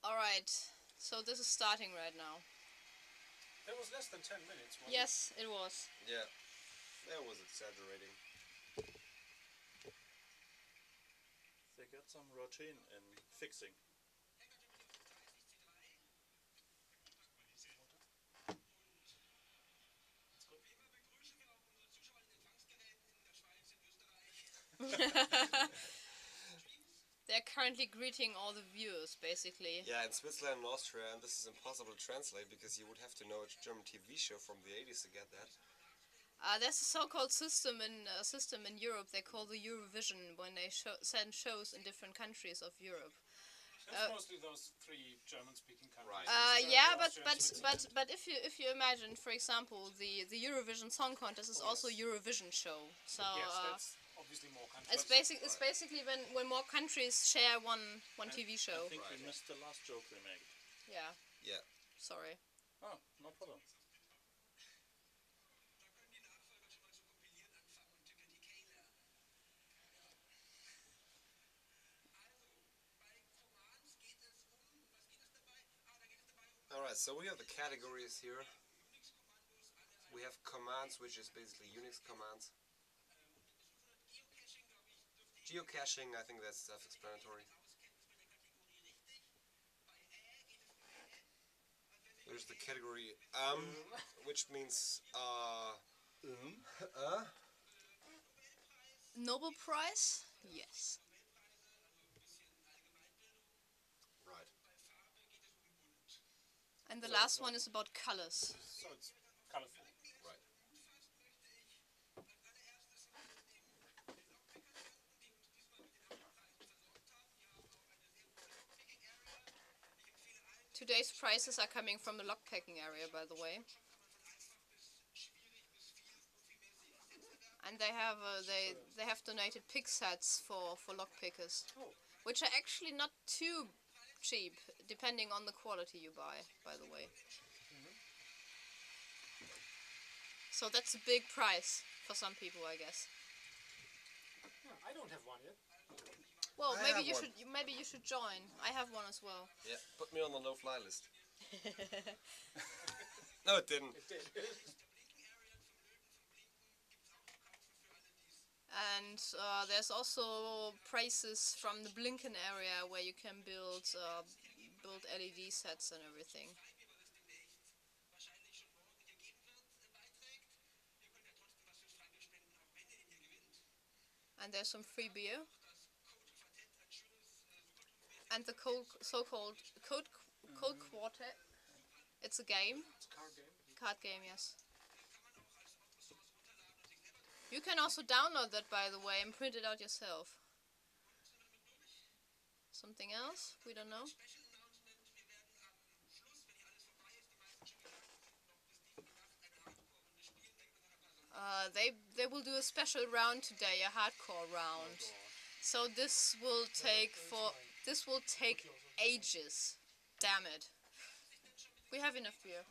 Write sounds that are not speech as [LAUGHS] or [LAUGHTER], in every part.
Alright, so this is starting right now. It was less than 10 minutes, wasn't Yes, it was. Yeah, that was exaggerating. They got some routine in fixing. [LAUGHS] They're currently greeting all the viewers, basically. Yeah, in Switzerland and Austria, and this is impossible to translate because you would have to know a German TV show from the 80s to get that. Uh, there's a so-called system in uh, system in Europe they call the Eurovision when they show, send shows in different countries of Europe. it? It's mostly those three German-speaking countries. Right. Uh, yeah, but Austria, but and but but if you if you imagine, for example, the the Eurovision Song Contest is Oh, also yes. Eurovision show. So yes, obviously more countries. it's basic. It's basically when when more countries share one one TV show. I think we missed the last joke we made. Yeah. Yeah. Sorry. Oh, no problem. Alright, so we have the categories here. We have commands, which is basically Unix commands. Geocaching, I think that's self-explanatory. There's the category um, which means uh, uh, Nobel Prize? Yes. right. And the last one is about colors. So it's colorful. Right. Today's prices are coming from the lockpicking area, by the way. And they have uh, they they have donated pick sets for for lockpickers, which are actually not too cheap, depending on the quality you buy. By the way. So that's a big price for some people, I guess. Yeah, I don't have one yet. Well, I maybe you one. should you- maybe you should join. I have one as well. Yeah, put me on the no-fly list. [LAUGHS] [LAUGHS] no, it didn't. It did. [LAUGHS] And uh, there's also prices from the Blinken area where you can build uh, build LED sets and everything. And there's some free beer. And the cold, so-called code code quartet. It's a game, It's a card game. card game, yes. You can also download that, by the way, and print it out yourself. Something else? We don't know. Uh, they they will do a special round today, a hardcore round. So this will take for this will take ages. Damn it. We have enough beer.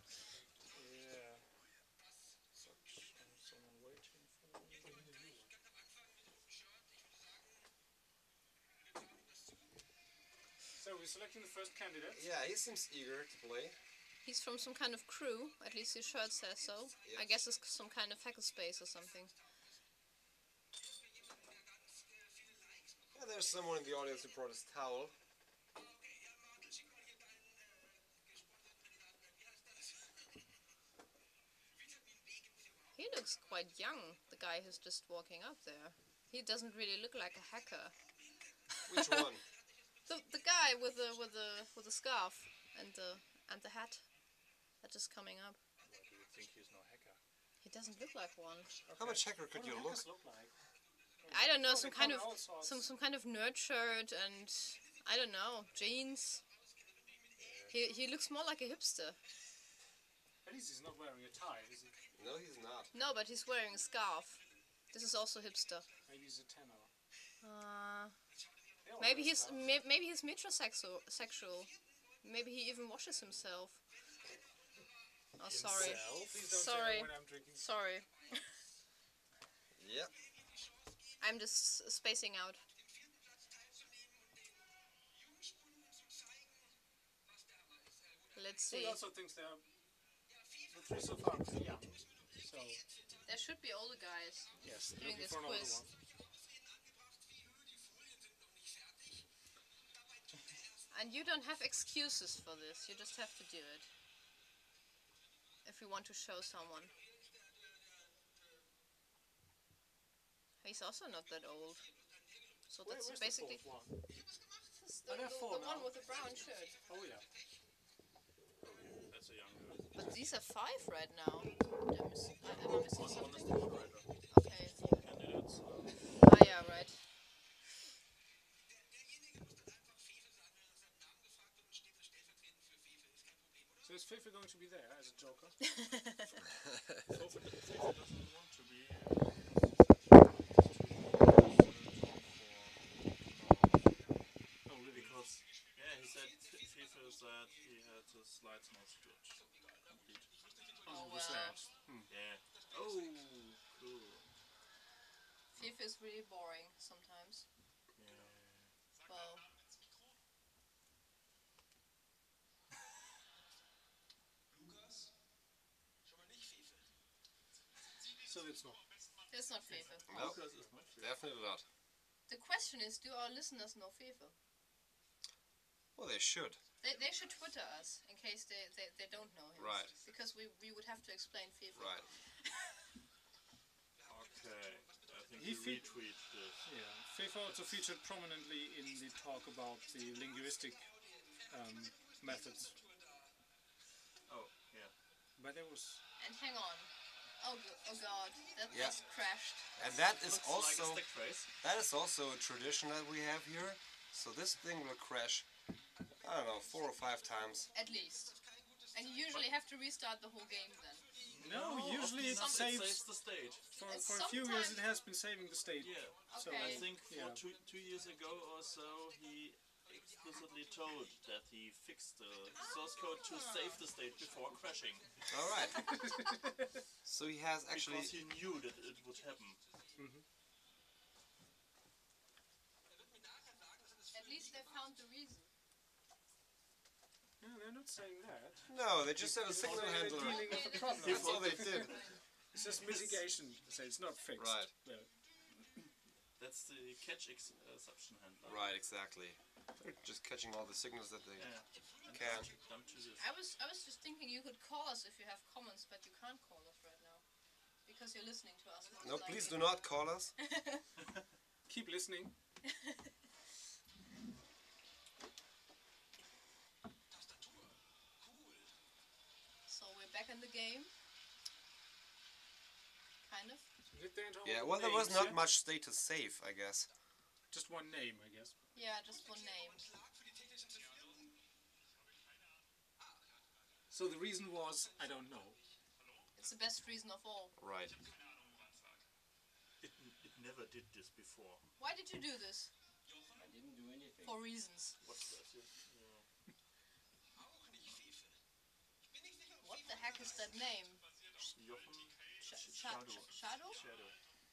Yeah. Such someone waiting for me. So we're selecting the first candidate. Yeah, he seems eager to play. He's from some kind of crew, at least his shirt says so. I guess it's some kind of hackerspace or something. There's someone in the audience who brought his towel. He looks quite young, the guy who's just walking up there. He doesn't really look like a hacker. Which [LAUGHS] one? The the guy with the with the with the scarf and the and the hat that is just coming up. Why do you think he's no hacker? He doesn't look like one. How much hacker could What you do look? look like? I don't know, some kind of in all sorts. some some kind of nerd shirt and I don't know, jeans. He he looks more like a hipster. At least he's not wearing a tie, is he? No, he's not. No, but he's wearing a scarf. This is also hipster. Maybe he's a tenor. Uh, maybe he's scarves. may, maybe he's metrosexual. Sexual. Maybe he even washes himself. Oh, sorry. Himself? Please don't Sorry. when I'm drinking. Sorry. Yep. I'm just spacing out. Let's He see. also thinks they are the three so far are young. So There should be older guys. yes, Doing this for an older quiz. And you don't have excuses for this, you just have to do it. If you want to show someone. He's also not that old. So Where, that's where's basically the fourth one? This is Oh, the, the- four the one with the brown shirt. Oh yeah. That's a young girl. But these are five right now. Am I miss- missing One, one is something? the moderator. Okay. Candidates. Ah, yeah, right. So is Fefe going to be there as a joker? [LAUGHS] Sofa doesn't want to be. Oh really? Because, yeah, he said Fefe said he had his slides not good. Complete. Oh, the well. slash. Yeah. Oh, cool. Fefe is really boring sometimes. Yeah. Well, So it's not. it's not Fefe. No, Lucas is my favorite. definitely not. The question is, do our listeners know Fefe? Well, they should. They, they should Twitter us in case they, they, they don't know him. Right. Because we, we would have to explain Fefe. Right. [LAUGHS] Okay. I think He he fe- retweet this. Yeah. Fefe also featured prominently in the talk about the linguistic um, methods. Oh, yeah. But there was And hang on. Oh, oh god, that Yeah. just crashed. And that is Looks also like a stick that is also a tradition that we have here. So this thing will crash. I don't know, four or five times. At least. And you usually have to restart the whole game then. no. usually it often saves. saves the stage. For, for a few years, it has been saving the state. Yeah. So Okay. I think for yeah. two, two years ago or so, he explicitly told that he fixed the source code to ah. save the state before crashing. All right. [LAUGHS] so he has actually. Because he knew that it would happen. At least they found the reason. No, they're not saying that. No, they just have a signal They're handler. dealing with the problem. That's all they did. It's just mitigation. So it's not fixed. Right. Yeah. That's the catch exception handler. Right, exactly. They're just catching all the signals that they. Yeah. Can. Dump to this. I was I was just thinking you could call us if you have comments, but you can't call us right now. Because you're listening to us. No, please do likely. not call us. [LAUGHS] Keep listening. [LAUGHS] So we're back in the game. Kind of. Did they enter Yeah, well, there was not much state to save, I guess. Just one name, I guess. Yeah, just one name. So the reason was, I don't know. It's the best reason of all. Right. It, it never did this before. Why did you do this? I didn't do anything. For reasons. What's that? Yeah. What the heck is that name? Jochen Sh- Sh- Shadow. Shadow? Shadow.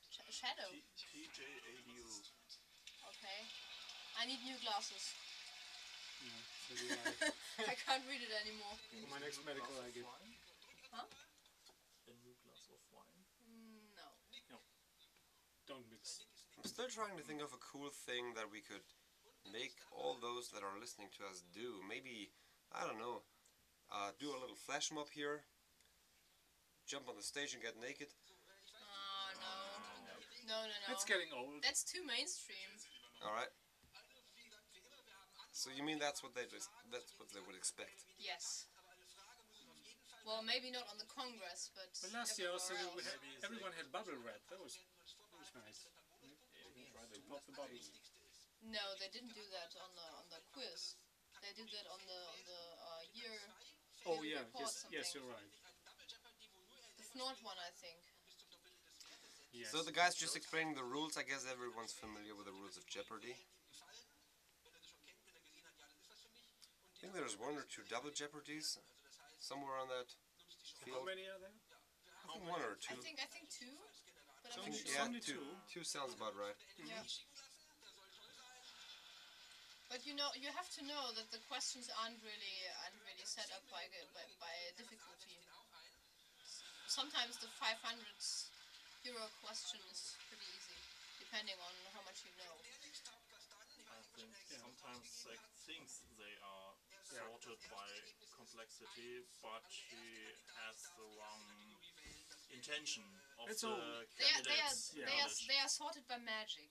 Sh- Shadow. P- P-J-A-D-O. Okay. I need new glasses. So [LAUGHS] I. I can't read it anymore. For my next medical, I get. Huh? A new glass of wine. Mm, No. Don't mix. I'm still trying to think of a cool thing that we could make all those that are listening to us do. Maybe, I don't know, uh, do a little flash mob here, jump on the stage and get naked. Oh, no. No, no, no. It's getting old. That's too mainstream. Alright? So you mean that's what they just, that's what they would expect? Yes. Well, maybe not on the Congress, but. But last year also everywhere we else. had, Maybe everyone had bubble wrap. That was that was nice. They pop the bubbles. No, they didn't do that on the on the quiz. They did that on the on the uh, year. Oh yeah, report yes, yes, you're right. It's not one, I think. Yes. So the guy's just explaining the rules. I guess everyone's familiar with the rules of Jeopardy. I think there's one or two double Jeopardies somewhere on that How field. many are there? I think one or two. I think I think two, but It's I'm only- sure. only two. two. Two sounds about right. Yeah. But you know, you have to know that the questions aren't really set up by by, by difficulty. Sometimes the 500 euro question is pretty easy, depending on how much you know. I think sometimes Zach thinks they are sorted by complexity, but he has the wrong intention of It's the all- They are they are candidates. they are they are sorted by magic.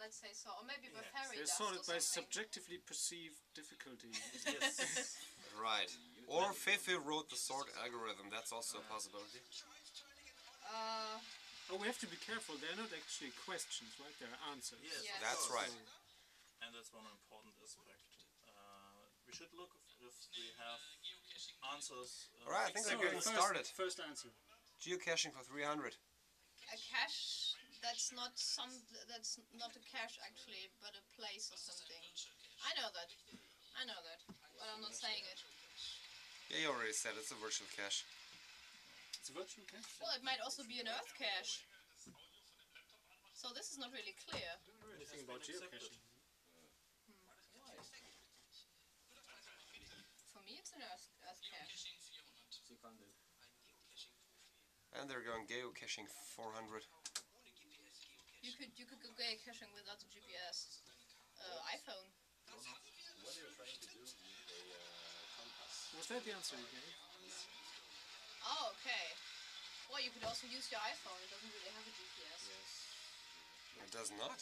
Let's say so, or maybe by Yes. fairy They're sorted by something. subjectively perceived difficulty. [LAUGHS] yes. [LAUGHS] Right. Or Fefe wrote the sort algorithm. That's also a possibility. Uh, oh, we have to be careful. They're not actually questions, right? They're answers. Yes, Yes. That's course. right. And that's one important aspect. Uh, we should look if we have answers. Uh, Alright, I think exactly- we're getting first, started. First answer. Geocaching for 300. a cache that's not some that's not a cache actually, but a place or something. I know that. I know that. But I'm not saying it. Yeah, you already said it's a virtual cache. It's a virtual cache. Well, it might also be an Earth cache. So this is not really clear. Anything about accepted. geocaching? For me, it's an Earth, Earth cache. And they're going geocaching 400. You could you could go geocaching without the GPS. Uh, iPhone. What are you trying to do with a uh, compass? Was that the answer you gave? Oh, okay. Well, you could also use your iPhone. It doesn't really have a GPS. Yes. It does not.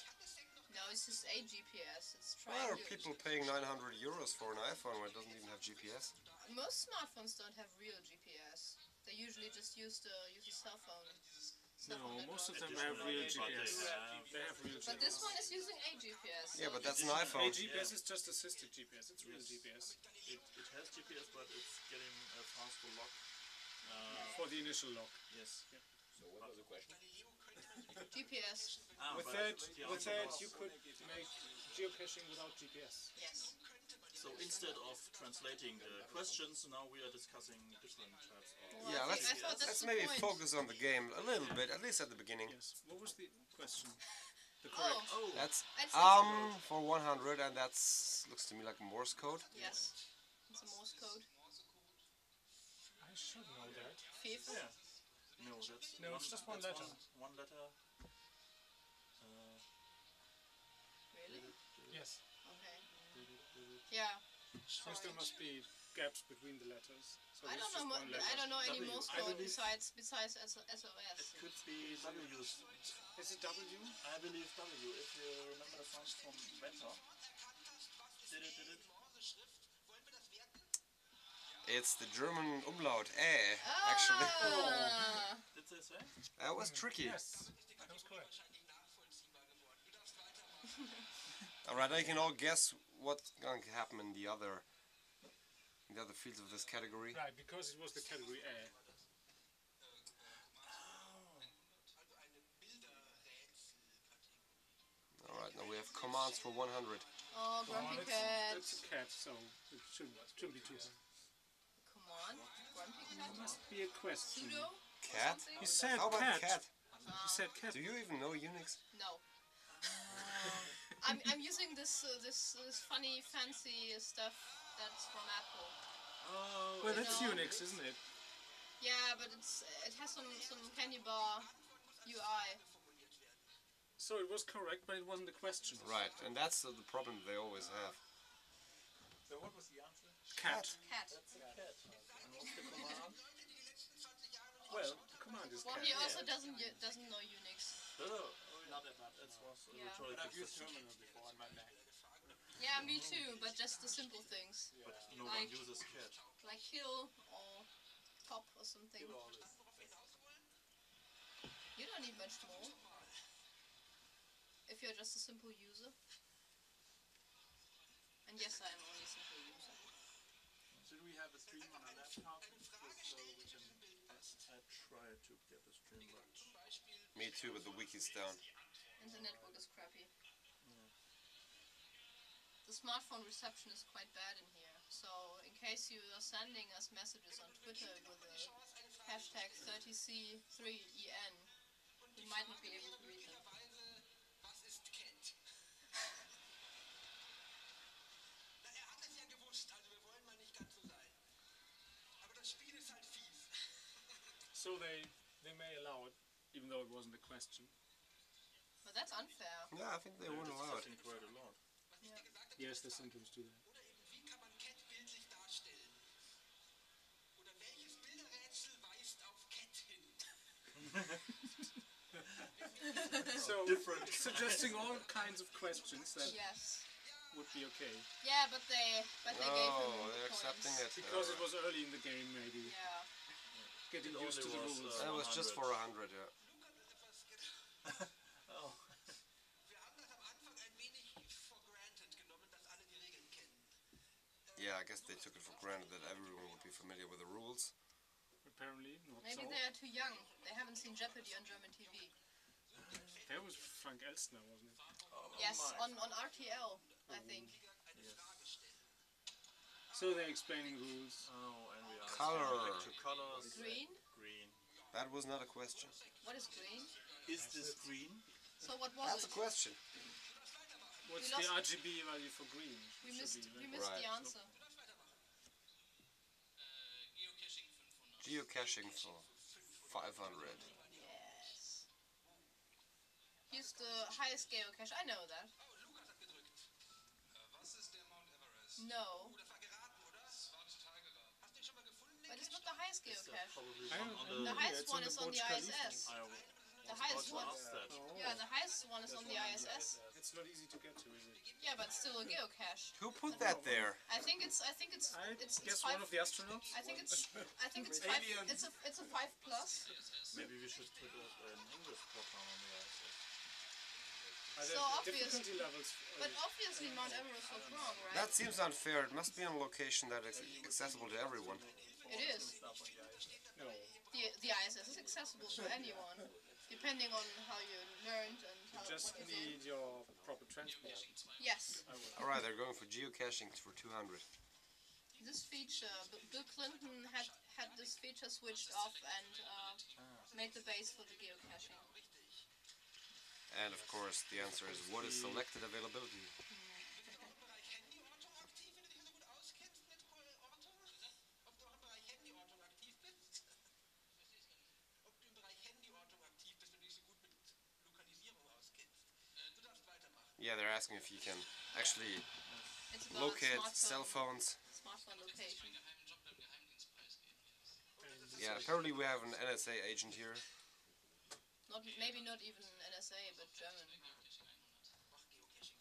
No, it's just a GPS. It's Why are people paying 900 euros for an iPhone when it doesn't even have GPS? Most smartphones don't have real GPS. They usually just use the use a cell phone. Cell No, most of them have real But they GPS. They have real But this one is using a GPS. Yeah, so but that's an it's- A iPhone. GPS is just assisted GPS. It's real Yes. GPS It, it has GPS, but it's getting a faster lock. Uh, for the initial lock. yes. So what was the question? GPS. Ah, With but that, the with that, you could make geocaching without GPS. Yes. So instead of translating the questions, now we are discussing different types of. Well, Yeah, let's, I that's let's maybe point. focus on the game a little bit, at least at the beginning. Yes. What was the question? [LAUGHS] The Oh, correct. Oh, That's um for 100, and that's looks to me like Morse code. yes. It's a Morse code. I should know that. Fifth. yeah. No, that's No, one, it's just one letter. One, one letter. Yeah. Since there must be gaps between the letters. So I don't know. just Mo- one I don't know any W. Morse code besides besides S- it could be W's. Is it W? I believe W. If you remember the sounds from Wetter. Did it? Did it? It's the German umlaut, eh, actually. Ah, Did they say? That was tricky. Yes. That was correct. Alright, I can all guess what's going to happen in the other in the other fields of this category. Right, because it was the category A. Alright, now we have commands for 100. oh, grumpy it's, cat. it's a cat, so it shouldn't, shouldn't be too hard. Come on, grumpy cat. Must be a question. sudo. Cat? something? He said How about cat. cat? He said cat. Do you even know Unix? No. I'm, I'm using this uh, this this funny fancy stuff that's from Apple. Oh, Well, that's No. Unix, isn't it? Yeah, but it's it has some some candy bar UI. So it was correct, but it wasn't the question. Right, and that's uh, the problem they always have. So what was the answer? Cat. Cat. That's a cat. And what's the command? Well, the command is Well, cat. he also doesn't doesn't know Unix. No, no, oh, not that bad. That was a Yeah. rhetorical question. before on my Mac. Yeah, me too, but just the simple things But no Like- one uses cat. like kill or pop or something. You don't need much more if you're just a simple user. And yes, I am only a simple user. Should we have a stream on our laptop just so we can? I tried to get the stream, but Me too, but the wiki's down. The network is crappy. The smartphone reception is quite bad in here. So, in case you are sending us messages on Twitter with the hashtag 30C3EN, we might not be able to read them. So they they may allow it, even though it wasn't a question. But that's unfair. Yeah, I think they They're weren't allowed. discussing quite a lot. Yes, they sometimes do that. Oder eben, wie kann man Cat bildlich darstellen? Oder welches Bilderrätsel weist auf Cat hin? So [LAUGHS] Different suggesting all kinds of questions that Yes. would be okay Yeah, but they but they gave him Oh, they're points. accepting it. because it was early in the game, maybe Yeah. getting It used to the rules. uh, that was just for a hundred, yeah. [LAUGHS] Oh. Wir haben das am Anfang ein wenig for granted genommen, dass alle die Regeln kennen. Yeah, I guess they took it for granted that everyone would be familiar with the rules. Apparently, not Maybe so. they are too young. They haven't seen Jeopardy on German TV. Uh, that was Frank Elstner, wasn't it? Oh yes, my. on, on RTL, I mm. think. Yes. So they're explaining rules. Oh, and we are Color. back to colors. Green? Green. That was not a question. What is green? Is this green? So what was That's a question. What's the RGB value for green? We missed be, we right? missed the Right. answer. Geocaching 500. For 500. Yes. Here's the highest geocache. I know that. Oh, Lukas hat gedrückt. Äh, was ist der Mount Everest? No. Oh, das war geraten, oder? Das war total geraten. Hast du ihn schon mal gefunden, den But it's not the highest Is there geocache. one don't on know. the... The highest one is on the ISS. The highest one. to ask that. Yeah, the highest one is on the ISS. It's not easy to get to, is it? Yeah, but still a geocache. Who put that there? I think it's I think it's I it's, it's guess five. one of the astronauts. I think it's I think it's five. Alien. It's a it's a five plus. Maybe we should put a, an English program on the ISS. So there obvious. difficulty levels? uh, But obviously Mount Everest was wrong, right? That seems unfair. It must be on a location that is accessible to everyone. it is. no. The the ISS is accessible to anyone, depending on how you learned and how Just what you did. need your proper transport. Yes, Alright, they're going for geocaching for 200. this feature. B- Bill Clinton had had this feature switched off and uh, made the base for the geocaching. And of course, the answer is what is selected availability? Bereich Handyortung aktiv, wenn du dich so gut auskennst mit Ortung? Ob du auch im Bereich Handyortung aktiv bist? Ob du im Bereich Handyortung aktiv bist, wenn du dich so gut mit Lokalisierung auskennst? Du darfst weitermachen. Yeah, they're asking if you can actually locate cell phones. smartphone location. Yeah, apparently we have an NSA agent here. Not maybe not even NSA, but German.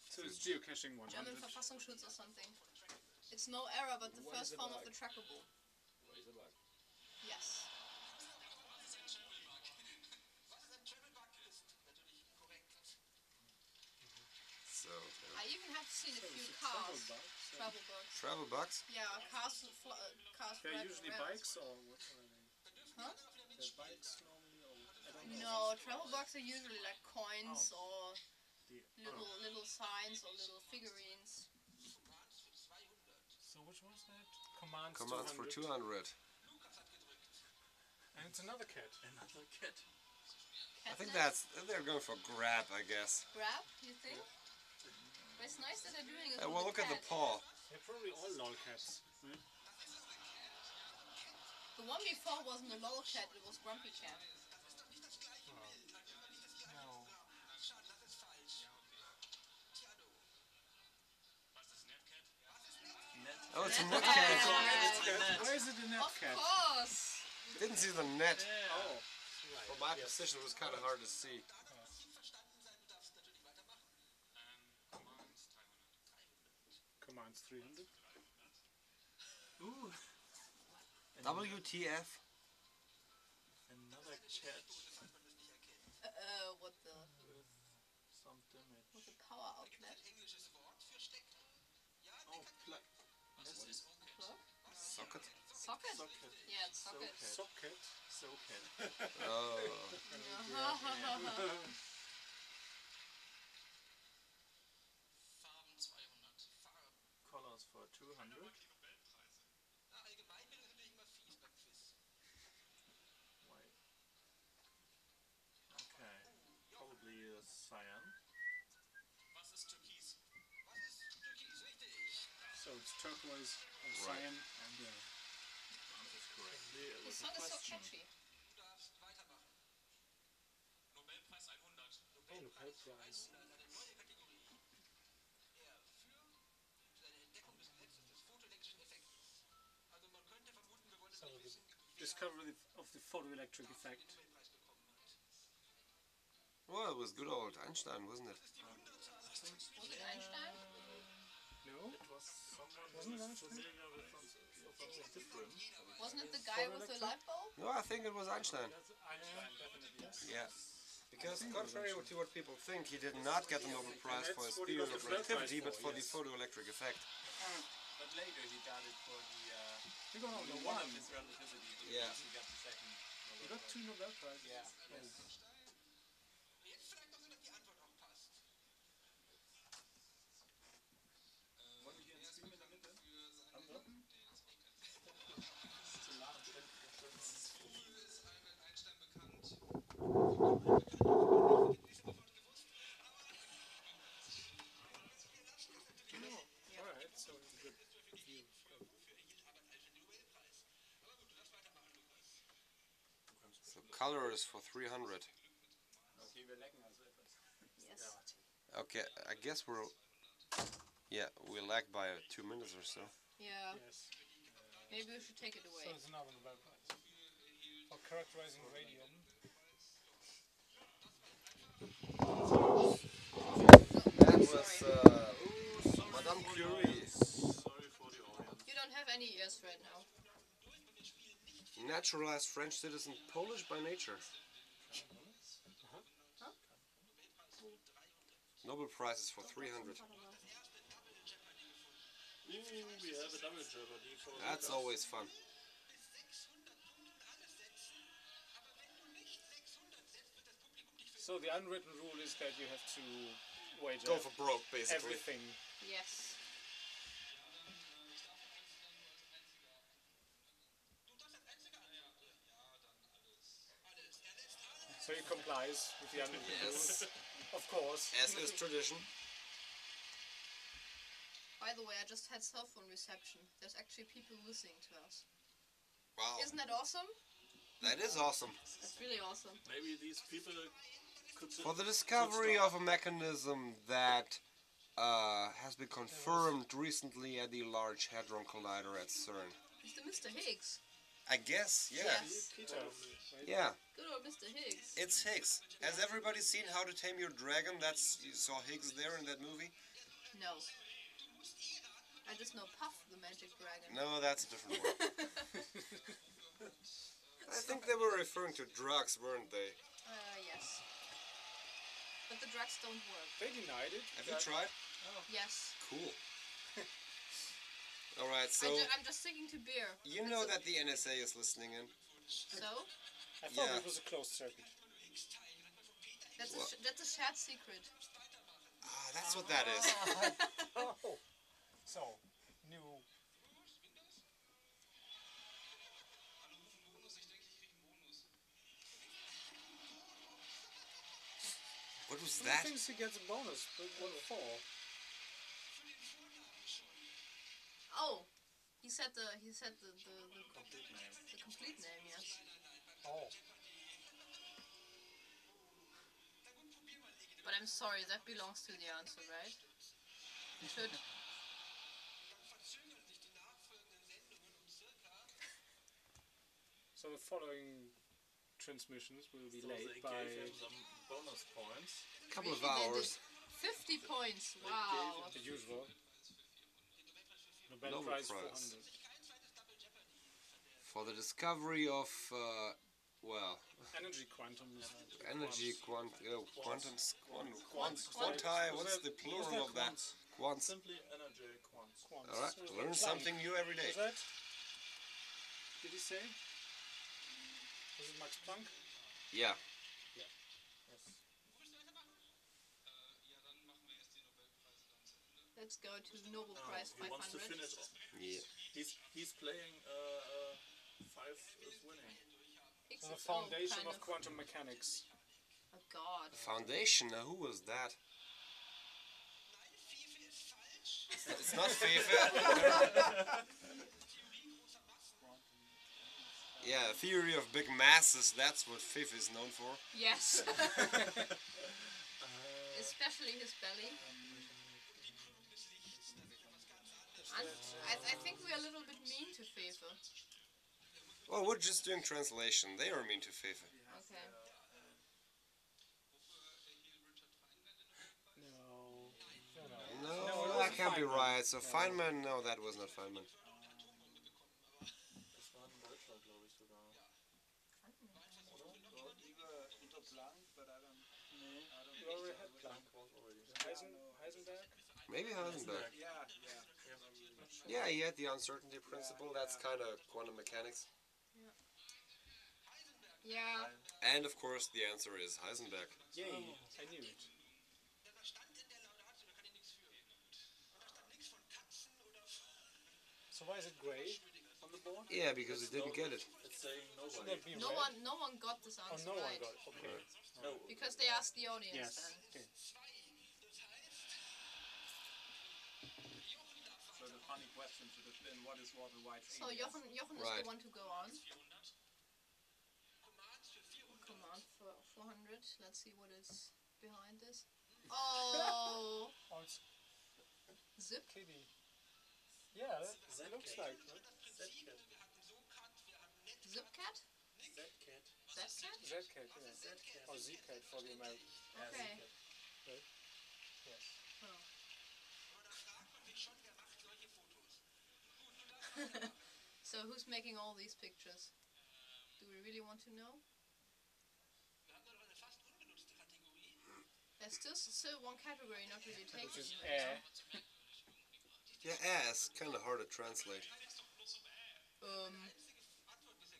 So it's geocaching 100. German Verfassungsschutz or something. It's no error, but the first form of the trackable. Yes. Was ein Travelbug ist, natürlich korrekt. So, I even have seen a few cars, travel bugs. travel bugs. Yeah, cars, fl- uh, cars They're usually around. bikes or what are they? Huh? They're bikes normally or I don't. No, travel bugs are usually like coins or The- little little signs or little figurines. So which was that? Commands, Commands for 200. 200. And it's another cat. Another cat. I think Catnip? that's they're going for grab, I guess. grab. You think? But it's nice that they're doing it. Uh, well, the look at the paw. They're probably all lolcats. Right? The one before wasn't a lol cat; it was grumpy cat. No. Schade, das ist falsch. Tja, du. Net. Oh, it's a Net net cat. cat. Why is it a net Of cat? course. Didn't see the net. Oh. From my position, was kind of hard to see. Verstanden sein, du darfst natürlich weitermachen. Commands 300. Ooh. WTF? Another cat Uh, uh, what the with some damage. with the power outlet? Englisches Wort für stecken. Oh, plug. Plug? Socket? Socket? Socket. Yeah, it's socket. Socket. Socket. Oh. [LAUGHS] [LAUGHS] Cyan. So it's turquoise and right. cyan and yellow. That is correct. There a question. Nobelpreis 100. Nobelpreis 100. Er für seine Entdeckung des, des photoelektrischen Effekts. Also man könnte vermuten, wir wollen es nicht wissen. Discovery of the photoelectric effect. Well, it was good old Einstein, wasn't it? Was it Einstein? No? It was someone Wasn't who Einstein? familiar with something different. Wasn't it the guy with the light bulb? No, I think it was Einstein. That's Einstein, definitely. Yes. Yeah. Because contrary to what people think, he did not get the Nobel Prize for his that's what he theory of the Nobel Prize relativity, but for, for the photoelectric effect. But later he got it for the, uh, He got one. one of his relativity. because Yeah. He got the second He got two Nobel Prizes. Yeah. Oh. Jetzt vielleicht noch so, dass die Antwort auch passt. Wollen wir hier einen Stream in der Mitte? Antworten? Zu nah am Ständ- Früh ist Albert Einstein bekannt. Alright, so it's a good view. So color is for 300. Okay, wir lecken also etwas. Yes. Okay, I guess we're. Yeah, we lag by two minutes or so. Yeah. Yes. Maybe we should take it So away. it's another Nobel Prize. For characterizing radium. That was uh, Madame Curie. Sorry for the audience. You don't have any ears right now. Naturalized French citizen, Polish by nature. Nobel Prizes for 300. We have a double jeopardy for That's always fun. So the unwritten rule is that you have to wager Go for broke, basically. everything. Yes. So he complies with the unwritten Yes, rule. Of course. as is tradition. By the way, I just had cell phone reception. There's actually people listening to us. Wow, Isn't that awesome? that is awesome. That's really awesome. Maybe these people could sit- For the discovery of a mechanism that uh, has been confirmed recently at the Large Hadron Collider at CERN. Mr. Higgs. I guess, yeah. Yes. Yeah, Good old Mr. Higgs. it's Higgs. Has everybody seen How to Tame Your Dragon? That's you saw Higgs there in that movie? No. I just know Puff the Magic Dragon. No, that's a different one. [LAUGHS] I think they were referring to drugs, weren't they? Yes. But the drugs don't work. They denied it. Have you but- tried? Yes. Cool. [LAUGHS] All right, so I ju- I'm just sticking to beer. you know that the NSA is listening in. So I thought Yeah. it was a closed circuit. that's a Well- sh- that's a shared secret. Ah, that's what that is. [LAUGHS] Oh. So, What was Who that? thinks he gets a bonus? But what for? Oh, he said the he said the the, the, Complete name. the complete name. Yes. Oh. But I'm sorry, that belongs to the answer, right? Should [LAUGHS] So the following transmissions will be So late they by. Gave him some bonus points. couple of Really, they hours. 50 points. Wow. The usual. Nobel, Nobel Prize Prize. For the discovery of, uh, well, Energy quantum. [LAUGHS] energy quant, uh, quantums, quant, quant, Quants, quanti, what's the was plural of that? quants? Quants. Simply energy quants. Quants. Alright, learn that something new every day. Was that? Did he say? Was it Max Planck? Yeah. Let's go to Nobel Uh, Prize he wants to 500. finish. Yeah. He's he's playing. Uh, uh, five is winning. Higgs So the foundation kind of quantum mechanics. Oh God. Foundation, now who was that? Nein, Fefe ist falsch. Es It's not [LAUGHS] Fefe. yeah, theory of big masses. That's what Fefe is known for. Yes. [LAUGHS] [LAUGHS] Especially his belly. I, I think we're a little bit mean to Fefe. Well, we're just doing translation. They are mean to Fefe. Okay. No. No, No, no. that wasn't can't be right. So Feynman, no, that was not Feynman. Das war in Deutschland, glaube ich sogar. Either, either Planck, but I don't. Nee. I don't You already had Planck Planck. was already. Heisen, Heisenberg? Maybe Heisenberg. Yeah, yeah. Yeah, he had the uncertainty principle. That's kind of quantum mechanics. Yeah. And of course, the answer is Heisenberg. Yay, oh. I knew it. Da stand in der Laudatio, da kann ich nichts für. Und da stand nichts von Katzen oder So why is it grey on the board? Yeah, because he didn't get it. It's saying nobody. No red? one, no one got this Oh, answer no one right. got it. Okay. No. Because they asked the audience Yes. then. Okay. Question should have been, what is Walter White's So alias? Jochen, Jochen is the one to go on. Commands für 400. Command for 400. Let's see what is behind this. Oh, [LAUGHS] Oh, it's zip. kitty. Yeah, that looks like. Right? Z-Cat. Zip cat? Z-Cat. That cat? Z-cat, yeah. Or Z-cat oh, for the American. Okay. Yes. Oh. Aber da fragt man sich schon, wer macht solche Fotos? [LAUGHS] So who's making all these pictures? Do we really want to know? Wir haben da noch eine fast unbenutzte Kategorie. There's still still one category not really taken. Which is air. Yeah, ass. Kind of hard to translate. Um,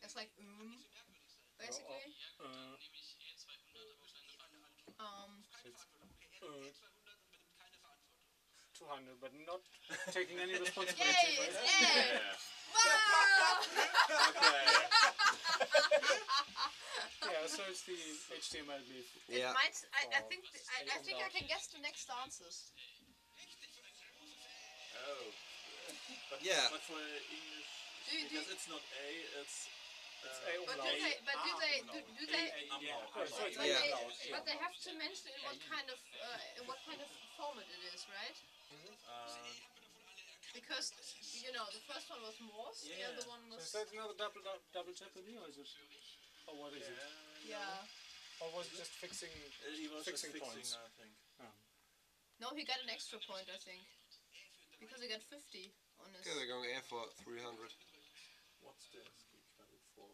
it's like um, basically. Uh, Um, it's uh, 200, but not taking any responsibility. yay! right? It's! Yeah. Wow! Okay. Yeah, so it's the HTML glyph. Yeah. might. I, I think. I, I think I can guess the next answers. Oh. But, Yeah. But for English, Do you- do because it's not A, it's. Uh, It's A But do umlaut. they? But do they? Do, do they? Umlaut. Oh, so it's But, Yeah. they, but they have to mention in what kind of uh, in what kind of format it is, right? Uh, Because you know the first one was Morse, the other one So was is that another double double, double jeopardy, or is it? Or what is it? yeah. Or was it just fixing? He was Fixing just fixing, points. I think. No, he got an extra point, I think, because he got 50 on his. Okay, they're going A for 300. What's the ASCII code for?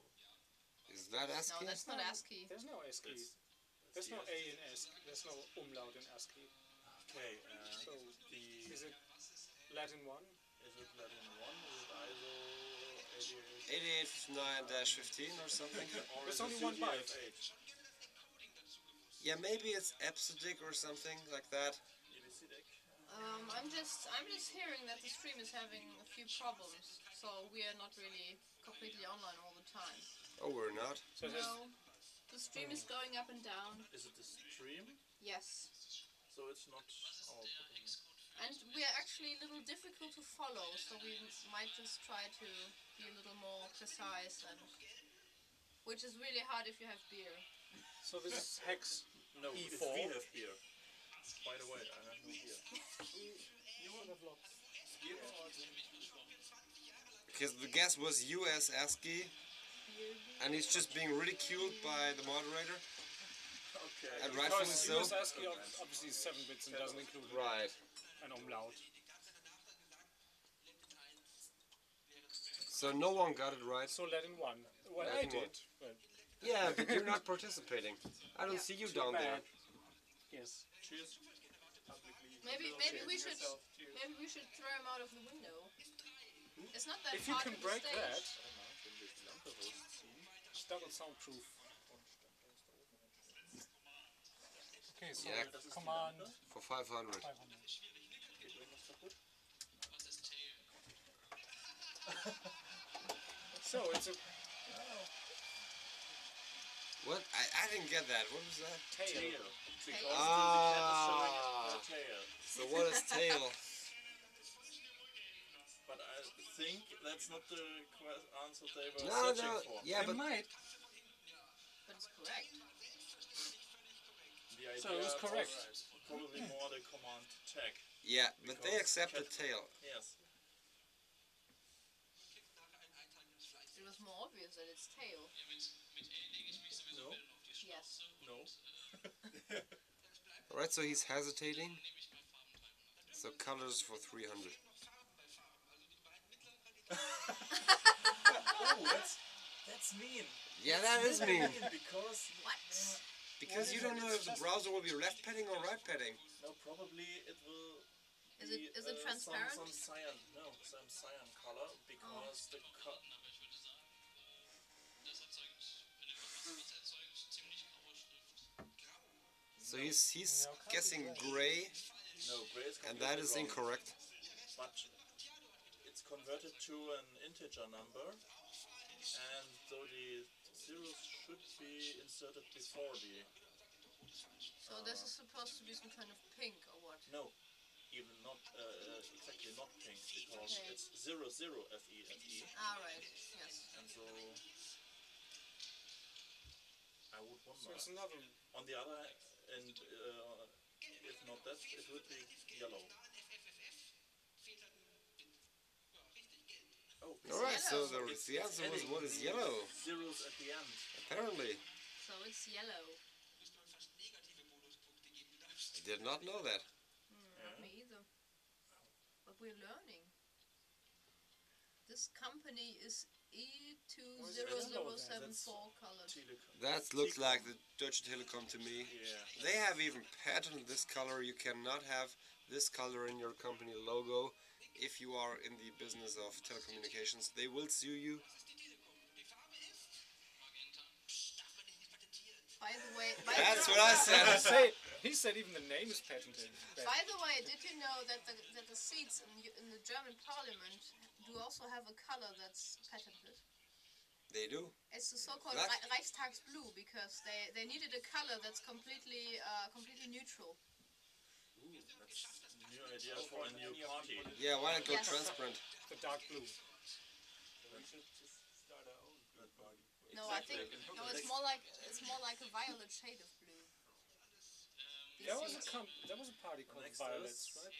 Is that No, ASCII? that's not ASCII. There's no ASCII. It's- There's no. A in ASCII. There's no umlaut in ASCII. Okay, uh, So the, is it Latin one? is it Latin 1? Is it ISO 88? 8859-15 or something? [LAUGHS] Or There's only one byte. Yeah, maybe it's EBCDIC or something like that. Um, I'm just I'm just hearing that the stream is having a few problems, so we are not really completely online all the time. Oh, we're not. So there's No, the stream is going up and down. Is it the stream? Yes, So it's not our problem. and we are actually a little difficult to follow, so we might just try to be a little more precise and. Which is really hard if you have beer. so this is hex. No, if E4. we have beer. By the way, I have no beer. Because the guess was US ASCII, and he's just being ridiculed by the moderator. Okay. And rightfully Because so. US ASCII obviously is seven bits and doesn't include Right. an umlaut. So no one got it right. So Latin one. Well, I Latin one. did. But Yeah, but you're not [LAUGHS] participating. I don't see you down there. Yes. Cheers. Maybe maybe we should maybe we should throw him out of the window. It's not that If you hard can to the break stage. that, it's double soundproof. Okay, so Yeah. command For 500. 500. So it's a What? I, I didn't get that. What was that? tail. Tail. Tail. the cat is showing Ah. a tail. So what is tail? [LAUGHS] But I think that's not the answer they were No, searching no, for. yeah, They but might. But it's correct. The idea So it was correct. was probably more the command tag. yeah, but they Because accept the tail. Yes. It was more obvious that it's tail. No. Yes. No. Alright, [LAUGHS] so he's hesitating. So colors for 300. [LAUGHS] Oh, that's that's mean. Yeah, that is mean. because What? Uh, Because you don't know if the browser will be left padding or right padding. no, probably it will. Is it- be, is it uh, transparent? Some, some cyan. No, some cyan color because the co- So he's he's No, guessing gray. gray, no gray is and that is wrong. incorrect. But it's converted to an integer number, and so the zeros should be inserted before the So this is supposed to be some kind of pink or what? no, even not uh, uh, exactly not pink because Okay. it's zero zero F E F E, Ah, right. Yes. and so I would wonder. So it's another. On the other and uh, if not that, it would be yellow. Oh, Alright, so yellow. the, the answer was what is yellow? Zeros at the end. Apparently. So it's yellow. I did not know that. Mm, not me either. But we're learning. This company is E E20074 colored. That looks like the Deutsche Telekom to me. Yeah. They have even patented this color. You cannot have this color in your company logo if you are in the business of telecommunications. They will sue you. By the way, by That's the, what I said. say, he said even the name is patented. By the way, did you know that the that the seats in, in the German Parliament do also have a color that's patented? They do. It's the so-called That- Re- Reichstagsblue because they, they needed a color that's completely uh, completely neutral. That's a new idea for a new party. Yeah, why not go Yes. transparent? The dark blue. No, I think no, it's more like it's more like a violet shade of blue. These There was a seats. comp- there was a party called Next Violets, is- right?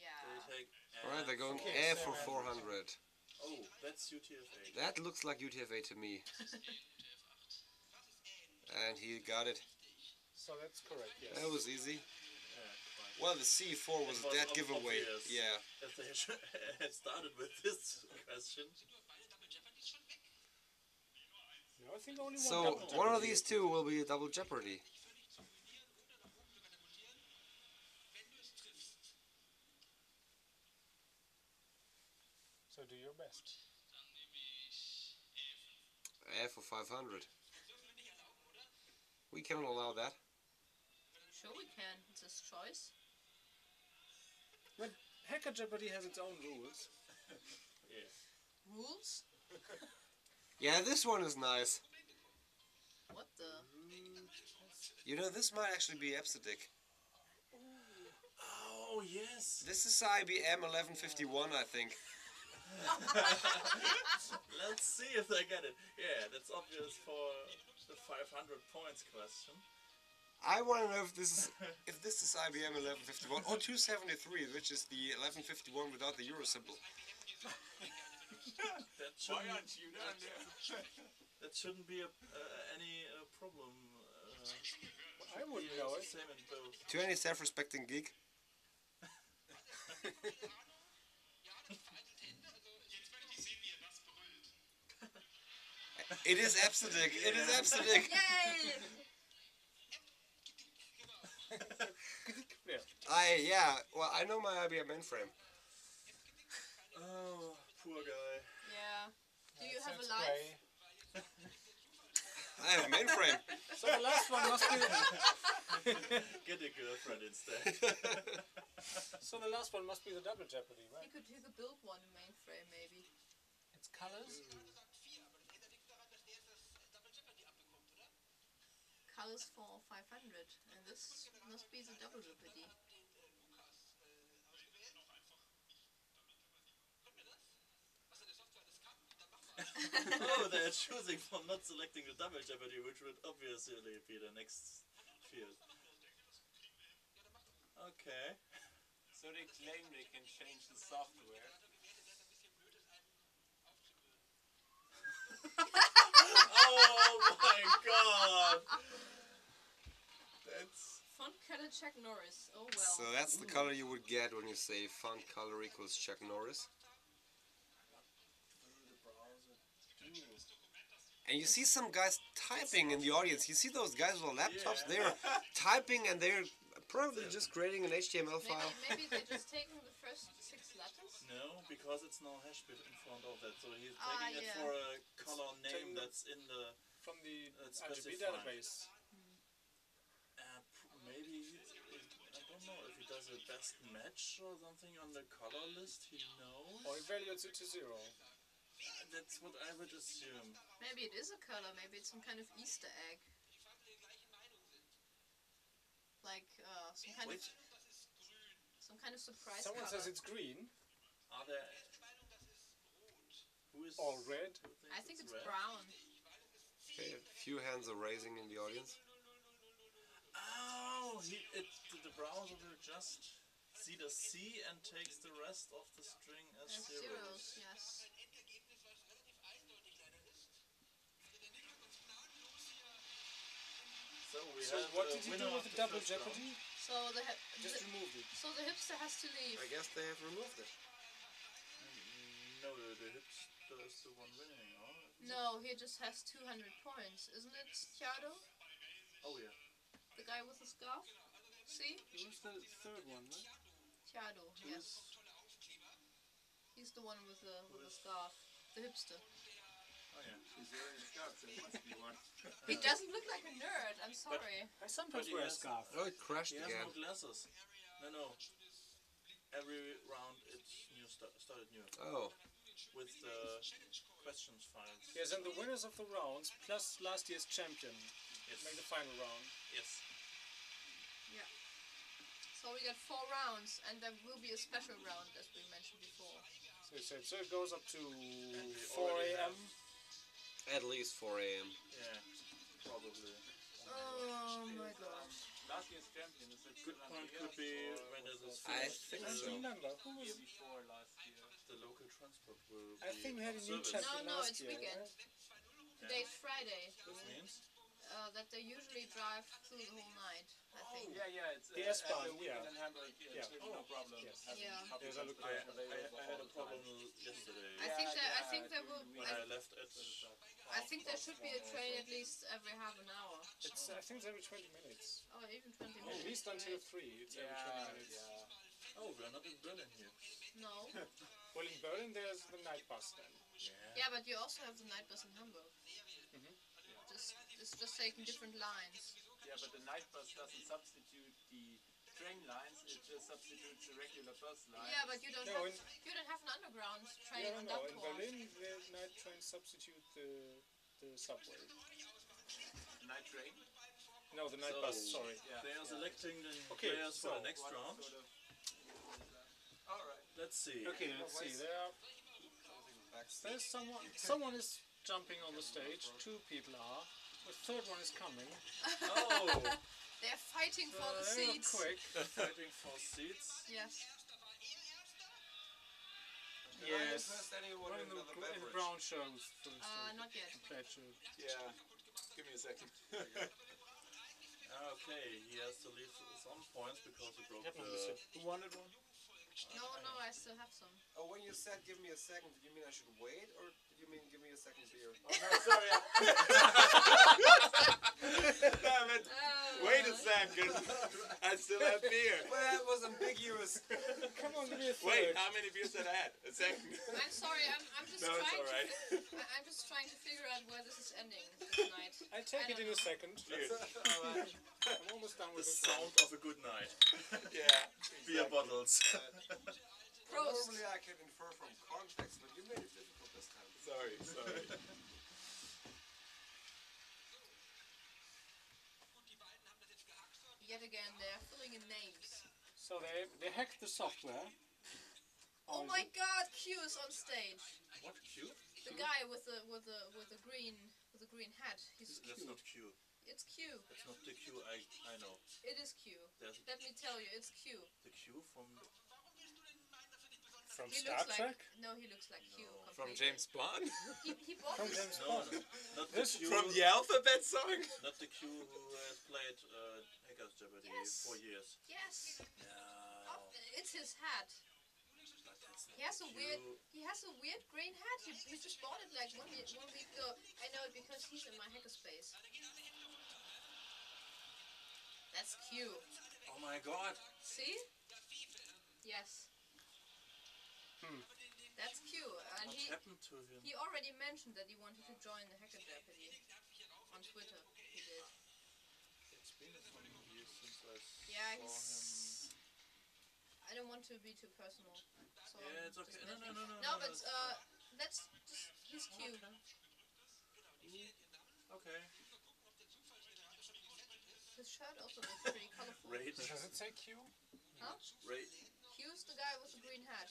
Yeah. Alright, they're going Okay, A for so- 400. Oh, that's UTF-8. That looks like UTF-8 to me. [LAUGHS] And he got it. So that's correct. Yes. That was easy. Yeah, quite. Well, the C4 was It a dead ob- giveaway. obvious. Yeah. [LAUGHS] If they had started with this question, No, I think only one. So double one of these two will be a double jeopardy. So do your best. A for 500. We cannot allow that. Sure we can. It's his choice. But Hacker Jeopardy has its own rules. [LAUGHS] yeah. Rules? [LAUGHS] Yeah, this one is nice. What the? You know, this might actually be EBCDIC. Oh yes. This is IBM 1151, I think. [LAUGHS] Let's see if I get it. Yeah, that's obvious for the 500 points question. I want to know if this is if this is IBM 1151 or 273, which is the 1151 without the euro symbol. That shouldn't, you down there? [LAUGHS] that shouldn't be a, uh, any uh, problem. Uh, I wouldn't know it. Same in both. To any self-respecting geek. [LAUGHS] It is EBCDIC. It is EBCDIC. Yay! Yeah. I yeah. Well, I know my IBM mainframe. Oh, poor guy. Yeah. Do you have a life? I have a [LAUGHS] mainframe. So the last one must be. [LAUGHS] Get a girlfriend instead. [LAUGHS] so the last one must be the double jeopardy, right? You right? could you could build one in mainframe maybe. It's colors. Hmm. Colors for 500, and this must be the double jeopardy. [LAUGHS] oh, they're choosing from not selecting the double jeopardy, which would obviously be the next field. Okay. So they claim they can change the software. [LAUGHS] [LAUGHS] Oh my god! That's Font color Chuck Norris. Oh well. So that's the color you would get when you say font color equals Chuck Norris. And you see some guys typing in the audience. You see those guys with laptops? They're typing and they're probably just creating an HTML file. maybe, maybe they're just taking no, because it's no hash bit in front of that, so he's Ah, taking it for a color name that's in the. From the That's RGB database. Uh, maybe I don't know if he does a best match or something on the color list. He knows. Or evaluates it to zero. That's what I would assume. Maybe it is a color. Maybe it's some kind of Easter egg. Like uh, some kind Wait, of some kind of surprise Someone color. says it's green are there? Who is? or red. I think it's red? brown. Okay, a few hands are raising in the audience. Oh, he, it, the browser will just see the C and takes the rest of the string as And zeros. zeros, yes. So we So have what a did he winner do with of the double jeopardy? So the, Just the removed it. so the hipster has to leave. I guess they have removed it. No, the, the hipster is the one winning, huh? No, he just has 200 points, isn't it, Tiado? Oh yeah. The guy with the scarf? See? Who's the third one, right? Tiado, yes. He's the one with the with the scarf. The hipster. Oh yeah. He's wearing a scarf, so it must be one. [LAUGHS] He doesn't look like a nerd, I'm sorry. I sometimes he wear a scarf. Oh, it crashed He has again. no glasses. No, no. Every round it's new sta- started new Oh, with the questions files. Yes, and the winners of the rounds plus last year's champion Yes. make the final round. Yes. Yeah. So we got four rounds, and there will be a special round, as we mentioned before. So it said, so it goes up to 4 a.m. at least 4 a.m. Yeah. Probably. Oh my gosh. Last year's champion is it Good point could be when was it is I think so. Who was before last year? The local transport will I think we had a new service. champion No, no, last it's year. weekend. right? Today's Friday. This means Uh, that they usually drive through the whole night, I think. Yeah, yeah, it's The uh, S-Bahn, at the weekend yeah. in Hamburg. Yeah, Yeah. it's no problem. Yes. Yeah. public Yes, I looked I, I, I all had a the problem yesterday I think that I yeah, think there will. during when I, I left at I think there should be a train at least every half an hour. It's, I think it's every 20 minutes. Oh, even 20 minutes. At minutes. least until Right. 3. It's Yeah, every 20 minutes. yeah. Oh, we're not in Berlin here. No. [LAUGHS] Well, in Berlin, there's the night bus then. Yeah. Yeah, but you also have the night bus in Hamburg. Mhm. Just, it's just taking different lines. Yeah, but the night bus doesn't substitute the train lines. It just substitutes the regular bus line. Yeah, but you don't No, have you don't have an underground train Yeah, on no, that in port. Berlin, the night trains substitute the, the subway. night train. No, the night So- bus, sorry. Yeah. They are selecting the Okay, players for the next round. sort of. All right. Let's see. Okay, let's see. There are, there's someone. Someone is jumping on the stage. Two people are. The third one is coming. Oh, [LAUGHS] They're fighting for the Uh, they're seats. quick. [LAUGHS] fighting for seats. Yes. Yes. First anyone in in the, in the brown shows first. Uh, not yet. Yeah. Give me a second. [LAUGHS] Okay, he has to leave some points because he broke Have the. Who wanted one? No, no, I still have some. Oh, when you said give me a second, did you mean I should wait or you mean give me a second beer? Oh [LAUGHS] no, sorry. Damn it. Uh, Wait a second. I still have beer. [LAUGHS] Well, that was ambiguous. Come on, give me a third. Wait, how many beers did I had? A second. I'm sorry. I'm, I'm just [LAUGHS] No, it's trying alright. to. I- I'm just trying to figure out where this is ending tonight. I'll take I it in don't a second. Cheers. I'm almost done The with the sound of a good night. Yeah. Beer bottles. Prost. Normally I can infer from context, but you made it difficult this time. Sorry, sorry. [LAUGHS] Yet again, they're filling in names. So they they hacked the software. Oh my? God! Q is on stage. what cute? The guy guy with the with the with the green with the green hat. He's That's not Q. it's Q. That's not the Q I, I know. It is Q. There's Let me tell you, it's Q. the Q from From He Star looks Trek? like no, he looks like Q. No. From. James Bond? He, he bought [LAUGHS] From. James no, Bond. no, not the This- Q. From the alphabet song? Not the Q who has played uh, Hackers Jeopardy Yes. for years. Yes, No. it's his hat. But that's not He has a Q. weird he has a weird green hat. He, he just bought it like one week, one week ago. I know it because he's in my hackerspace. That's Q. Oh my god. See? Yes. Hmm. That's Q. And What he happened to him? he already mentioned that he wanted to join the Hacker Jeopardy on Twitter. He did. It's been some years since I Yeah, saw he's. I don't want to be too personal. So. Yeah, it's okay. No, no, mentioning- no, no. No, but that's uh, that's just he's Q. fine. Okay. His shirt also looks pretty [LAUGHS] colorful. Rage. Does it say Q? Huh? Rage. Q's the guy with the green hat.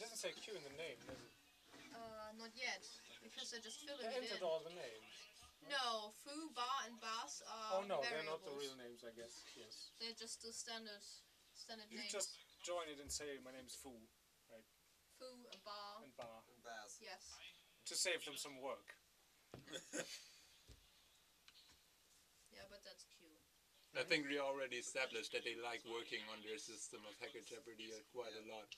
It doesn't say Q in the name, does it? Uh, not yet, because they're just filling They it entered in. all the names. No, Foo, Bar, and Bas are Oh no, they're not the variables. real names, I guess. Yes. They're just the standard, standard You names. just join it and say, my name's Fu Foo and Bar. and Bar. Baz. Yes. To save them some work. [LAUGHS] Yeah, but that's Q. I think we already established that they like working on their system of Hacker Jeopardy quite a lot.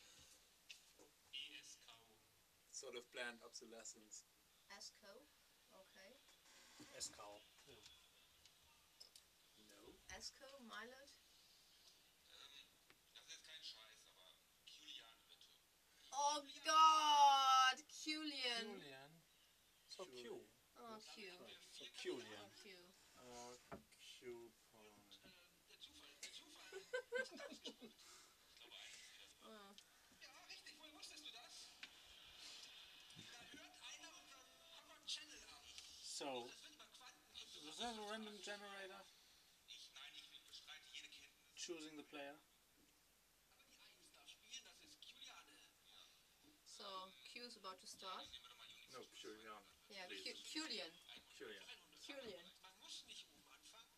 Sort of planned obsolescence. Esco. Okay. Escal. No. Esco, Milet. Das ist jetzt kein Scheiß, aber Julian bitte. Oh God, Julian. Julian. So Q. Oh, Q. So Julian. Oh, Q. Uh, Q point. [LAUGHS] [LAUGHS] [LAUGHS] Oh. Ja, richtig, woher wusstest du das? Da hört einer unseren Hammer-Channel ab. So, Das wird mal Quanten. was that a random generator Ich, nein, ich bestreite jede Kenntnis. choosing the player? Aber die Eins darf spielen, das ist Juliane. So Q is about to start. No, Julian. Yeah, Q- Please. Julian. Julian. Julian. Man muss nicht oben anfangen.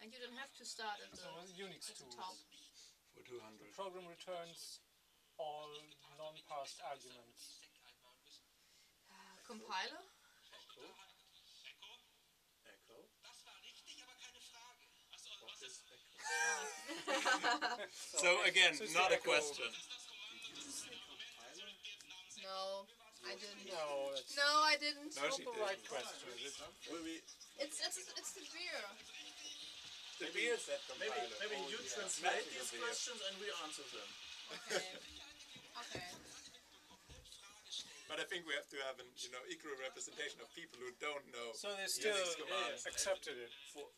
And you don't have to start at the, So Unix at the top. For 200. The Program returns all non-passed arguments. Sek einbauen müssen. Uh, compiler. Echo. Echo, Echo. das war richtig, aber keine Frage. Achso, What is Echo? [LAUGHS] So again, So not a echo. question. Did you say compiler? no, I didn't. No, that's No, I didn't. No, not she the didn't. right question. is it? Will we It's it's it's the beer. The beer said maybe maybe Oh, you yeah. translate Magical these beer. questions and we answer them. Okay. Okay. But I think we have to have an you know equal representation of people who don't know. So they still Unix commands. accepted it. For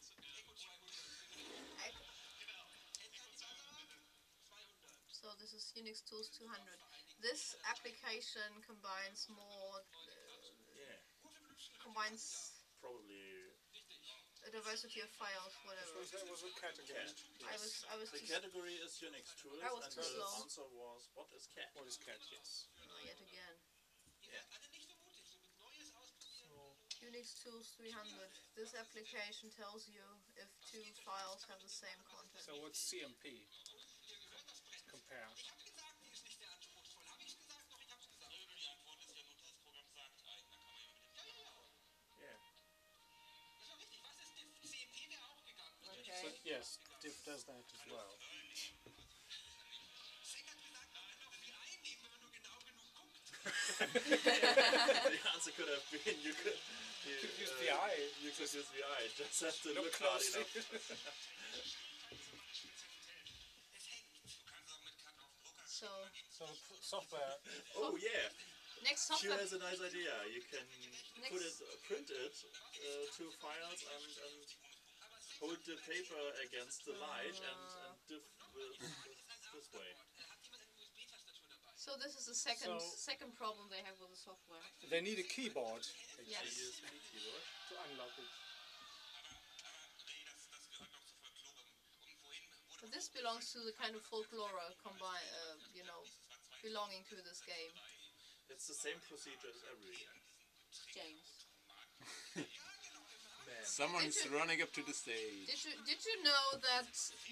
Unix Tools 200. This application combines more, uh, yeah, combines probably a diversity of files, whatever. So that was a cat again. cat. I was I was The category is Unix tools, I was and too the slow. answer was what is cat? What is cat? Yes. oh, yet again. alle nicht so mutig, so mit Neues ausprobieren. So Unix Tools 300. This application tells you if two files have the same content. So what's CMP? Compare. Does that as well. Sek hat gesagt, man kann auch [LAUGHS] viel einnehmen, wenn man nur genau genug guckt. the answer could have been you could you, Could use uh, the eye. You could use the eye. Just have to Look look, hard enough. Es hängt. Du kannst auch mit Cut auf den Drucker So so software. Oh yeah. next Q She has a nice idea. You can put it, Next. print it, uh, two files, and, and hold the paper against the light, and, and diff with, with this way. Hat jemand eine USB-Tastatur dabei? So this is the second So- second problem they have with the software. They need a keyboard A Yes. USB keyboard. to unlock it. Nee, das, das gehört noch zur Folklore. Und wohin wurde But this belongs to the kind of folklore combine, uh, you know, belonging to this game. It's the same procedure as every game. James. [LAUGHS] Someone's Did you- running up to the stage. Did you did you know that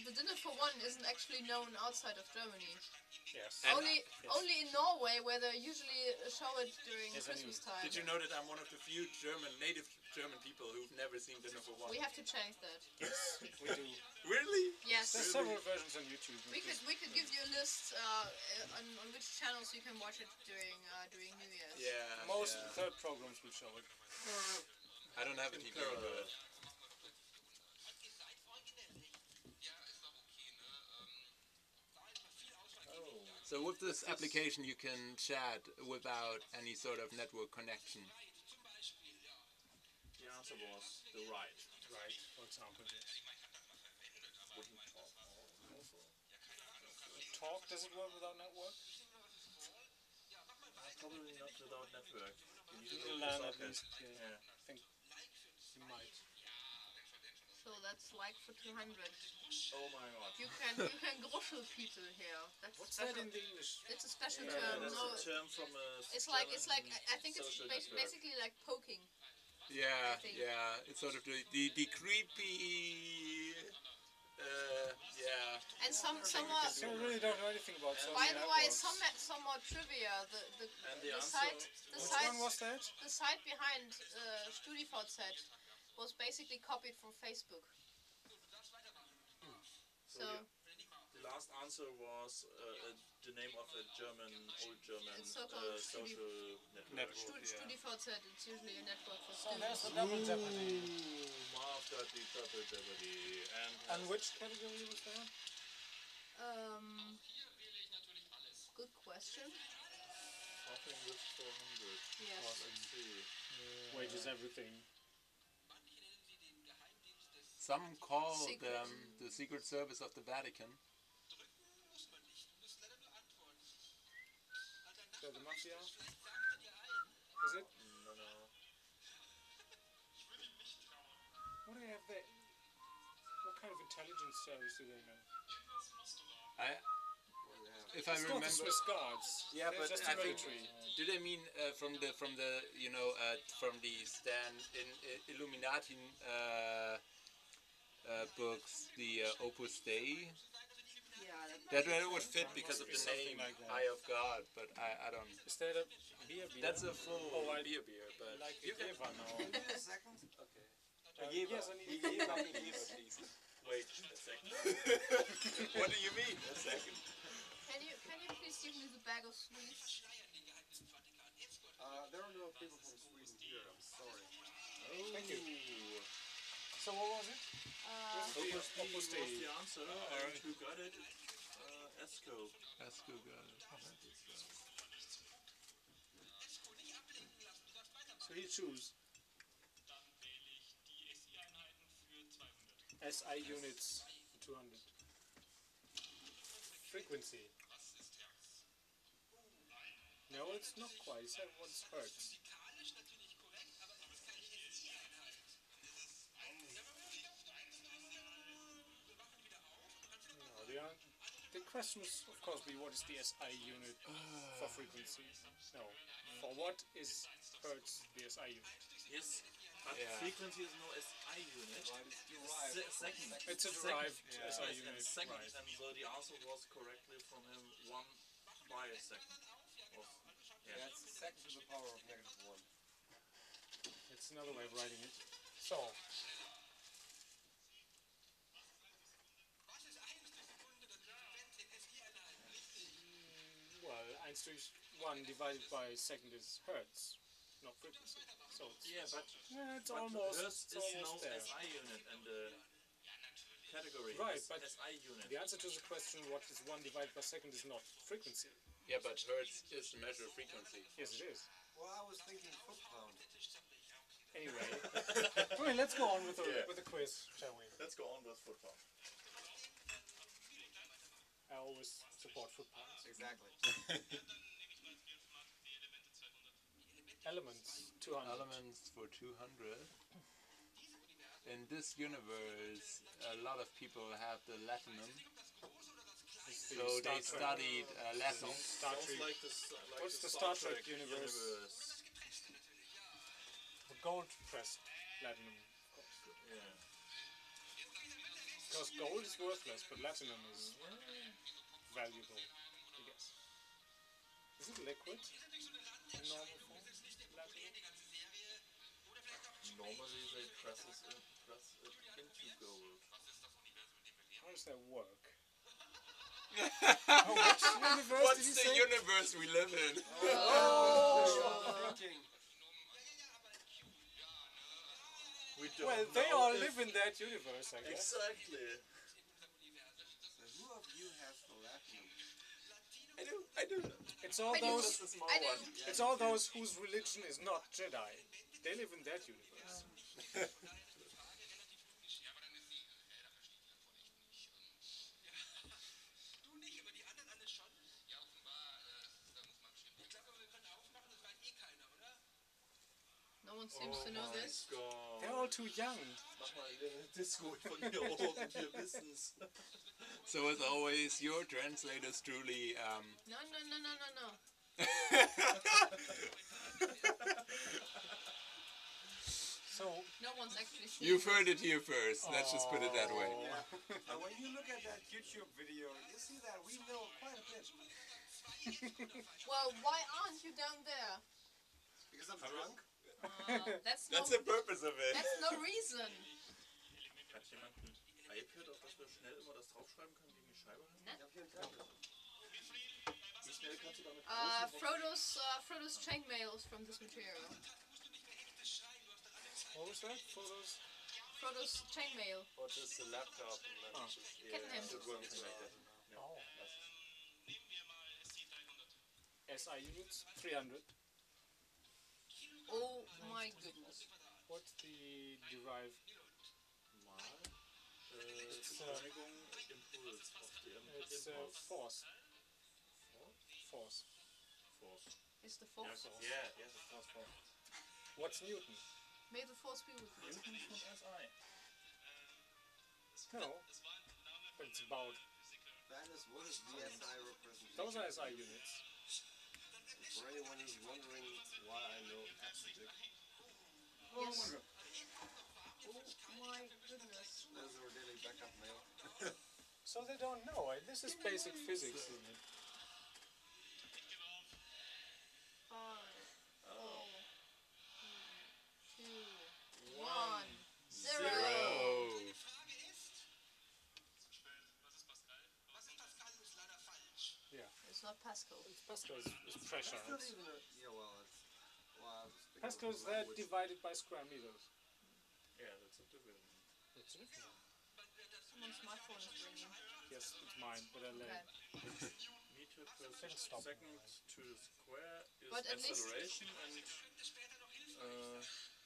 the dinner for one isn't actually known outside of Germany? Yes. And- only yes. only in Norway, where they usually show it during Yes, Christmas time. Did you know that I'm one of the few German, native German people who've never seen Dinner for One? We have to change that. Yes, we [LAUGHS] do. Really? Yes. There's several versions on YouTube. We could we could give you a list uh, on, on which channels you can watch it during uh, during New Year's. Yeah. Most yeah. third programs will show it. I don't have a TV. parallel. but- So with this application, you can chat without any sort of network connection. The answer was the right. Right, for example. Talk, does it work without network? Probably not without network. You need Little a LAN local at least. Yeah. Yeah. I think you might. So that's like for 200. Oh my god. You can you can gruschel people here. That's What's that in the English? It's a special Yeah, term. that's No, a term from a it's like it's like I I think it's social network. basically like poking. Yeah, yeah. It's sort of the the, the creepy. Uh, yeah. And some somewhat. So I really don't know anything about social By the way, networks. some some more trivia. The the, And the the site the Which site one was that? the site behind uh, StudiVZ was basically copied from Facebook. So The last answer was uh, uh, the name of a German, old German It's so-called uh, Studi- social network. Network. Stu- yeah. StudiVZ it's usually a network for So there's students. the double jeopardy. Marv Dirty Double Jeopardy. And, And which category was that? Um, good question. Something with 400. Yes. Let's. Wages everything. Some call Secret. them the Secret Service of the Vatican. So the mafia? Is it? No, no. What do they have there? What kind of intelligence service do they know? I, if I It's not the remember. Swiss guards. Yeah, They're but just I think. Do they mean uh, from the from the you know uh, from the Stan in uh, Illuminati uh, books, the uh, Opus Dei? Yeah. That that would fit because of the name like that. Eye of God, but I, I don't. Is that a beer beer? That's a full Oh, I- beer beer, but like you a can. Jever now. Give me a second. Okay. Uh, yes, I need a Jever, please. Wait a second. [LAUGHS] what do you mean? A second. Can you can you please give me the bag of sweets? Uh, there are no people from Sweden here. I'm sorry. Thank you. So what was it? Uh, Opus Dei Opus was the answer, and who got it? Uh, ESCO. That's good, got it. So you choose. SI units for 200. Frequency. No, it's not quite. It's what's hertz. The question would of course be what is the SI unit for frequency? No. For what is hertz the SI unit? Yes, but Yeah. frequency is no SI unit. Se- second. It's a second, derived yeah, SI and unit, Second, right. and so the answer was correctly from him one by a second. Of, yeah. That's second to the power of negative one. It's another way of writing it. So, well, 1 durch 1 divided by second is hertz, not frequency. So it's, Yeah, but, yeah, it's but almost, Hertz it's is no almost there. SI unit, and the category Right, is but SI unit. The answer to the question what is 1 divided by second is not frequency. Yeah, but hertz is the measure of frequency. Yes, it is. Well, I was thinking foot pound. Anyway, [LAUGHS] okay, let's go on with the, Yeah. with the quiz, shall we? Let's go on with football. I always support foot. Exactly. [LAUGHS] Elements, 200. Elements for 200. In this universe, a lot of people have the Latinum, so Star they studied uh, Latin. Star Trek. like the, like What's the the Star Trek universe? universe. gold pressed latinum, of course. Yeah. Because gold is worthless, but platinum is valuable, I guess. Is it liquid? In normal form? Normally they press it, in, press it into gold. How does that work? oh, [LAUGHS] which universe What's the say? universe we live in? Thinking. We don't well, they all live in that universe, I guess. Exactly. So who of you has the Latin? I don't. I don't. It's all I those. Just I do. one. It's all those whose religion is not Jedi. They live in that universe. Du nicht, aber die anderen alle schon? Ja, offenbar. Ich glaube, wir können aufmachen, das weiß keiner, oder? No one seems Oh to know oh my this. They're all too young. Mach mal eine Disco von hier oben, wir wissen's. So as always, your translators truly. Um, No, no, no, no, no, no. So, No one's actually You've heard it here first. Let's just put it that way. And when you look at that YouTube video, you see that we know quite a bit. Well, why aren't you down there? Because I'm drunk. Uh, that's no. That's the purpose of it. That's no reason. Hat jemand ein iPad, auf das wir schnell immer das draufschreiben können gegen die Scheibe? halten? Ich hab hier. Wie schnell kannst du damit Uh, Frodo's uh, Frodo's chainmail is from this material. what was that? Photos? Frodo's chainmail. Or just a laptop and then Ah. just Get yeah, him. it works like that. Oh. SI units, 300. Oh my goodness. What's the derived? Mal It's, uh, Beschleunigung, Impuls auf dem It's uh, force. Force. Force. It's the force. Yeah, yes, of course. Well, What's Newton? May the force be with you. Newton von SI. No. But it's about. That is what is the SI representation? Those are SI units. For anyone who's wondering why I know Pacific, Yes. Oh my goodness. that is our daily backup mail. So they don't know. This is basic physics, isn't it? Five, four, three, two, one, zero. Zero. Die Frage ist, was ist Pascal? Was ist Pascal ist. It's not Pascal. Pascal is, is pressure. That's not even a. Yeah, well, it's. Well, I was Pascal is that divided by square meters. Yeah, that's a division. It's a different one. Someone's smartphone is ringing. Yes, it's mine, but I Okay. late. Meter per Then sec- stop. second to the square is But at least- acceleration and uh,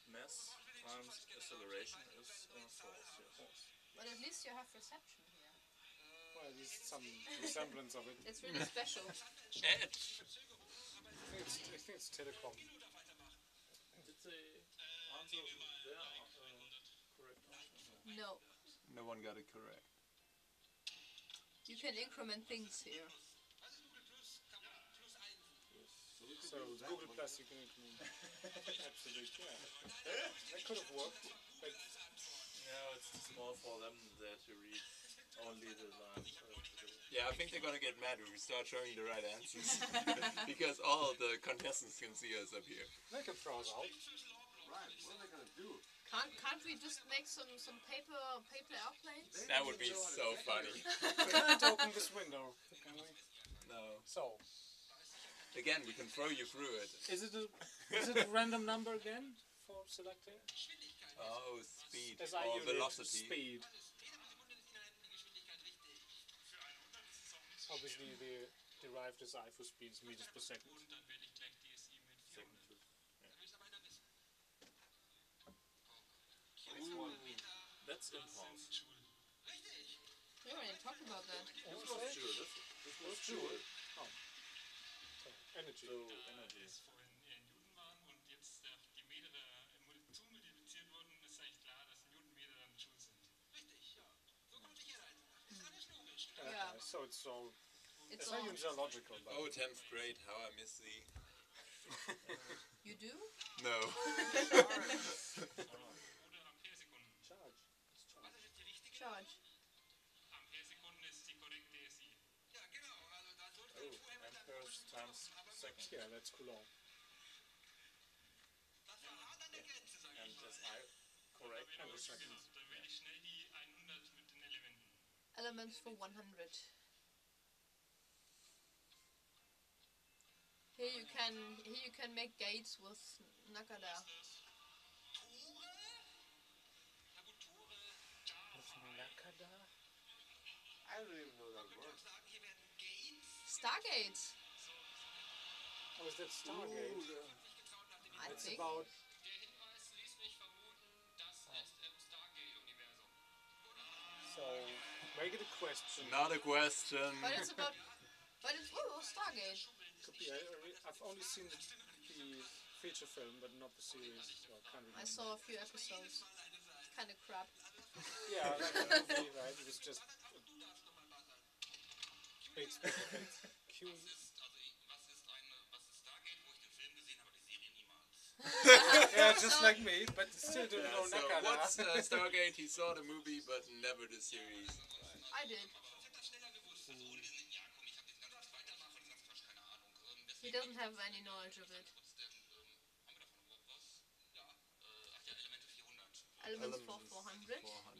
mass times acceleration is uh, force. Yes. But at least you have reception here. Well, there's some resemblance of it. It's really special. Ed. I think it's, I think it's telecom. Did they answer their uh, correct answer? No. No. No one got it correct. You can increment things here. So it's Google Plus, you can include. Absolutely, yeah. That could have worked, but Yeah, it's too small for them there to read only the line. To the- Yeah, I think they're gonna get mad if we start showing the right answers [LAUGHS] because all the contestants can see us up here. they can throw us out. Right, what are they gonna do? Can't can't we just make some some paper paper airplanes? That would be so funny. [LAUGHS] We can't open this window, can we? No. So, Again, we can throw you through it. is it a [LAUGHS] is it a random number again for selecting? Oh, speed SI or unit velocity. speed. Obviously, the derived SI for speed is meters per second. Second to That's impulse. We already talked about that. This was Joule. This, this was Joule. So, energy. So energy. vorhin eher in Newton waren und jetzt äh, die Meter da äh, mul- zumultipliziert wurden, ist eigentlich klar, dass Newtonmeter dann Joule sind. Richtig, ja. So kommt sich herleiten. Ist alles logisch. Uh, Yeah. So it's all. It's SI all units are logical, but Oh, 10th grade, how I miss thee. you do. No. [LAUGHS] [LAUGHS] Oh, times second. Yeah, that's And I correct second. Elements for 100. Here you can here you can make gates with Naquadah. I don't even know that word. Stargate. Oh, is that Stargate? I It's think. about Der Hinweis ließ mich vermuten, das ist im Stargate-Universum. so. Make it a question. Not a question. But it's about but it's oh Stargate. Could be. I, I re- I've only seen the, the feature film, but not the series. So I can't. I saw a few episodes. Kind of crap. Yeah, like the movie, right? It was just a big special effects. Q. Also, ich- was ist eine, was ist Stargate, wo ich den Film gesehen habe, die Serie niemals. [LAUGHS] Yeah, just like me, but still don't Yeah, know so Naquadah. what's uh, Stargate? He saw the movie, but never the series. I did. He doesn't have any knowledge of it. Elements for 400. 400.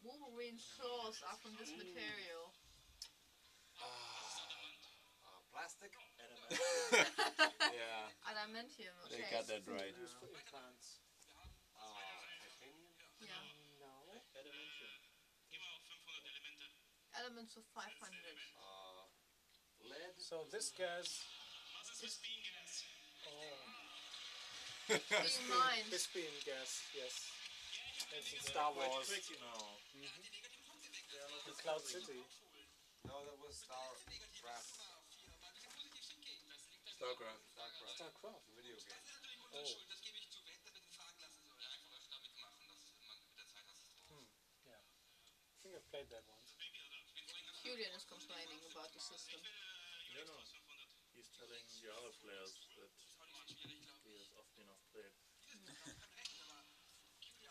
Wolverine's claws are from this material. Uh, plastic? [LAUGHS] Yeah, Adamantium, they got that right. Used for implants. Uh, titanium? Yeah. No. Adamantium. Elements of 500. Uh, lead? So this gas. Oh, Being [LAUGHS] mine. this being gas, yes. It's in Star Quite Wars. tricky now. The Cloud City. No, that was Starcraft. Starcraft. Starcraft. Starcraft. Video game. Oh. Das gebe ich zu, wer hätte mit den Fragen lassen sollen. Einfach öfter mitmachen, dass man mit der Zeit hast es drauf. I think I've played that once. Julian is complaining about the system. No, no. He's telling the other players that he has often enough played.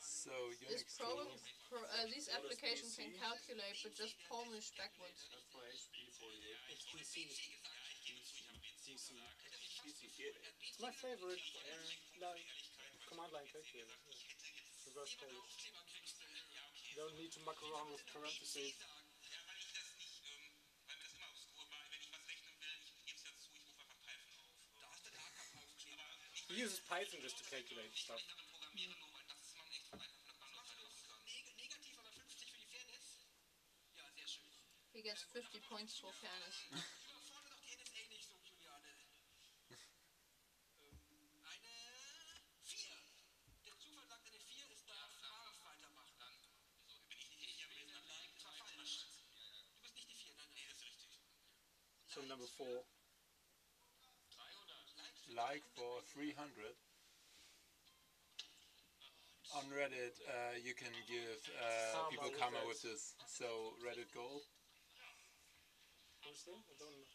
So This Unix program, tools. pro, uh, these applications can calculate, but just Polish backwards. My HP48. It's DC. DC. It's my favorite uh, line, command line calculator. Yeah. Reverse Polish. You don't need to muck around with parentheses. Ja, weil ich das nicht, ähm, weil mir nein, nein. Nee, das ist richtig. So number four. like for 300 on reddit uh, you can give uh, people karma with this so reddit gold Who's there? I don't know.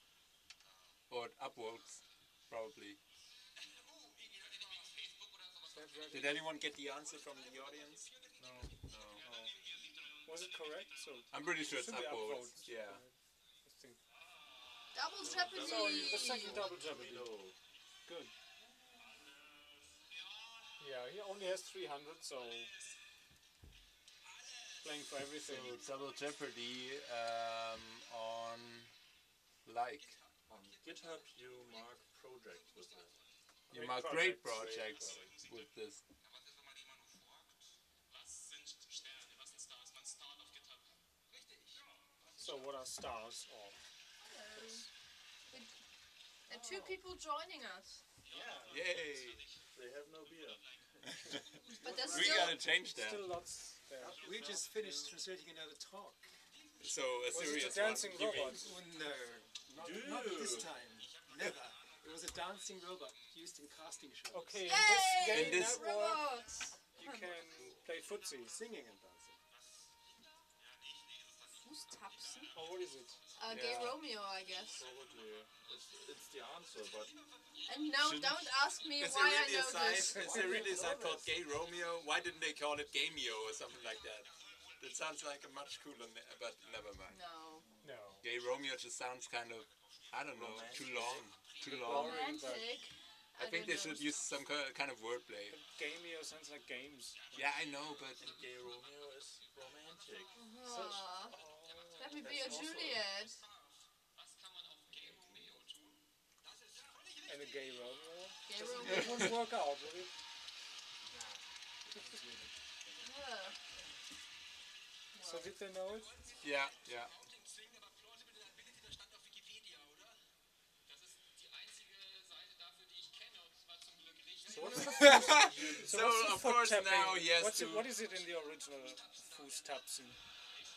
or upvotes probably Is that Reddit? did anyone get the answer from the audience No. no Was it correct? So i'm pretty sure it's should be upvotes upvotes. yeah I think. Double So the second double jeopardy. Below. Good. Yeah, he only has 300, so playing for everything. so double jeopardy um, on like On GitHub, you mark project with it. you Great mark great projects. projects with this Was sind Sterne? Was sind Stars? Man Start auf GitHub. So what are stars or And two people joining us. Yeah. yay They have no beer. But there's we still gotta change that still lots there? We just finished translating another talk. so a Was it serious a dancing one. Robot? Oh, no, not, not this time. Never. It was a dancing robot used in casting shows. Okay, in this Yay! game In this- network, robots! you can play footsie. Singing and dancing. Fußtapsen? Oh, what is it? Uh, Gay Yeah. Romeo, I guess. Probably. It's, it's the answer, but And now Shouldn't- don't ask me Is why there I really a know side? this. Is there really a side called Gay Romeo? Why didn't they call it Gameo or something like that? That sounds like a much cooler, na- but never mind. No. No. Gay Romeo just sounds kind of, I don't know, too long, too long. Romantic. I think they don't should use some kind of wordplay. Gamey sounds like games. Yeah, I know, but And gay Romeo is romantic. Aw, let me be a Juliet. Was kann man auf Gay Romeo? And a gay Romeo. It Romeo. won't work out, will it? [LAUGHS] Yeah. So did they know it? yeah, yeah. [LAUGHS] So what's the foot? So, what's of course tapping? now he has What's to. it, what is it in the original Fußtapsen?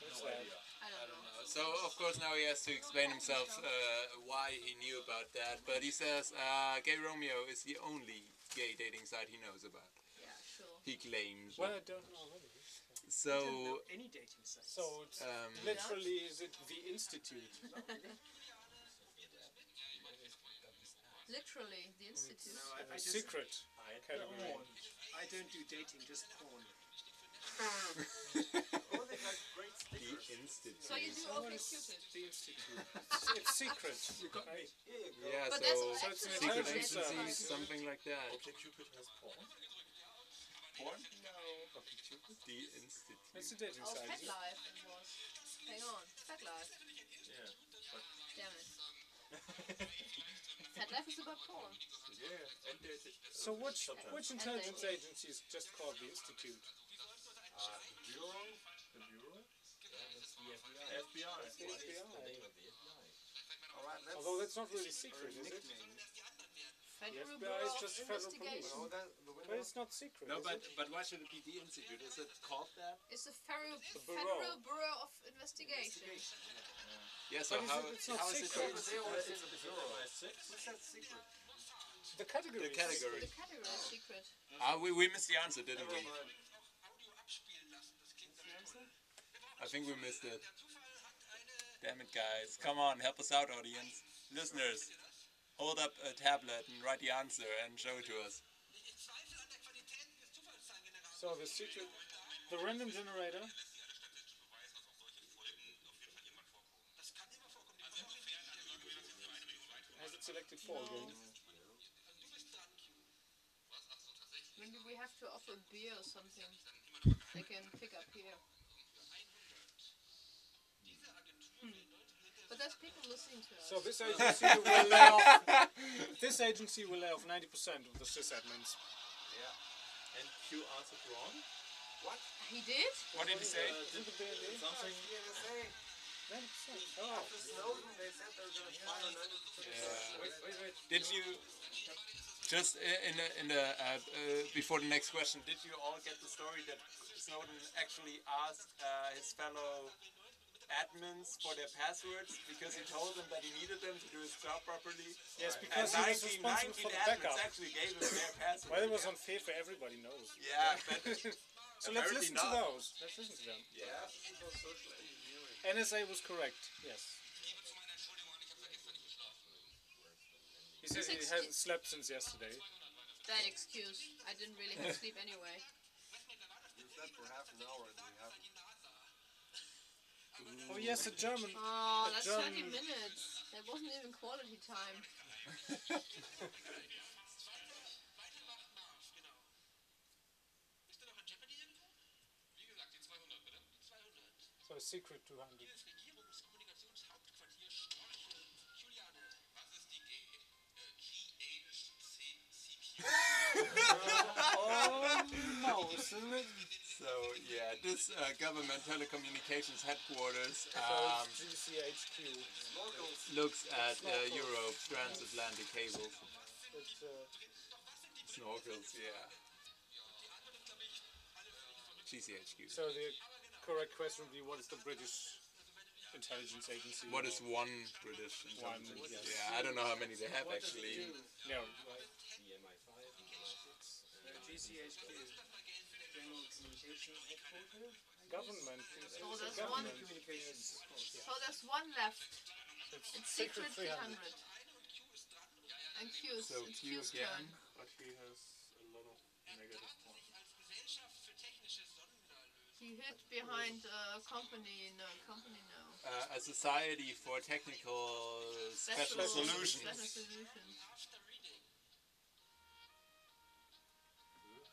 What's that? I don't know. So of course now he has to explain himself uh, why he knew about that. But he says uh, Gay Romeo is the only gay dating site he knows about. Yeah, sure. He claims. Well, I don't know already. So know any dating sites. So it's um, literally is it the institute? [LAUGHS] Literally, the institute. No, I, I A just secret category. porn. I don't do dating, just porn. [LAUGHS] They got great the institute. So you do So what okay, Cupid. the institute? It's, [LAUGHS] it's secret. You got me. Here you go. Yeah, But so that's So it's an actually secret intelligence dating something like that. Okay, Cupid has porn. Porn? No. The institute. It's a dating Oh, site. Fat isn't? Life it was. Hang on, Fat Life. Yeah. Damn it. [LAUGHS] Fat Life is about porn. Yeah. And they, So which Sometimes. which intelligence agency is just called the institute? Uh, Bureau? the bureau? That's the FBI. FBI. What is the FBI. name of the FBI? Alright, that's... Although that's not really secret, is it? Federal FBI Bureau is of just federal police. Investigation. Oh, that, But it's not secret. No, but it? but why should it be the institute? Is it called that? It's the Federal, bureau. Federal Bureau of Investigation. Yeah. So how it- it's not how is it? secret. But they always say the MI6? What's that secret? the category. The category. The category is secret. Ah, we we missed the answer, didn't we? I think we missed it. Damn it, guys. Come on, help us out, audience. Listeners, hold up a tablet and write the answer and show it to us. So the secret, the random generator. Has it selected four again? Maybe we have to offer a beer or something. They can pick up here. Hmm. But there's people listening to us. So this agency [LAUGHS] will lay off. This agency will lay off ninety percent of the sysadmins. And Q answered wrong? What? He did? What did he say? Uh, did something? The NSA. Ninety percent. Oh. After Snowden, they said they were going to fire 90% Wait, wait, wait. Did you just in the, in the uh, uh, before the next question? Did you all get the story that Snowden actually asked uh, his fellow admins for their passwords because he told them that he needed them to do his job properly? Yes, And because he was 19, responsible for the admins backup. actually gave him their password. Well, it was unfair for everybody knows. Yeah, but [LAUGHS] So let's listen not. to those. Let's listen to them. yeah. NSA was correct. Yes. He says he hasn't slept since yesterday. Bad excuse. I didn't really have sleep [LAUGHS] anyway. You slept for half an hour and you haven't. Oh yes, a German. Oh, A that's 30 minutes. That wasn't even quality time. [LAUGHS] So secret 200. [LAUGHS] oh no. So yeah, this uh, government telecommunications headquarters um, looks at uh, Europe transatlantic cables, It's, uh, snorkels. Yeah. GCHQ. so the correct question would be what is the British intelligence agency? What is one British One, intelligence? yes. Yeah, I don't know how many they have What does it actually. do? No, right. DMI5, GCHQ. General Communications Headquarters? Government. It's, it's a there's government. one. Communications. So there's one left. It's, It's Secret 300. 300. And Q's. So it's Q Q's again. turn. But he has a lot of negative points. He hid behind a company, no, company no. uh, a society for technical special, solutions. Special solutions.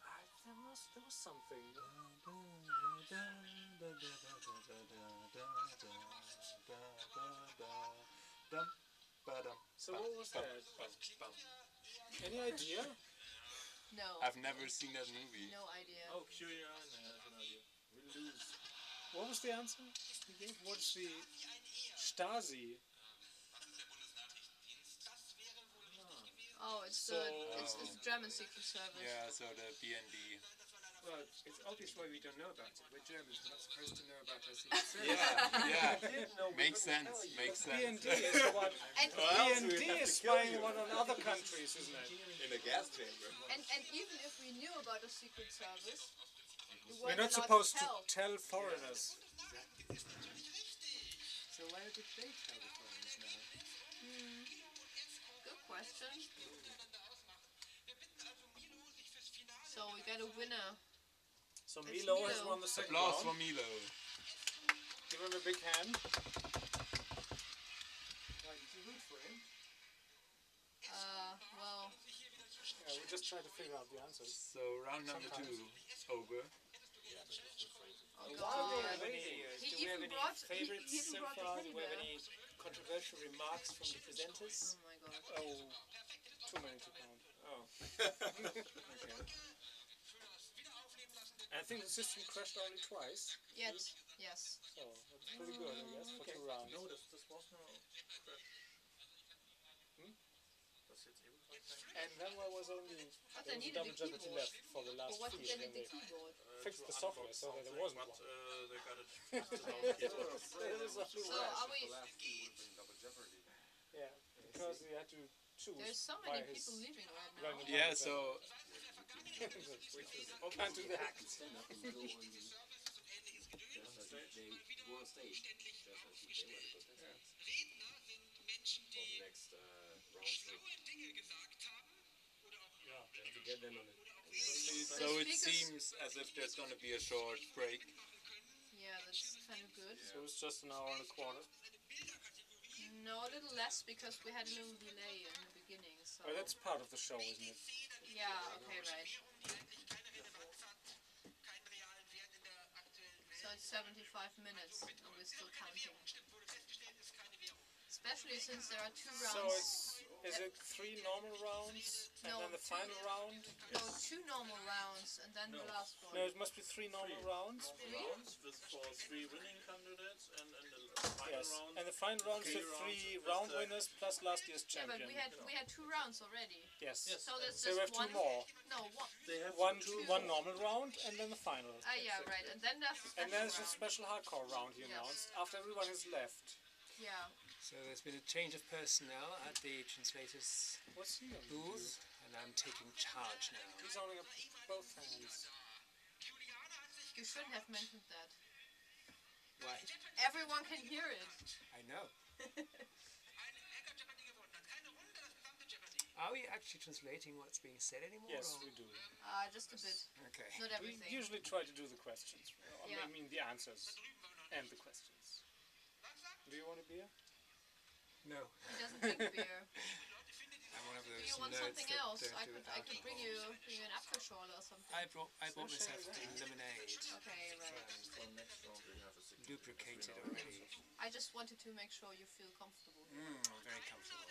Ah, there was there was something. So what was that? Any idea? No. I've never seen that movie. No idea. Oh, Kyrian has an idea. We lose. What was the answer? you gave? What's the Stasi? Oh, it's So- the it's, it's the German Secret Service. Yeah, so the BND. Well, it's obvious why we don't know about it. We're Germans. We're not supposed to know about our secret service. Yeah, yeah. did know, we Makes sense. Makes BND sense. is the. [LAUGHS] And, BND is spying one on other countries, isn't it? In a gas chamber. and and even if we knew about the Secret Service, we We're weren't not allowed supposed to tell. tell foreigners. So why did they tell the foreigners now? Good question. So we got a winner. So It's Milo has won the second Applause for round. Milo. Give him a big hand. Why did you root for him? Uh, well, Yeah, we just try to figure out the answers. So round number two over. Oh wow. god. Do we have any, He do we have any brought- favorites he even so far? Do we have any controversial remarks from the presenters? Oh my god. Oh, too many to count. Oh, [LAUGHS] I think the system crashed only twice, Yet, yes. so oh, that's pretty good, I guess, for two rounds. No, das, das was no crash. Hm? Das ist jetzt ebenfalls kein And then there was only there was needed double jeopardy left for the But last what did they then the keyboard? Fixed to the software so that there something, wasn't but. Uh, they got it [LAUGHS] twisted out [LAUGHS] was only So are we? The last two would have been double jeopardy. Yeah, because we had to choose. There's so many people leaving right now. random Yeah, so Which can't do that. They go on stage just as if they were the contestants. So it seems as if there's gonna be a short break. Yeah, that's kind of good. So it's just an hour and a quarter. No, a little less because we had a little delay in the beginning. So Oh, that's part of the show, isn't it? yeah, okay, right. So it's 75 minutes and we're still counting. Especially since there are two So rounds. it's is it three normal rounds and No, then the two- final round? No, two normal rounds and then the last one. No, it must be three normal rounds. Three? rounds with for three winning candidates and, and the final Yes, round. and the final round three for three rounds round with the- winners plus last year's Yeah, but champion. we had we had two rounds already. Yes. Yes. So there's So we just have two one. more. No, one. they have One two one normal round and then the final. Ah, yeah, right. And then there's a special And then there's a round. special hardcore round he Yes. announced after everyone has left. Yeah. So there's been a change of personnel at the translators What's he on? booth, and I'm taking charge now. He's holding up both hands. You shouldn't have mentioned that. Why? Everyone can hear it. I know. [LAUGHS] Are we actually translating what's being said anymore? Yes, or- we do. Uh, just a bit. Okay. Not We usually try to do the questions. I Yeah. mean the answers and the questions. Do you want a beer? No. He doesn't drink [LAUGHS] beer. I'm one of Do you want nerds something else? I could I could bring you bring you an Apfelschorle or something. I brought I bought myself a lemonade. Okay, right. for next round we have a six. Lubricated already. I just wanted to make sure you feel comfortable. Mm, I'm very comfortable.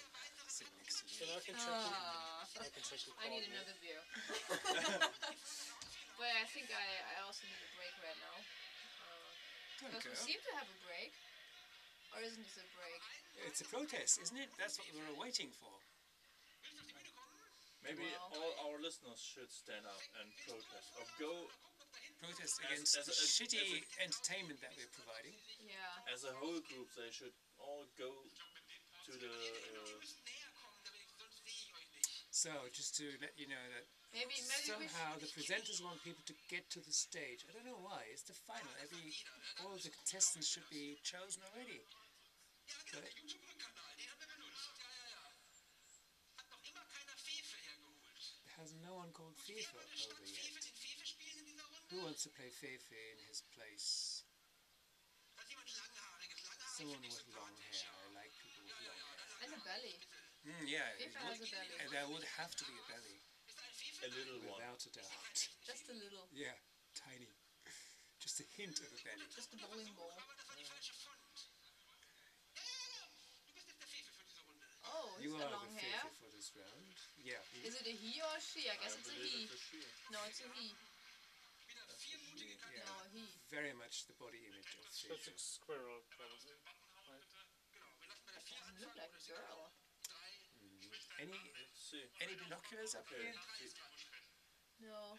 Sitting next to Then you. I can check. Ah, I can check I need another beer. [LAUGHS] but I think I, I also need a break right now. Because we seem to have a break. Or isn't this a break? It's a protest, isn't it? That's what we were waiting for. Maybe Well. all our listeners should stand up and protest or go Protest As- against as the a- shitty a- entertainment that we're providing. Yeah. as a whole group. They should all go to the. Uh, So, just to let you know that Maybe maybe somehow the presenters want people to get to the stage. I don't know why. It's the final. Every all the contestants should be chosen already. But has no one called Fefe over yet. Who wants to play Fefe in his place? someone with long hair. I like people with long hair. And a belly. Mm, yeah, it Fefe has would, a belly. and there would have to be a belly, A little one. without a doubt. Just a little. [LAUGHS] Yeah, tiny. [LAUGHS] Just a hint of a belly. Just a bowling ball. Oh, he's You got are long the hair. for this round. Yeah. he- Is it a he or a she? I guess I it's a he. it's a she. No, it's a he. yeah. No, he. Very much the body image of That's a squirrel, probably. That doesn't look like a girl. Mm. Any Let's any binoculars up here? No.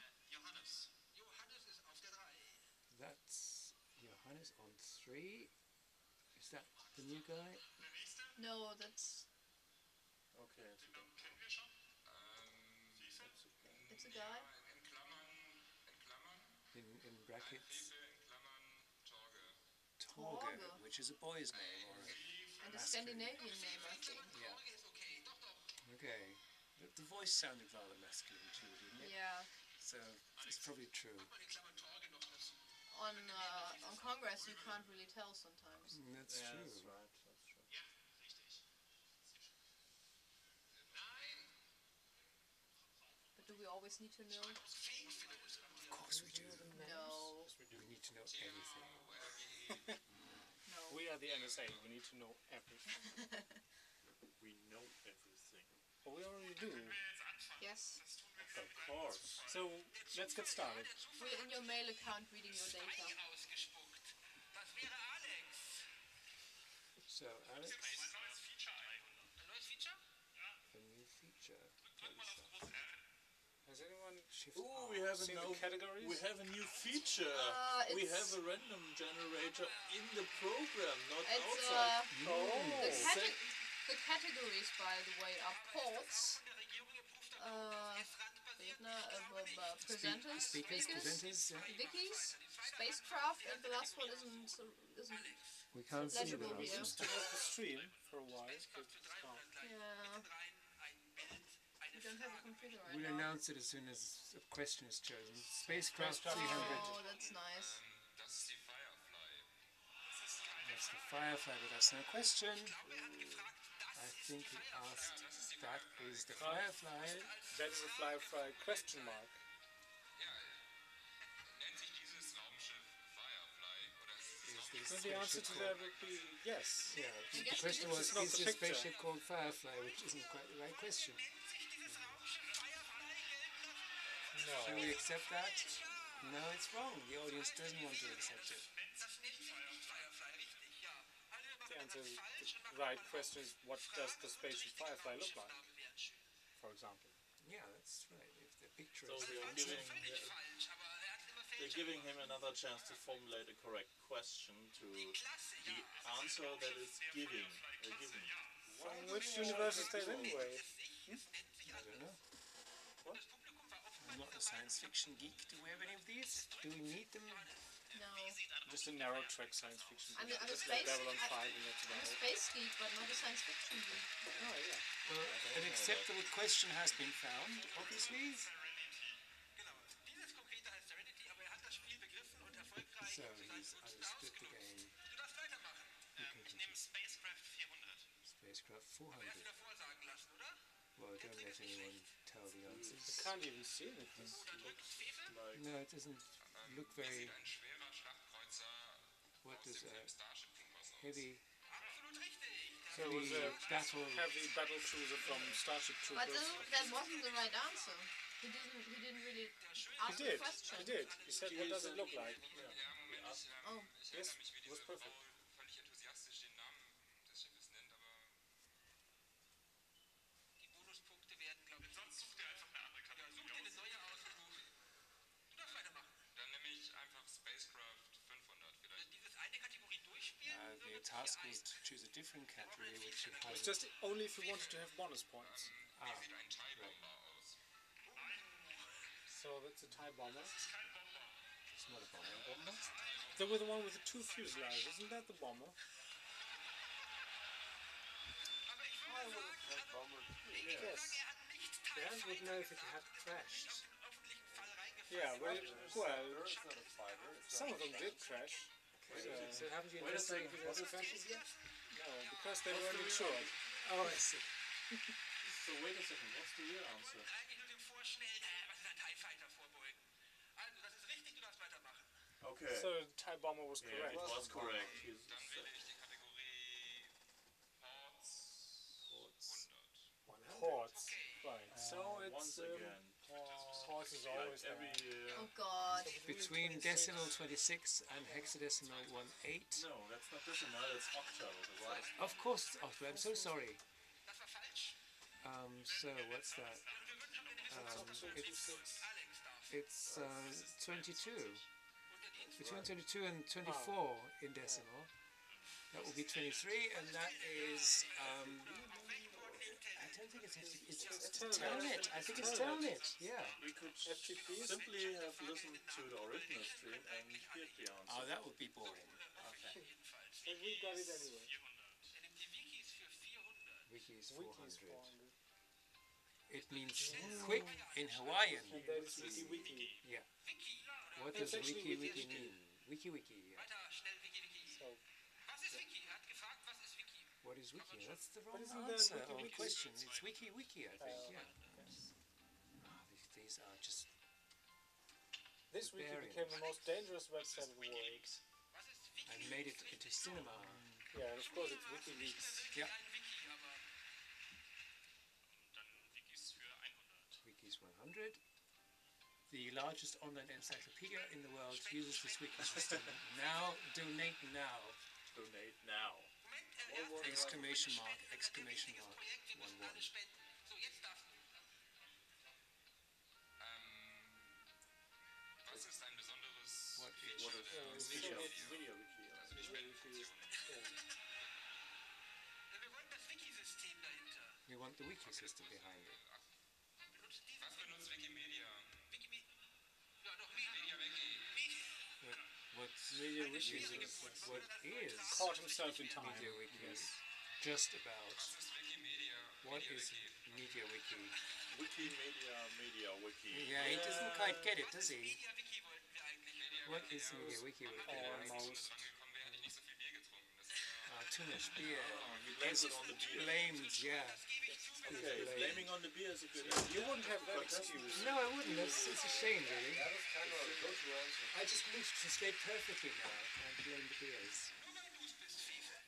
That's Johannes on three. Is that the new guy? No, that's it's guy. In in brackets. Torge. Torge, which is a boy's name or a And a. Scandinavian name, I think. Yeah. Okay. The, the voice sounded rather masculine too, didn't it? Yeah. So it's probably true. On uh, on Congress, you can't really tell sometimes. That's Yeah, true. that's right. That's true. But do we always need to know? Of course we do. No. We need to know everything. No. We are the NSA. We need to know everything. [LAUGHS] We know everything. Well, we already do. Yes. Of course. So let's get started. We're in your mail account reading your data. So Alex, Neues Feature ein. a new feature. What is that? Has anyone Shift Ooh, we have a seen no, categories? we have a new feature. Uh, we have a random generator in the program, not It's outside. uh, oh, the, cate- the categories, by the way, are ports, uh, Redner, b- b- presenters, Speakers, speakers, presenters. Yeah. wikis, spacecraft, and the last one isn't isn't We can't see legible them. here. It was the stream for a while. but it's gone. Yeah. We don't have a computer right We'll now. announce it as soon as a question is chosen. Spacecraft Spacecraft 300. Oh, that's nice. Das ist die Firefly. That's the Firefly, but that's no question. I think he asked, that is the Firefly. That is the fly fly question mark. Ja, nennt sich dieses Raumschiff Firefly oder ist es Is So the answer to that would be yes. Yeah, the question was, is not is the spaceship called Firefly, which isn't quite the right question. Shall we accept that? No, it's wrong. The audience doesn't want to accept it. The answer, the right question is what does the spaceship Firefly look like? For example. Yeah, that's right. If the picture So is we are giving, they're giving him another chance to formulate a correct question to the answer that is giving. Uh, given. From which universe is that anyway? I don't know. What? I'm not a science fiction geek. Do we have any of these? Do we need them? No. Just a narrow track science fiction. I'm a, I'm a Just like space. Babylon I, 5 and that's I'm a space geek, but not a science fiction geek. Oh, yeah. Uh, an acceptable question has been found, obviously. So he's understood the game. You can continue. Spacecraft 400. Spacecraft 400. Well, don't let anyone tell the I can't even see anything. Like, No, it doesn't look very. Ein schwerer Schlachtkreuzer What does a Starship Troopers aus. heavy, So it was heavy a battle? heavy battle cruiser from Starship But Troopers. that, that wasn't the right answer. He didn't. He didn't really He ask did. the question. He did. He said, what does it look like? Ja, Moment, ähm, Oh. Yes, it was perfect. Frau völlig enthusiastisch den Namen des Schiffes nennt, aber Die Bonuspunkte werden, glaube ich, sonst sucht ihr einfach eine andere Kategorie such dir eine aus. neue aus und du, du darfst weitermachen. Dann nehme ich einfach Spacecraft 500 vielleicht. Dieses eine Kategorie durchspielen. Uh, the task was to choose a different category, which you It's just only if you wanted to have bonus points. Ah, Wie sieht ein TIE Bomber aus? So that's a TIE bomber. it's not a bomber. bomber. They were the one with the two fuselages, isn't that the bomber? Yes. Yeah, I would know if it had crashed. Yeah, well, well not a fighter. It's some of them did crash. Okay. So haven't you Wait a investigated second, those what is crashes yet? No, because they weren't insured. Oh, I see. So wait a second, what's the real answer? Und eigentlich nur dem Vorschnellen, äh, was ist ein TIE Fighter vorbeugen. Also, das ist richtig, du darfst weitermachen. Okay. So the TIE bomber was correct. yeah, correct. it was correct. He's, Dann wähle ich die Kategorie Ports 100. Ports. Right. So uh, it's once um, again, ports is like always every year. Oh god. Between decimal 26 and hexadecimal 18. No, that's not decimal, that's octal. Of course it's octal. I'm so sorry. Das war falsch. Um, so what's that? Um, it's it's uh, 22. Between 22 and 24 in decimal. That will be 23, and that is. Um, I don't think it's it's, it's, it's Telnet. I think it's Telnet. Yeah. We could FTPs? simply have listened to the original stream and heard the answer. Oh, that would be boring. Okay. And we got it anyway. Nimmt die Wikis für 400. Wiki is Wikis 400. 400. It means quick in Hawaiian. And that is Wiki Wiki. Yeah. Wiki. What It's does wiki wiki Wiki. mean? Wiki wiki. Yeah. Weiter, schnell Wiki, Wiki. So Was ist Wiki? Er hat gefragt, was ist Wiki? What is wiki? That's the wrong isn't that answer wiki or wiki? question. It's wiki wiki, I think. Uh, Yeah. Ah, these, these are just this wiki Barbarians. became the most dangerous website in the world. Was ist Wiki? I made it into cinema. Yeah, and of course it's WikiLeaks. Yeah. Wiki, aber Wikis 100. Wikis 100. The largest online encyclopedia in the world uses this wiki system. now, donate now. Donate now. Exclamation mark, exclamation mark, Projekt, 1 alle spenden. So, jetzt darfst du. Ähm, was ist ein besonderes What is- Feature What is uh, video, video wiki? Also die Spendenfunktion. Wir wollen das Wiki-System dahinter. We want the wiki system behind it. Benutzt dieses Was benutzt Wikimedia? Wiki. Ja, doch, Media. MediaWiki. What's Media wiki is, is what is caught himself in time. Media Wiki? Just about. Was ist Wikimedia? What is MediaWiki? Media Wiki? Wikimedia, media wiki. Yeah, he doesn't quite get it, does he? Media-Wiki wollten wir eigentlich. What is Media Wiki? Wiki? Almost. Dran gekommen wäre, hätte ich nicht so viel Bier getrunken. Das ist, Uh, too much beer. He blames it on the beer. Blamed, yeah. Okay, blaming on the beer is a good idea. You wouldn't have that excuse. No, I wouldn't. That's, it's a shame, really. That was kind of a go-to answer. I just need to skate perfectly now. and can't blame the beers. Nur weil du es bist, Fefe.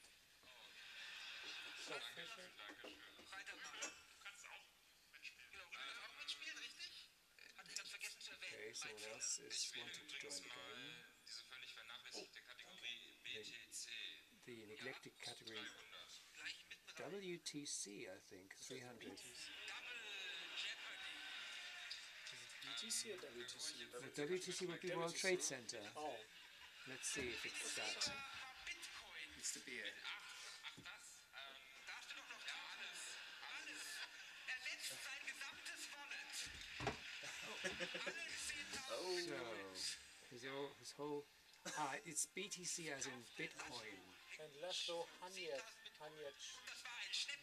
So Fisher. Weitermachen. du kannst auch mitspielen. Genau, du willst auch mitspielen, richtig? Hatte ich ganz vergessen zu erwähnen. Okay, someone else is Ich wanting to join the game. diese völlig vernachlässigte Kategorie BTC The neglected category 300. Gleich mitten rein. WTC, I think, 300. Double Jeopardy. BTC or WTC? The WTC would be World Trade Center. Oh, Let's see if it's that. Ein. It's the beer. Ach, das? Darfst du doch noch ja, alles. alles. Ersetzt sein gesamtes Wallet. Alle 10.000. So, his whole, his whole. Ah, it's BTC as in Bitcoin. and Laszlo Hanyecz, Hanyecz Das war ein Schnäppchen.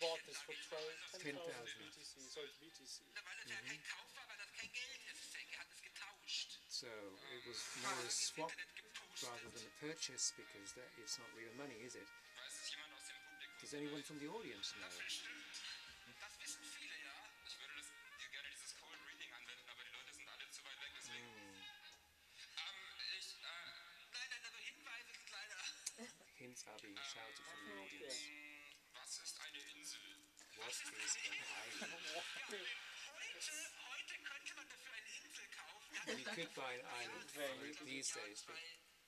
Bought this for 12 10,000 10,000. BTC, so mm-hmm. it's BTC. Weil es ja kein Kauf war, weil das kein Geld ist. Hat es getauscht. So it was um, more a swap rather than a purchase because that it's not real money, is it? Weiß es jemand aus dem Publikum? Does anyone from the audience know? Bestimmt. Das wissen viele, ja. Ich würde das, gerne dieses Cold Reading anwenden, aber die Leute sind alle zu weit weg, deswegen. Hmm. Ich, Nein, nein, also Hinweise ist leider. Hints are being um, shouted from the audience. was ist eine Insel? What is an island? Heute, heute könnte man dafür eine Insel kaufen. We could buy an island for it these days, but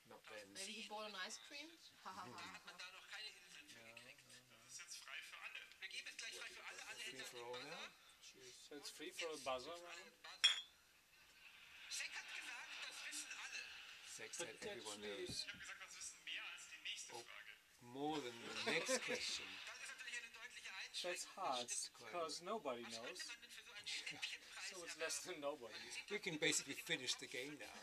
not then. Maybe he bought an ice cream? Hahaha. Hat man da noch keine Inseln für gekriegt. Das ist jetzt frei für alle. Wir geben es gleich frei für alle. Alle Free Eltern for all now? So it's free for a buzzer round? Scheck hat gesagt, das wissen alle. Sex But that everyone knows. Ich habe gesagt, das wissen mehr als die nächste Oh. Frage. More than the next question. Das ist natürlich eine deutliche That's hard, because nobody knows, könnte man denn für so einen Schnäppchenpreis [LAUGHS] so it's less than nobody. We can basically finish the game now.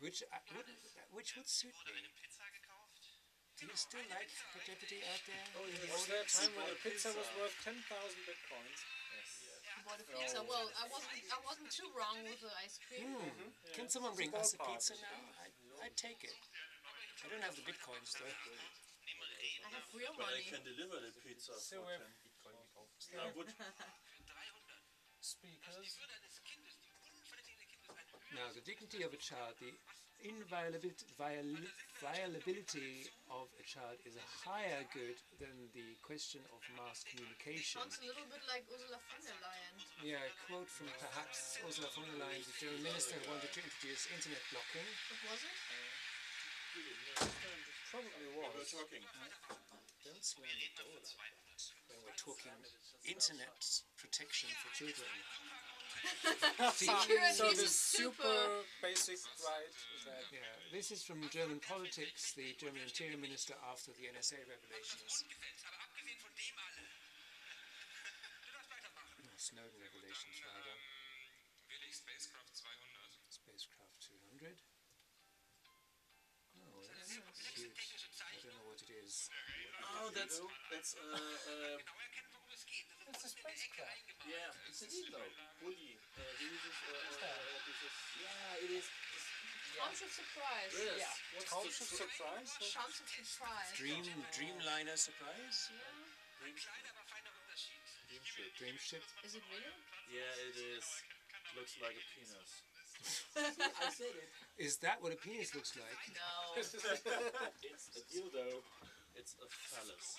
Which uh, would, which would suit me. Pizza gekauft? Do you still like the deputy out there? Oh, Was there a time when a pizza was worth 10,000 bitcoins? He bought a pizza. Well, I wasn't. I wasn't too wrong with the ice cream. Can someone bring us a pizza now? I, I'd take it. I don't have the bitcoins though. I have real But I can deliver the pizza So for we have 10. I would. [LAUGHS] speakers. Now, the dignity of a child, the inviolability, viol- violability of a child is a higher good than the question of mass communication. Sounds a little bit like Ursula von der Leyen. Yeah, a quote from perhaps Ursula von der Leyen, the German minister who wanted to introduce internet blocking. What was it? Uh, Probably We're was. talking. Don't slam the door like that when we're talking internet protection for children. [LAUGHS] Security So the super. super basic right is that Yeah, this is from German politics, the German interior minister after the NSA revelations. Oh, that's that's uh, uh Genau erkennen, worum es geht. It's a spacecraft. yeah, it's a Dildo. Woody. Uh, dieses, uh, uh, uh, dieses. Yeah, it is. Chance of surprise. Yes. Yeah. What's Couch the of surprise. Chance of surprise. Dream Dreamliner surprise? Yeah. kleiner, aber feiner Unterschied. Dream ship? Is it really? Yeah, it is. Looks like a penis. I said it. Is that what a penis looks like? No. It's a dildo. It's a phallus.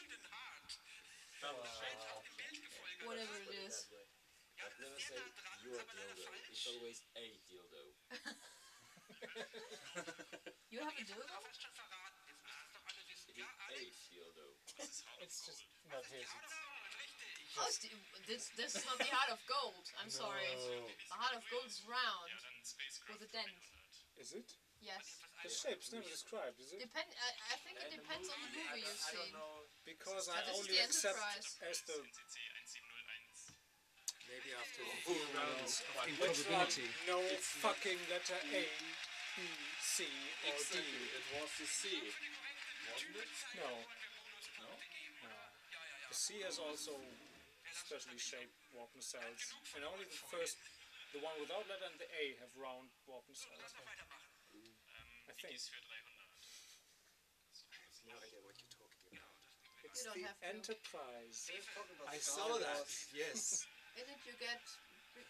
Whatever it is. But never say your dildo. It's always a dildo. [LAUGHS] [LAUGHS] You have a dildo? Fast schon verraten. Jetzt müssen es doch alle wissen. It Ja, is a dildo. It's just not his. Oh, it's Oh, the- this, this is not the heart of gold. I'm sorry. The heart of gold is round Dann with a dent. Is it? Yes. The shape's never described, is it? Depend. I, I think it depends on the movie you've I seen. don't know. Because I only accept as the CC 1701. Maybe after a few rounds of improbability. No fucking letter A, B, C, or D. It was the C. Wasn't it? No. No. No. The C has also specially shaped warp cells, and only the first, the one without letter and the A have round warp cells. I think. Dies für 300. No idea what you're talking about. It's don't the have. Enterprise. I saw that. Yes. [LAUGHS] In it you get big,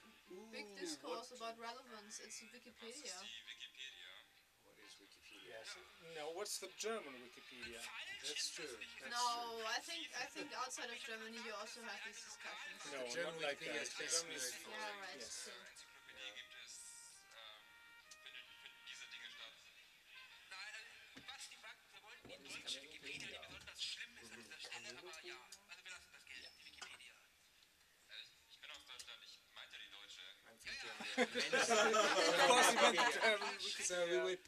big discourse about relevance. It's Wikipedia. Wikipedia. What is Wikipedia? Yes. No, what's the German Wikipedia? That's true. That's No, I think I think outside of Germany you also have these discussions. No, German not like Wikipedia that. is best German is Yeah, right. Yes. So. Thinking So we would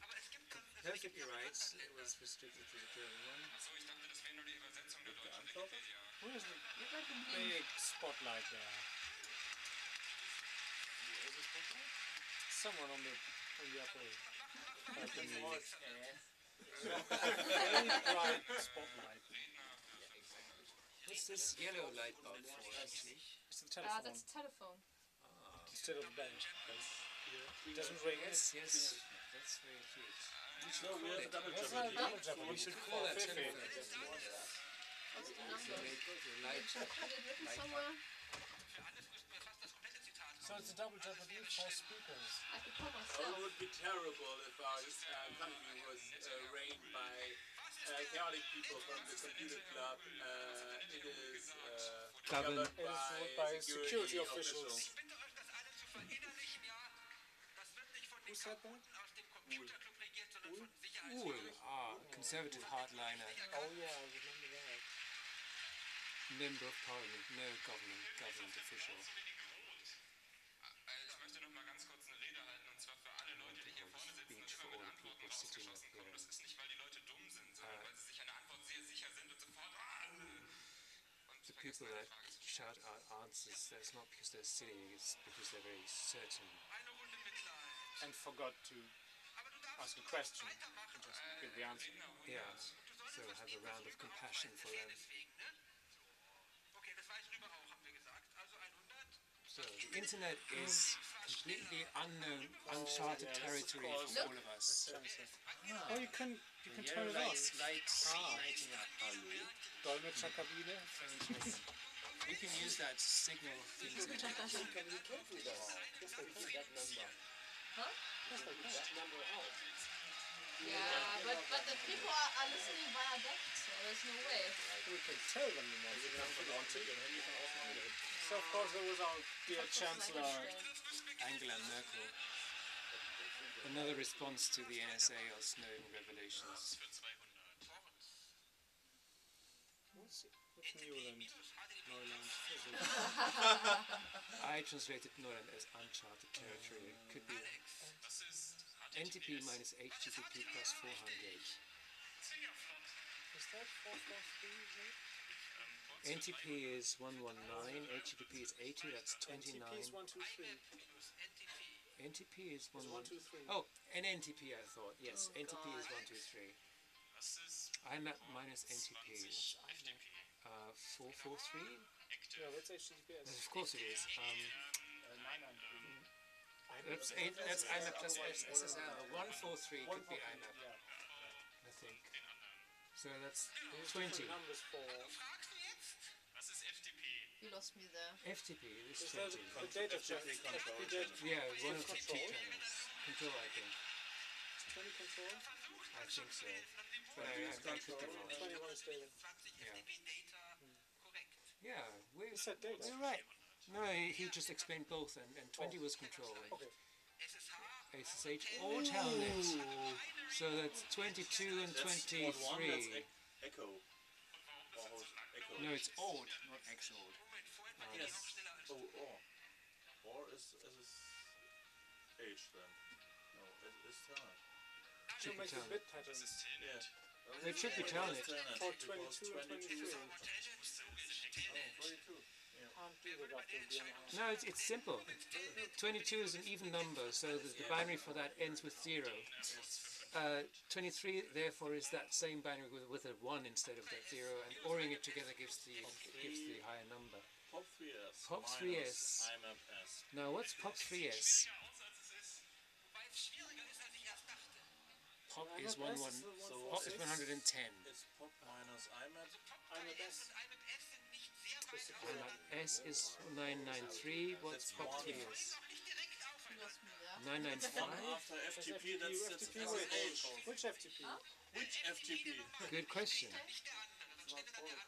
perfectly right. It was restricted to the German one. Achso, ich dachte, das wäre nur die Übersetzung der deutschen Wikipedia. Where's the You got the big spotlight there? Someone on the on the upper balcony. Very bright spotlight. What's this yellow light bulb for? Actually? It's the Ah, telephone that's telephone. Instead of the bell. It doesn't ring. Yes, yes. That's very cute. No, we have a double jeopardy. not double jeopardy. We should call that Fifi. What's the number? Make the light. Is it written somewhere? Für alles müssten wir fast das komplette Zitat So it's a double jeopardy for speakers. I could call Oh, it would be terrible if our uh, country was uh, reigned by uh, chaotic people from the computer club. Uh, it is uh, Governed. governed It is ruled by security officials. Ich Who said that? Chaoten aus dem Computerclub regiert, sondern von ah, conservative hardliner. Oh yeah, I remember that. Member of Parliament, no government, government official. Ich möchte noch mal ganz kurz eine Rede halten und zwar für alle Leute, die hier vorne sitzen und Speech for all the people sitting up here. Das ist nicht, weil die Leute dumm sind, sondern Uh, weil sie sich eine Antwort sehr sicher sind und sofort und The people that shout out answers, that's not because they're silly, it's because they're very certain. Eine And forgot to Aber du darfst ask a question. weitermachen. Just give the answer. Yeah, so have a round of compassion for them. Deswegen, ne? Okay, das war ich rüber auch, haben wir gesagt. Also 100. So the internet is completely unknown, uncharted yeah, this is territory for all of us. Oh, you can you can turn it on. lights, lights Ah. lighting up. Dolmetscherkabine. We can use that to signal things into Communicate with us. Just like that number. Huh? Just like that number out. Yeah, but but the people are, are listening via that, so there's no way. We can tell them the number. So of course there was our dear Chancellor. Angela Merkel. Another response to the NSA or Snowden revelations. What's, what's Newland? [LAUGHS] Neuland. [LAUGHS] [LAUGHS] I translated Neuland as uncharted territory. It could be NTP minus HTTP plus 400. Is that 443? NTP is 119, HTTP is 80, that's 29. NTP is 123. NTP is 113. 123. Oh, an NTP I thought. Yes, Oh, NTP is God. 123. IMAP minus NTP. Uh, 443? Yeah, that's HTTPS. Of course it is. Um, I'm- that's, eight, that's IMAP plus SSL. 143 could be IMAP, Yeah. I think. So that's 20. different numbers for. FTP? You lost me there. FTP is Is 20. the data channel? FTP Yeah, one of the control? T channels. Control, I think. 20 control? I think so. But I, I, I could wrong. 21 is data. Yeah. Yeah, we're, You said data. we're right. No, he he just explained both, and, and 20 was control. Okay. SSH or Telnet. So that's 22 and That's port one, that's 23. echo. Echo. No, it's odd, not XORD. Yes. Oh, or. Or is, is this H then? No, it is Telnet. Should be make the bit pattern. Yeah. It should be Wait, Telnet. it's Telnet, For because 22 and 22 is- 23. Oh, 22. No, it's, it's simple. 22 is an even number, so the, the binary for that ends with 0. Uh, 23, therefore, is that same binary with, with a 1 instead of that 0, and ORing it together gives the, gives the higher number. Pop 3S. Pop minus 3S. IMAP S. Now, what's POP3S? POP is 1, 1, So POP is 110. It's pop minus IMAP. I'm a best. And S is 993. What's POP3S? You lost me there. 995? After FTP, that's, that's FTP. SSH. Which FTP? Which FTP? Good question.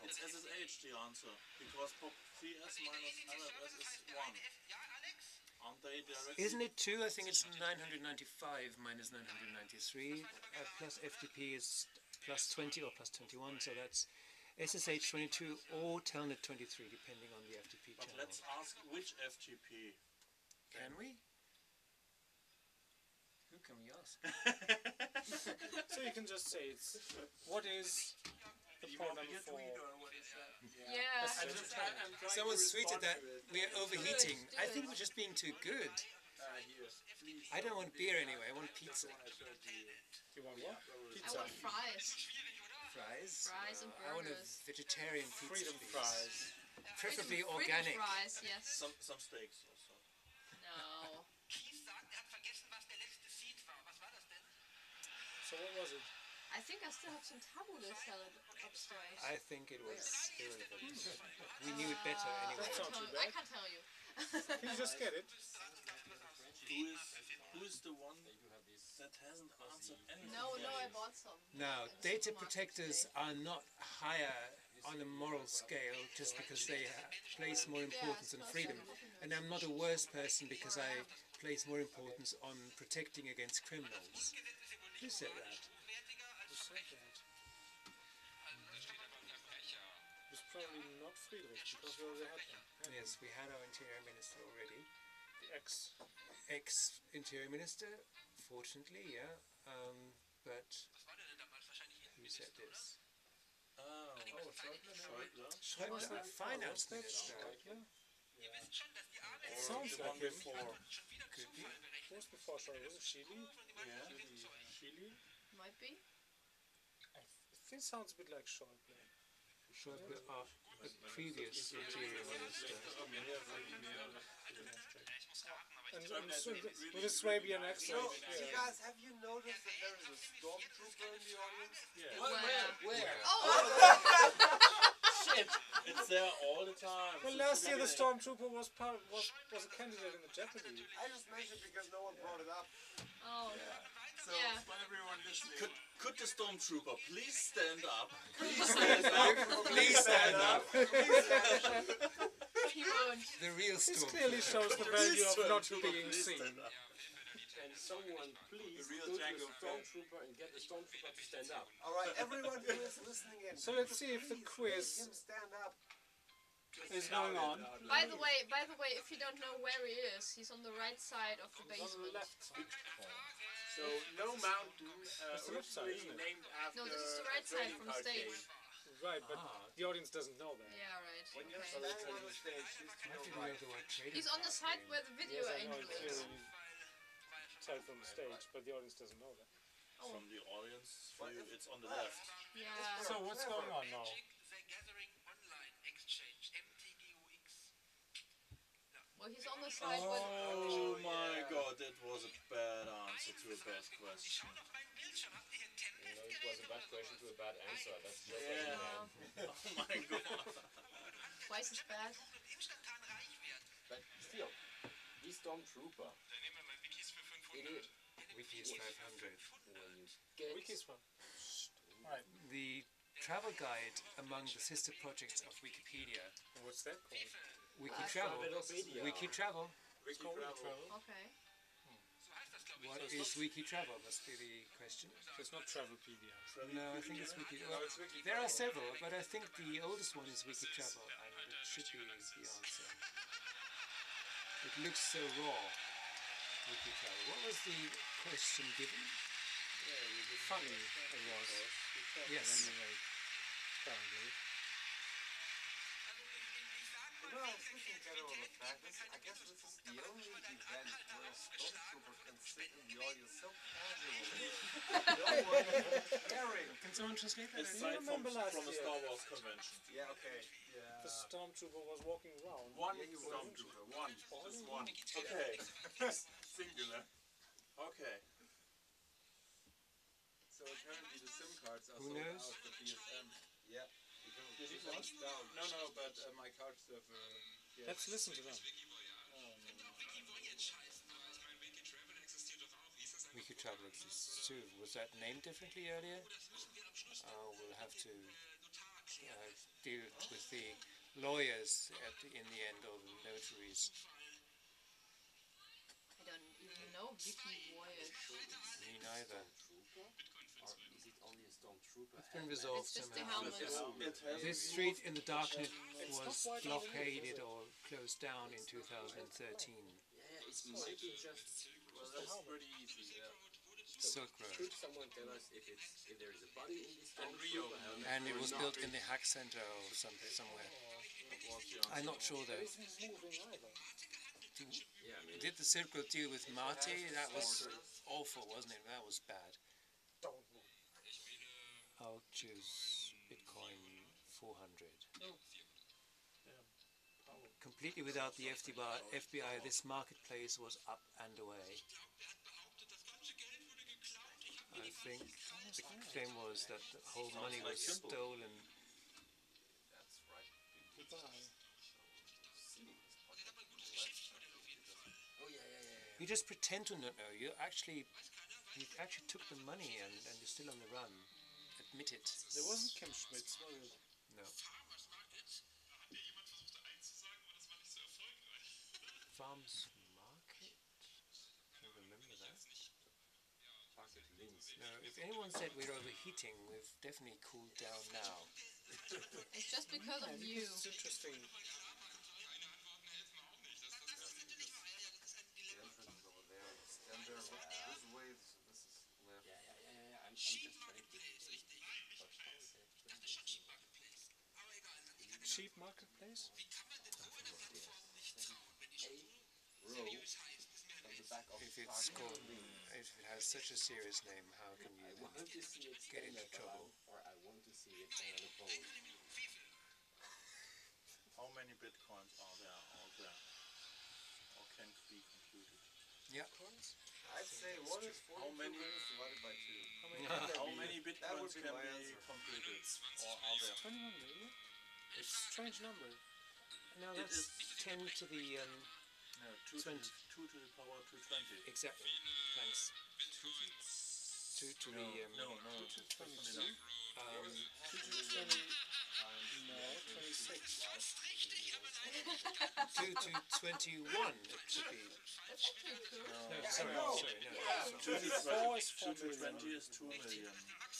It's SSH the answer. Because pop 3S minus IMAP S is 1. Aren't they directly? Isn't it 2? I think it's 995 minus 993. Uh, plus FTP is plus 20 or plus 21, so that's SSH 22 or Telnet 23, depending on the FTP But channel. let's ask which FTP. Can we? Who can we ask? [LAUGHS] So you can just say it's what is the port number for Yeah. Someone tweeted that we're overheating. do I it. think we're just being too good. Ah, I don't want beer anyway, I want pizza. you want what? Pizza. I want fries. Fries? Fries and uh, I want a burgers. vegetarian pizza. Freedom please. fries. Preferably Freedom organic. fries, yes. Some, some steaks also. No. So what was it? I think I still have some tabbouleh salad upstairs. I think it was irrelevant. Hmm. We knew it better uh, anyway. That's not too Tell- I can't tell you. Can you just get it? Who is, who is the one that hasn't answered anything? no, no, I bought some. Now, data protectors today. are not higher on a moral scale just because they place more importance on freedom. And I'm not a worse person because I place more importance on protecting against criminals. Who said that? Who said that? It was probably not Friedrich because we already had him. Yes, we had our interior minister already. the ex. Ex interior minister, fortunately, yeah. Um, but who said this? Oh, oh Schäuble. Schreiber, the finance minister. Or Sounds the like one him. before. Could be. Who was before Schäuble? Chile? Yeah. Chile? Might be. I think sounds a bit like Schäuble. Schreiber, uh, the previous interior minister. Ich muss raten, aber And, Trump and has so- a really, with a Swabian accent. So, yeah. you guys, have you noticed that there is a stormtrooper in the audience? Yeah. Where? Where? Where? Oh, [LAUGHS] Shit! It's there all the time. Well, last year the stormtrooper was part was was a candidate in the Jeopardy. I just mentioned because no one brought it up. oh. So, Yeah. for everyone listening, Could, could the stormtrooper please stand up? Please stand up. Please stand up. He won't. The real This clearly shows the value of not being Please seen. up. Can someone please The real go to Django the stormtrooper and get the stormtrooper to stand up? All right, everyone who is listening in. So let's see if the quiz him stand up. is going on. Uh, by the way, by the way, if you don't know where he is, he's on the right side of the On the basement. Left side. So no mountain uh, It's the left side, originally isn't it? named after No, this is the a right side from card stage. game. Right, but Ah. the audience doesn't know that. Yeah, right. When you're Okay. standing on the stage, please to I your didn't know right. the He's on the side game. where the video Yes, I angle it is. clearly tell from the stage, but the audience doesn't know that. Oh, From the audience What view, it's on the left. yeah. So what's going on now? The Gathering Online Exchange, MTGOX. Well, he's on the oh side where. Oh my god, that was a bad answer to a bad question. Auf meinem Bildschirm habt ihr hier You know, it was a bad question to a bad answer. That's just Yeah. [LAUGHS] [LAUGHS] Oh my god. why is this bad? instantan reich werden. But still, the stormtrooper, Dann nehmen wir mal Wikis für 500. is Wiki is 500. get Wikis one. The travel guide among the sister projects of Wikipedia. What's that called? Wiki Uh, Travel. Travelopedia. Wiki Travel. It's called travel. Okay. What is Wiki Travel? Must be the question. It's not Travelpedia. No, I think it's Wiki. Well, there are several, but I think the oldest one is Wiki Travel, and it should be the answer. It looks so raw. Wiki Travel. What was the question given? Funny it was. Yes. Anyway, apparently. You know, I was thinking better of the fact this, I guess this is the only event where a stormtrooper can sit in the audience so casually. no one caring. Can someone translate that? Aside from, remember last from a year? Star Wars convention. Yeah, okay. Yeah. The stormtrooper was walking around. One Yeah, you stormtrooper. One. Just one. Okay. [LAUGHS] Singular. Okay. So apparently the SIM cards are Who sold knows? out for DSM. Yeah. Because Did you thumbs down. No, no, but uh, my couch server. Yeah. Let's listen to them. Wiki Travel exists too. Was that named differently earlier? Uh, we'll have to uh, deal with the lawyers at the, in the end, or the notaries. I don't even know Wiki Voyage. Me neither. or is it only a stormtrooper? It's been resolved It's just the somehow. helmet. It has This street in the darknet It's was not quite on the blockaded or closed down in 2013. Yeah, it might be just. Well, that's pretty easy. Yeah. Silk Road. Could someone tell us if it's if there is a body in this And Rio. And it was built in the hack center or some, somewhere. I'm not sure though. It isn't moving either. Yeah, I mean, Did the Silk Road deal with Marty? That was awful, wasn't it? That was bad. I'll choose Bitcoin 400. Completely without the FBI, FBI, this marketplace was up and away. I think the claim was that the whole money was stolen. Goodbye. oh yeah, yeah, yeah, yeah. You just pretend to not know. You actually, you actually took the money and, and you're still on the run. Admit it. There wasn't Kim Schmitz, was it? No. Farms Market? I remember that. Market links. No, if anyone said we're overheating, we've definitely cooled down now. It's just because of you. It's interesting. The entrance is over there. Stand there. Look this way. So this is left. Yeah, yeah, yeah, yeah, yeah. I'm, I'm just trying to. Sheep marketplace? A row from the back of If it's called, if it has such a serious name, how can you I want to see it get into trouble? or I want to see it stand on a. How many bitcoins are there out there? Or can be computed? I'd say one is How many- divided by two. How many [LAUGHS] How many bitcoins can be computed? Or are there? 21 million? It's a strange number. No, that's is- 10 to the. Um, No, 2 to, 20. the, 2 to the power 220. exactly. Thanks. 2 to the. Um, No, no, that's not enough. um, 2 to 20. No, 26. 2 to 21, it should be. That's actually cool. No, sorry, I sorry, no. no, 2 to 24 is 4 2 to 20 is 2 million.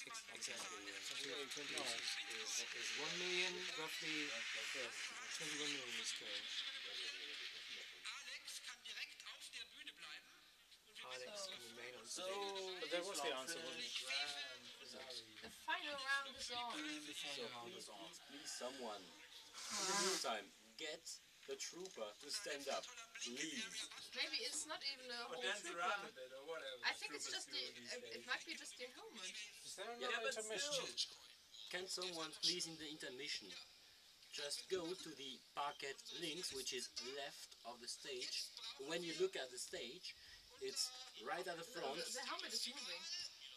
Ex- exactly. Yeah. 2 to 20 is, is, is 1 million, roughly. 21 million is correct. Alex kann direkt auf der Bühne bleiben. Alex So- can remain on So, stage. But that was the answer, wasn't finished. The final round is on. So please, please, please, someone. In the meantime, get the trooper to stand up. Please. Maybe it's not even a Or whole dance trooper. around a bit, or whatever. I think it's just the. It, it might be just the helmet. Is there Yeah, another but intermission? Can someone please in the intermission just go to the parquet links, which is left of the stage. When you look at the stage, it's right at the The, front, the helmet is moving.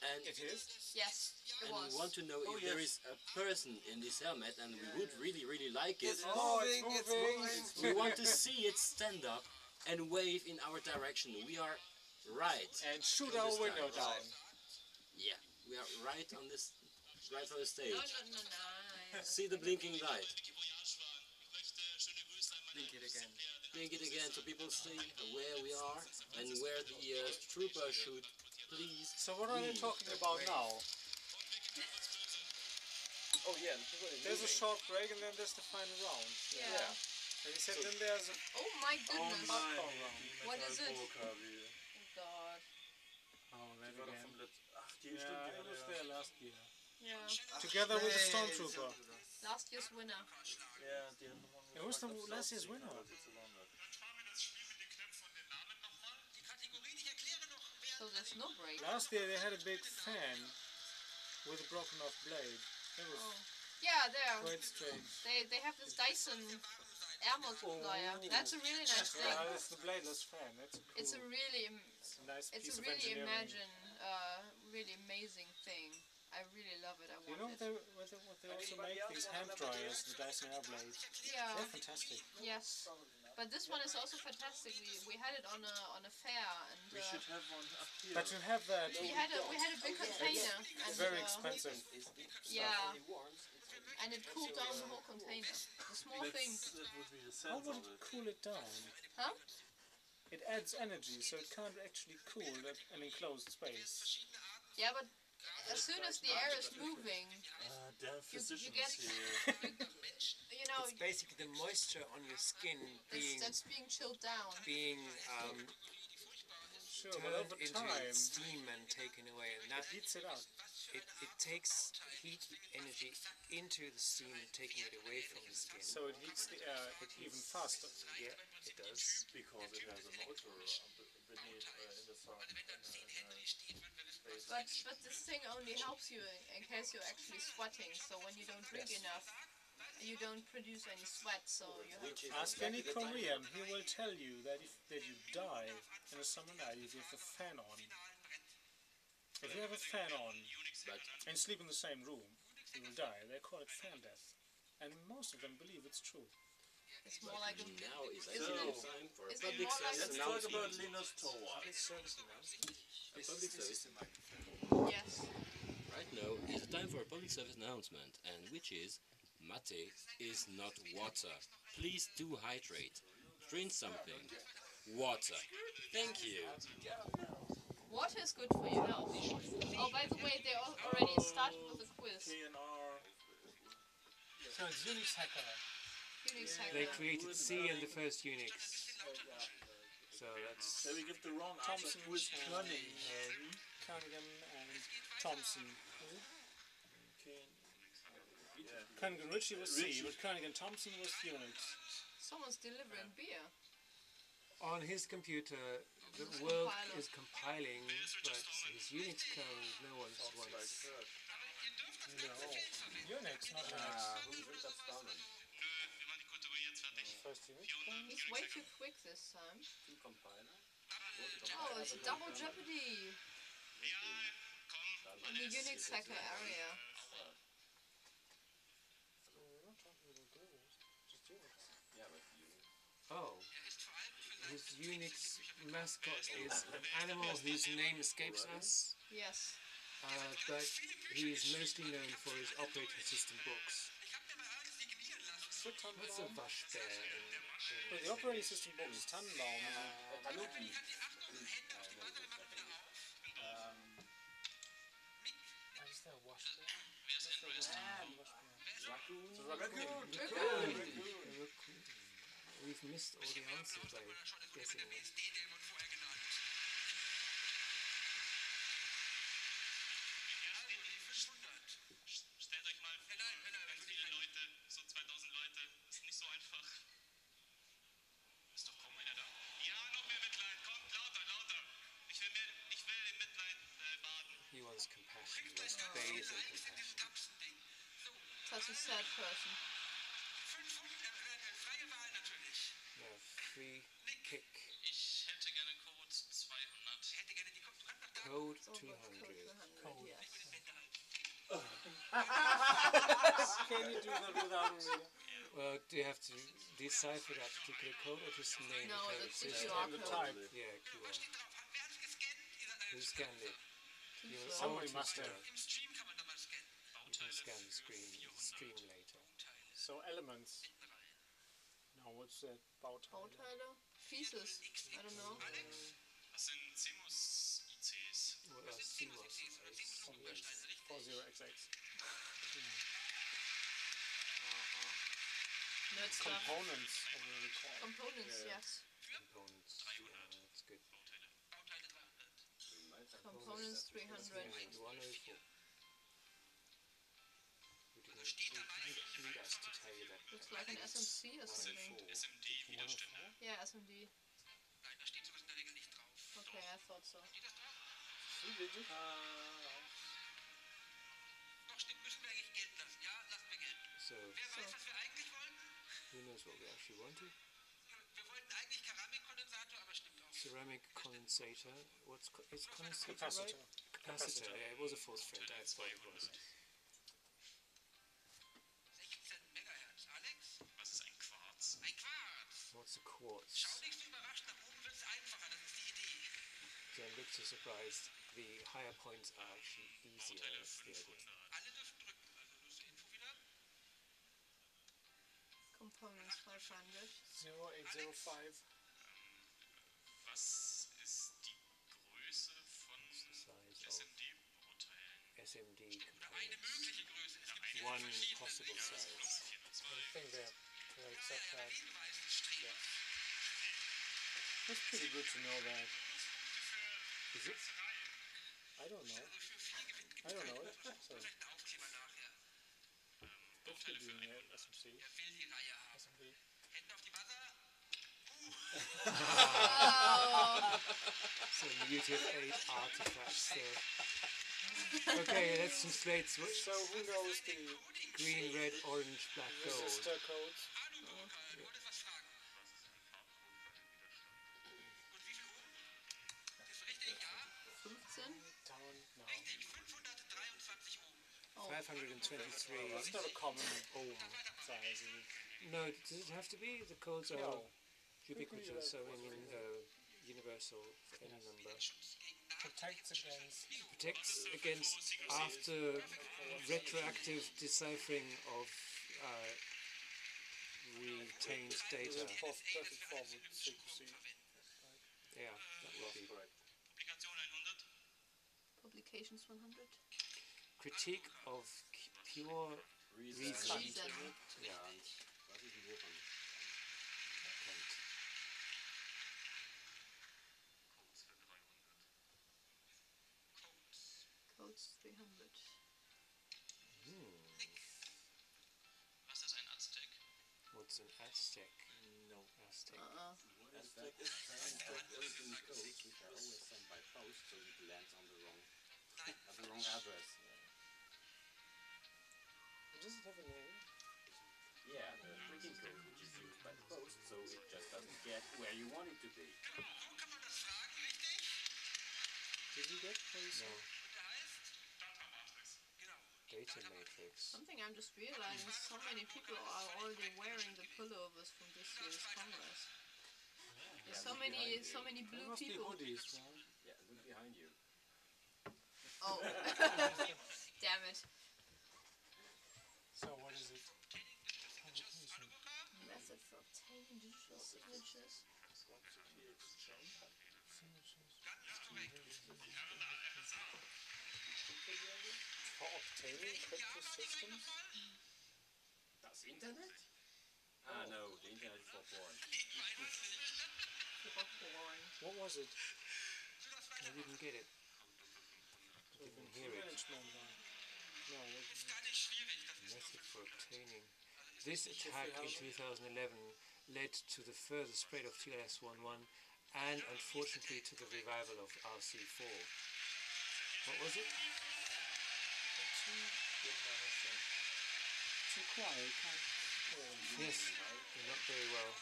and It is? Yes, it and was. we want to know Oh, if there yes. is a person in this helmet, and we would really, really like it. Oh, it's moving! We want to see it stand up and wave in our direction. We are right. And shoot our window guy. down. Yeah, we are right on this, right on the stage. No, no, no, no. See the blinking light. Blink it again. Blink it again so people see where we are and where the uh, trooper should please. So what are they leave. talking about now? Oh yeah, There's a short break and then there's the final round. Yeah. And he said then there's a Oh my Oh goodness. popcorn nein, round. die What is it? Metallburg-KW. Oh God. Oh, Die that war doch again. vom Letz- Ach, die Yeah, stimmt, it was there last year. Yeah. Together with the Stormtrooper. Last year's winner. ja, die haben nochmal Ja, wo ist denn gefragt, last year's winner? aber sie zu lang hat. Die Kategorien, ich erkläre noch, wer So there's no break. Last year they had a big fan with a broken off blade. That was Oh. Yeah, there. quite strange. They they have this Dyson air multiplier. That's a really nice Yeah, thing. that's the bladeless fan. That's a cool. It's a really im- it's a nice it's a really engineering. imagine uh really amazing thing. I really love it. I You know want what it. they, what they, what they also make? These hand dryers, the Dyson Airblade. Yeah. They're fantastic. Yes. But this one is also fantastic. We, we had it on a on a fair and We uh, should have one up here. But to have that, we had a we had a big container and very uh, expensive. Yeah. and it cooled down the whole container. The small thing. That's, would How would it it. cool it down? Huh? It adds energy, so it can't actually cool an enclosed space. Yeah, but as soon as the air is moving, damn you, you get [LAUGHS] you know It's basically the moisture on your skin that's, being that's being chilled down. being um, Sure, turned over into time, steam and taken away, and that it heats it up. it, it takes heat energy into the steam and taking it away from the skin. So it heats the air even faster. yeah, it does. because it has a motor uh, beneath uh, in the sun. In, uh, in, uh. But but this thing only helps you in, in case you're actually sweating. So when you don't drink enough, you don't produce any sweat. So you have Which is Ask any exactly the time Korean, he will tell you that if that you die in a summer night if you have a fan on. If you have a fan on But and sleep in the same room, you will die. They call it fan death. And most of them believe it's true. It's more like a now is Isn't actually it- time for a public more like service Let's talk about announcement. Linus Torvald. Public service announcement. This, public service. yes. Right now is the time for a public service announcement, and which is mate is not water. Please do hydrate. Drink something. Water. Thank you. Water is good for your health. Oh, by the way, they already started with the quiz. So it's Unix hacker. Unix They created C in the first Unix. So that's Shall we give the wrong answer? Thompson Who is and- Kernighan? Kernighan and Thompson. Yeah. Kernighan Ritchie was C, Ritchie. but Kernighan Thompson was Unix. Someone's delivering beer. on his computer. The world compiler. is compiling, but his Unix kernel no one Like wants. her. No. Unix, not Unix. Ah, who will that Stalin? First Unix. He's way too quick this time. Two compiler. Oh, it's a double jeopardy in the Unix hacker area. So we're not talking about Linux, just Unix. Oh. His Unix mascot is an animal whose name escapes us, Yes. uh, but he is mostly known for his operating system books. Für What's a Tanenbaum. Waschbär in, Well, in the operating system book is Tanenbaum. Tanuki. What is that, Washbear? What's that Washbear? Raccoon. The raccoon. Raccoon. A raccoon. We've missed all the answers by guessing. Stellt euch mal vor, ganz viele Leute, so 2000 Leute, ist nicht so einfach. Ist doch kaum einer da. Ja, noch mehr Mitleid, kommt, lauter, lauter. Ich will, mehr, ich will im Mitleid äh, baden. He wants compassion. He wants to bathe in compassion. Such a sad person. Yeah, free kick. Ich hätte gerne Code 200. Hätte gerne die Code It's over 200. code 200, yes. [LAUGHS] Can you do that without a reader? Well, do you have to decipher that particular code or just name No, the code? that's the Just QR the code. type. Yeah, QR. Who scanned it? Your Somebody must have. You can scan the screen, stream later. So elements. No, what's that? Bauteile. Bauteile? Pieces. I don't know. Das sind CMOS ICs. What are CMOS? ICs? 40XX. Nerd stuff. Components, I will recall. Components, Yeah. yes. Components. Yeah, that's good. Components 300. 104. We didn't, we didn't need us to tell you that. Looks like an SMC or oh something. SMD Widerstände. Oh yeah, SMD. Okay, I thought so. Three who knows what we actually wanted? Ceramic condensator. What's co- it's condensator, Capacitor. right? Capacitor. Yeah, it was a false friend. I thought it was. Was ist ein Quarz? What's a quartz? Don't look so surprised. The higher points are actually easier. That's the idea. Components 500. 0805. Was ist die Größe von What's the size of SMD-Bauteilen? SMD components? One possible size. I think they're to accept that. Yeah. That's pretty good to know that. Is it? I don't know. I don't know it. So. That's good being a SMC. [LAUGHS] SMD. So muted eight artifacts there. Okay, let's translate. What? So who knows the Green, red, orange, black, gold. resistor codes? Fifteen? Down? No. Oh, 523 That's not a common ohm. size. No, does it have to be? The codes are No. Ubiquitous, so I mean uh, universal for any number. Protects against. Protects against after retroactive deciphering of uh, retained Is data. it for perfect secrecy? Yeah, that would be. Publikation 100. publications 100. Critique of c- pure reason. Reason. Yeah. Was ist denn wovon? Kant. Codes 300. Hmm. Was ist ein Aztec? What's an Aztec? No. Aztec. Uh-uh. Aztec is Aztec everything codes which are always sent by post, so it lands on the wrong, at the wrong address. Does it have a name? Yeah, the freaking code which is used by the post, so it just doesn't get where you want it to be. Did you get what you No. Said? Data matrix. Something I'm just realizing is so many people are already wearing the pullovers from this year's Congress. There's so many, so many There blue must be people. hoodies, right? Yeah, look behind you. Oh, [LAUGHS] damn it! So what is it? Method for obtaining digital signatures. For crypto systems? Das Internet? Ah, no, the Internet is for porn. What was it? I didn't get it. I didn't hear it. No, for obtaining. This attack in 2011 led to the further spread of TLS-11 and unfortunately to the revival of RC4. What was it? Too, too quiet, can't hear them. Yes, not very well.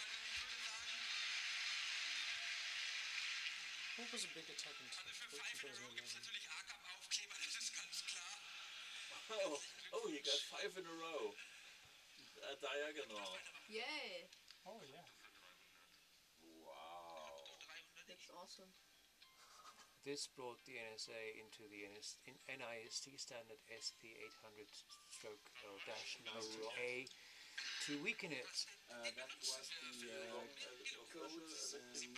What was a big attack in 2011? Oh, oh, you got five in a row. A diagonal. Yay! Oh yeah. Wow. That's awesome. This brought the NSA into the NS, NIST standard SP 800 stroke or dash 90A to weaken it. Uh, that was the uh, codes and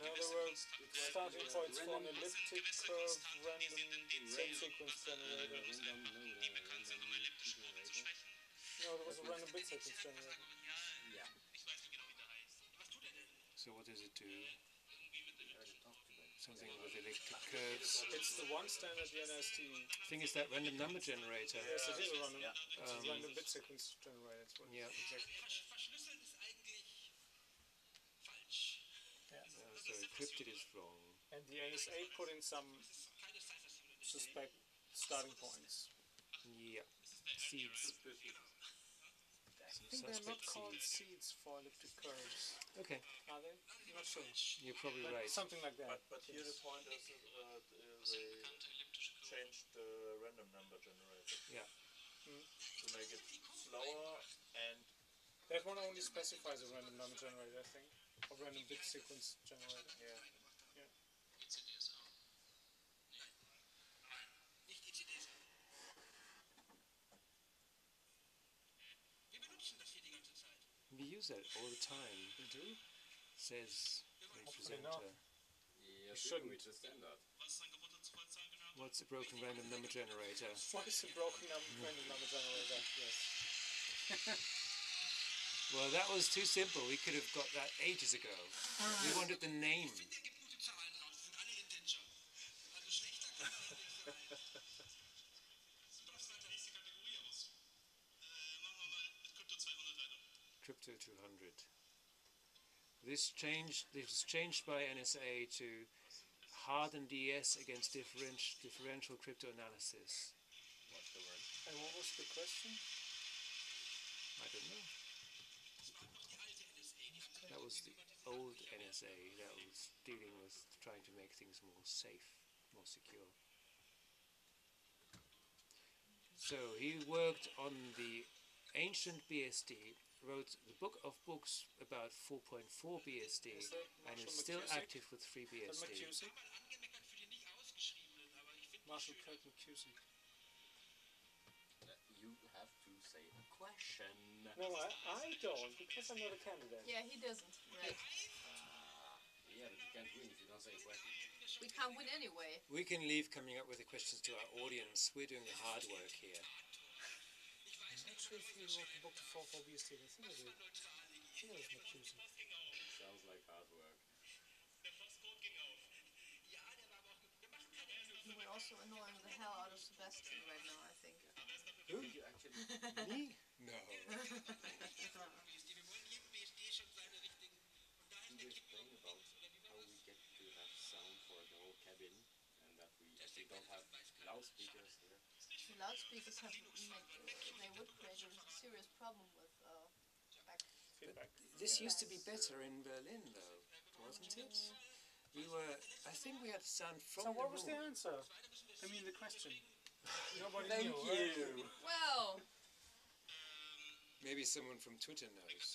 No, there were starting points for an elliptic curve random set sequence generator. random, no, no, generator. No, there was a random bit sequence generator. Yeah, So what does it do? I already talked to them. Something with elliptic curves. It's the one standard the NIST. thing is that random number generator. Yes, it is a random, it's Um, a random bit sequence generator. That's what Yeah. exactly. Yeah. Uh, so encrypted is wrong. And the NSA put in some suspect starting points. Yeah. Seeds. I think they're not called seeds. seeds for elliptic curves, Okay, are they? I'm not sure. you're probably But right. Something like that. But, but here the point is uh, they changed the random number generator Yeah. to make it slower and That one only specifies a random number generator, I think. A random bit sequence generator. yeah. We use that all the time, We do? says the presenter. Yes, shouldn't. we just standard. What's a broken random number generator? What is a broken number, random number generator? Yes. Well, that was too simple. We could have got that ages ago. We wanted the name. Crypto 200. This changed. This was changed by NSA to harden DES against differential differential crypto analysis. What's the word? And what was the question? I don't know. That was the old NSA that was dealing with trying to make things more safe, more secure. So he worked on the ancient BSD, wrote the book of books about 4.4 BSD, and is still active with Is FreeBSD. Marshall Kirk McKusick. Uh, you have to say a question. No, I, I don't, because I'm not a candidate. Yeah, he doesn't. Right. Yeah, but you can't win if you don't say a question. We can't win anyway. We can leave coming up with the questions to our audience. We're doing the hard work here. Sure the book to 44 BSD. I think I did. I think it. Sounds like hard work. We're also annoying the hell out of Sebastian right now, I think. Did you actually? Me? No. Do you about how we get to have sound for the whole cabin and that we don't have loudspeakers loudspeakers have make, they would create a serious problem with uh, back. Feedback. This used to be better in Berlin, though, wasn't it? We were. I think we had sound from So the what was the answer? I mean the question. Nobody Thank knew. right? you. Well, Maybe someone from Twitter knows.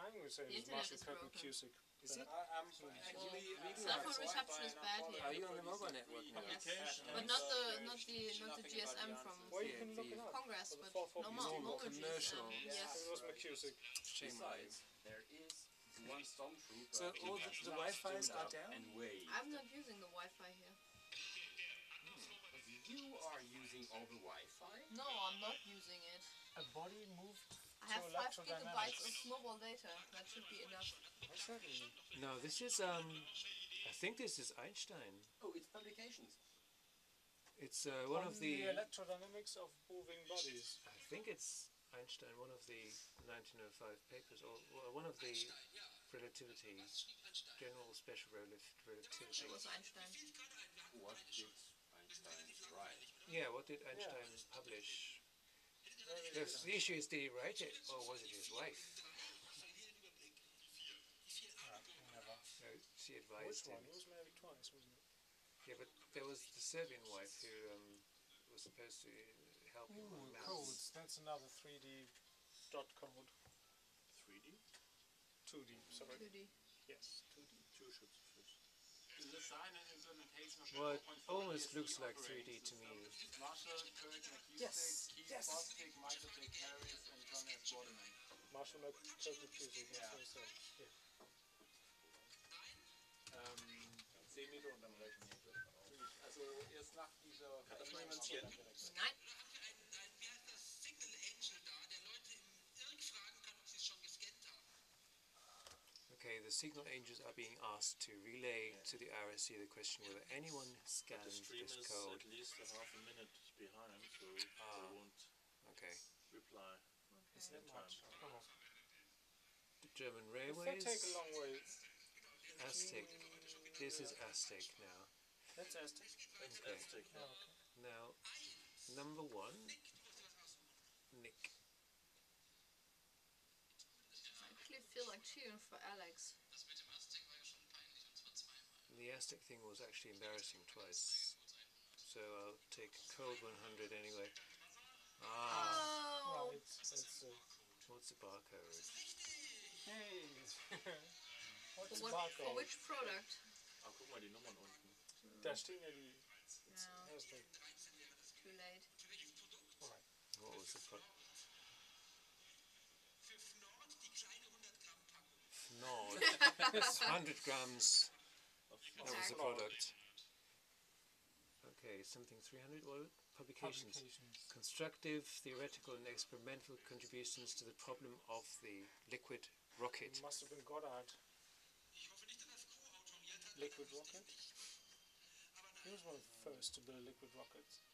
I'm going to say The it was internet Marshall is Kirkman broken. Cusick. Is it? I, I'm actually cell phone reception is bad Are here. you on the mobile network now? Yes, but not the not the not the GSM from Well, you Yeah, can look the it up. Congress, but 440 normal normal normal commercial. GSM. It Yes. was McKusick. Shame on. Besides, there is one stormtrooper. So all the, the Wi-Fi's stood are down. I'm not using the Wi-Fi here. You are using all the Wi-Fi? No, I'm not using it. A body moved I have to five gigabytes of mobile data. That should be enough. What's that mean? No, this is um. I think this is Einstein. Oh, it's publications. It's uh, one On of the. the electrodynamics of moving bodies. I think it's Einstein. One of the 1905 papers, or one of the relativity, general special relative relativity. It was Einstein. What did Einstein write? Yeah, what did Einstein publish? The, the issue is, did he write it, or was it his wife? Never. No, she Which advised him. one? He was married twice, wasn't it? Yeah, but there was the Serbian wife who um, was supposed to help him on Ooh, codes. That's another 3D dot code. 3D? 2D, sorry. 2D. Yes, 2D. Two should suffice. The design and implementation of Well, it almost looks like 3D to me. system. Marshall, Kirk, McKusick, Yes, yes. Bostic, Michael J. Karels, and John S. Quarterman. Marshall McKusick, McKusick, Yeah. that's what Yeah. Ähm, 10 Meter und dann rechnen wir. Also erst nach dieser Kann das mal jemand aber ziehen? dann direkt. Nein. Wie heißt das Signal Angel da, der Leute im Irk fragen kann, ob sie es schon gescannt haben? Okay, the signal angels are being asked to relay to the RSC the question whether anyone The scanned stream this is code. at least a half a minute behind, so Ah. they won't Okay. reply. It's Okay. not much. Oh. The German If they Railways. take a long way, Aztec. This is Aztec now. that's Aztec. That's Okay. Aztec. Oh, okay. Now, number one, Nick. I actually feel like cheering for Alex. Das mit dem Aztec war ja schon peinlich und zwar zweimal. The Aztec thing was actually embarrassing twice. So I'll take code 100 anyway. Ah, Oh. Right, that's uh, what's the barcode? Hey! What's For, the what, for which product? Ah, guck mal die Nummern unten. Da stehen ja die No, Aztec. too late. Alright. What was the product? Für Fnord die kleine 100 Gramm Packung. Nord. 100 grams. Of That was the product. Okay, something 300. What publications? Publications. Constructive, theoretical, and experimental contributions to the problem of the liquid rocket. Must have been Goddard. Ich hoffe nicht, dass das co-autoriert hat. Liquid rocket? He was one of the first to build liquid rockets.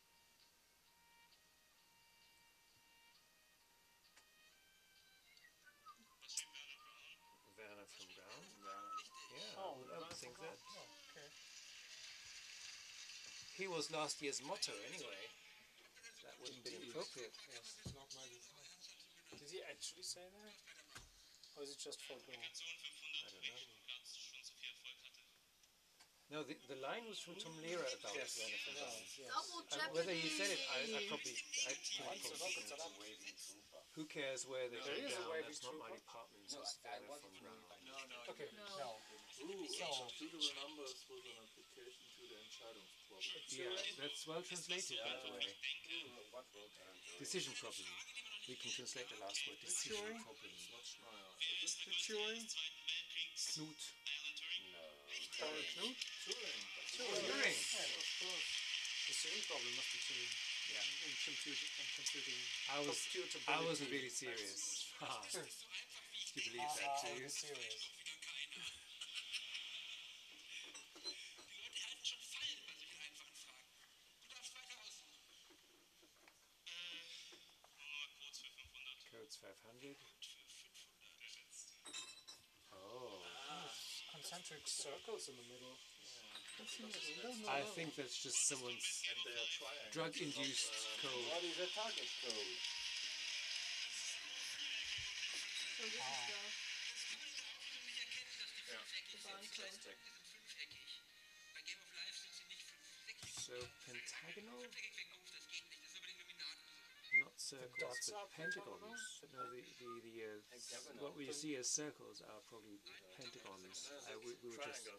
He was last year's motto anyway. That wouldn't been Indeed. appropriate. Yes, not my Did he actually say that? Or is it just folklore? I don't know. Platz schon so viel Erfolg hatte. No, the, the line was from Tom Lehrer about Yes. Werner von Braun. yes. Double And oh, whether he said it, I, I probably, I couldn't Once the probably rockets know. are up. Waving trooper. Who cares where they There go is down? waving That's not my department. No, says I, I Werner want von Braun. No, no. Okay, No. no. Ooh, So- suitable numbers was an application to the Entscheidungsproblem. Yeah, that's well translated, by the way. Ooh, what wrote Alan Turing? Decision problem. We can translate the last word. Decision problem. Schneier. The Turing? Knuth. No. Turing Knuth? Turing. Turing. Of course. The same problem must be Turing. Yeah. And computer, computing. I was. I wasn't really serious. Do [LAUGHS] you believe that too? I'm serious. 500. Oh. Ah, concentric circles in the middle. Yeah. I think that's just someone's drug-induced uh, code. Oh, what is target code? So this ah. is the... Yeah. So pentagonal? Circles, dots but are pentagons. No, the the, the uh, what we see as circles are probably pentagons. Uh, we, we were just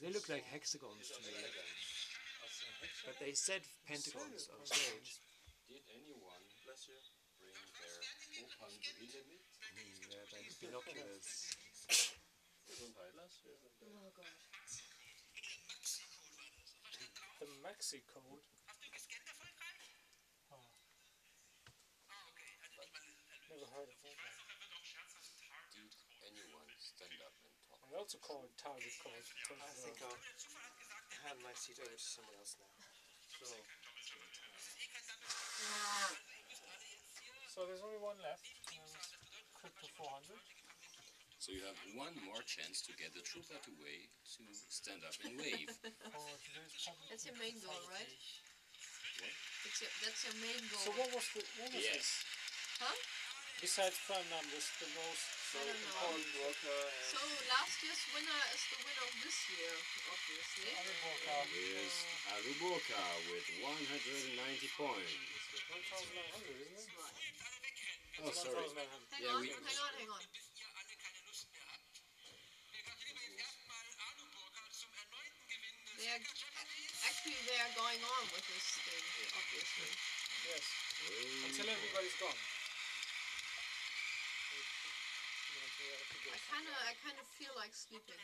they look like hexagons to me, but they said pentagons on stage. Did anyone Bless you. bring their Opern Brille mit? Mm, yeah, by binoculars. Oh god. The Maxi code. Never heard of that. Did anyone stand up and talk? I also call it target code. because, I uh, think I'll hand my seat over to someone else now. So, So there's only one left. and it's Crypto 400. So you have one more chance to get the trooper to wave to stand up and wave. [LAUGHS] For today's public That's your main goal, right? What? That's your, that's your main goal. So what was the what was it? yes. Huh? Besides prime numbers, the most I don't know. important worker So last year's winner is the winner of this year, obviously. Ali worker. Here's Aluboka with 190 points. 1,900, isn't it? Oh, sorry. Hang Yeah, on, we- hang on, hang on. They are actually they are going on with this thing, obviously. Yes. Until everybody's gone. I kinda I kinda feel like sleeping.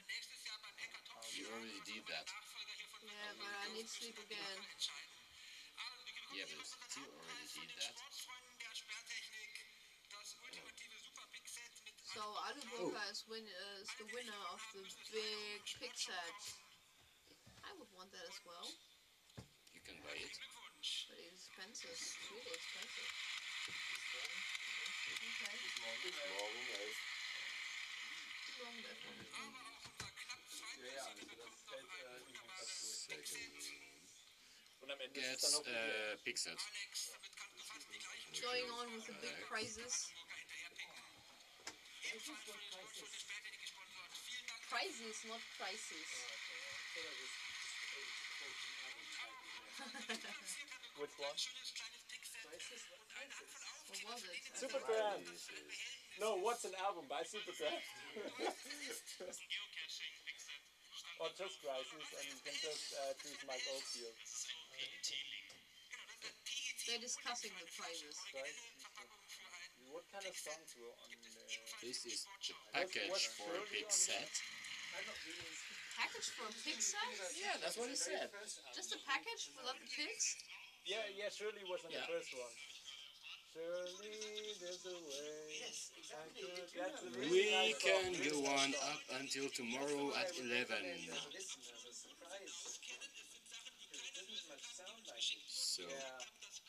You already did that. Yeah, but I need sleep again. Yeah, but still already did that. So Aluboka is win is the winner of the big pig set. I would want that as well, You can buy it. but it's expensive. It's really expensive. Okay. Morgen elf. Long different. ja, ja, also das fällt äh, übrigens dazu. Und am Ende ist es Gets dann noch uh, Pixet. Going on with the big prizes. Prizes, not crisis. Which one? [LAUGHS] What was it? Super don't- Grand. No, what's an album by Super Grand? [LAUGHS] or just Crisis, and you can just uh, choose Mike Oldfield. They're discussing the prizes. What kind of songs were on the... This is the package for a big set. Package for a pig set? Yeah, that's what he said. Just a package without the pigs? Yeah, yeah, Shirley was on Yeah. the first one. Surely there's a way. I could- That's a We nice can go on up until tomorrow at 11. Listen a surprise. It doesn't much sound like it. So,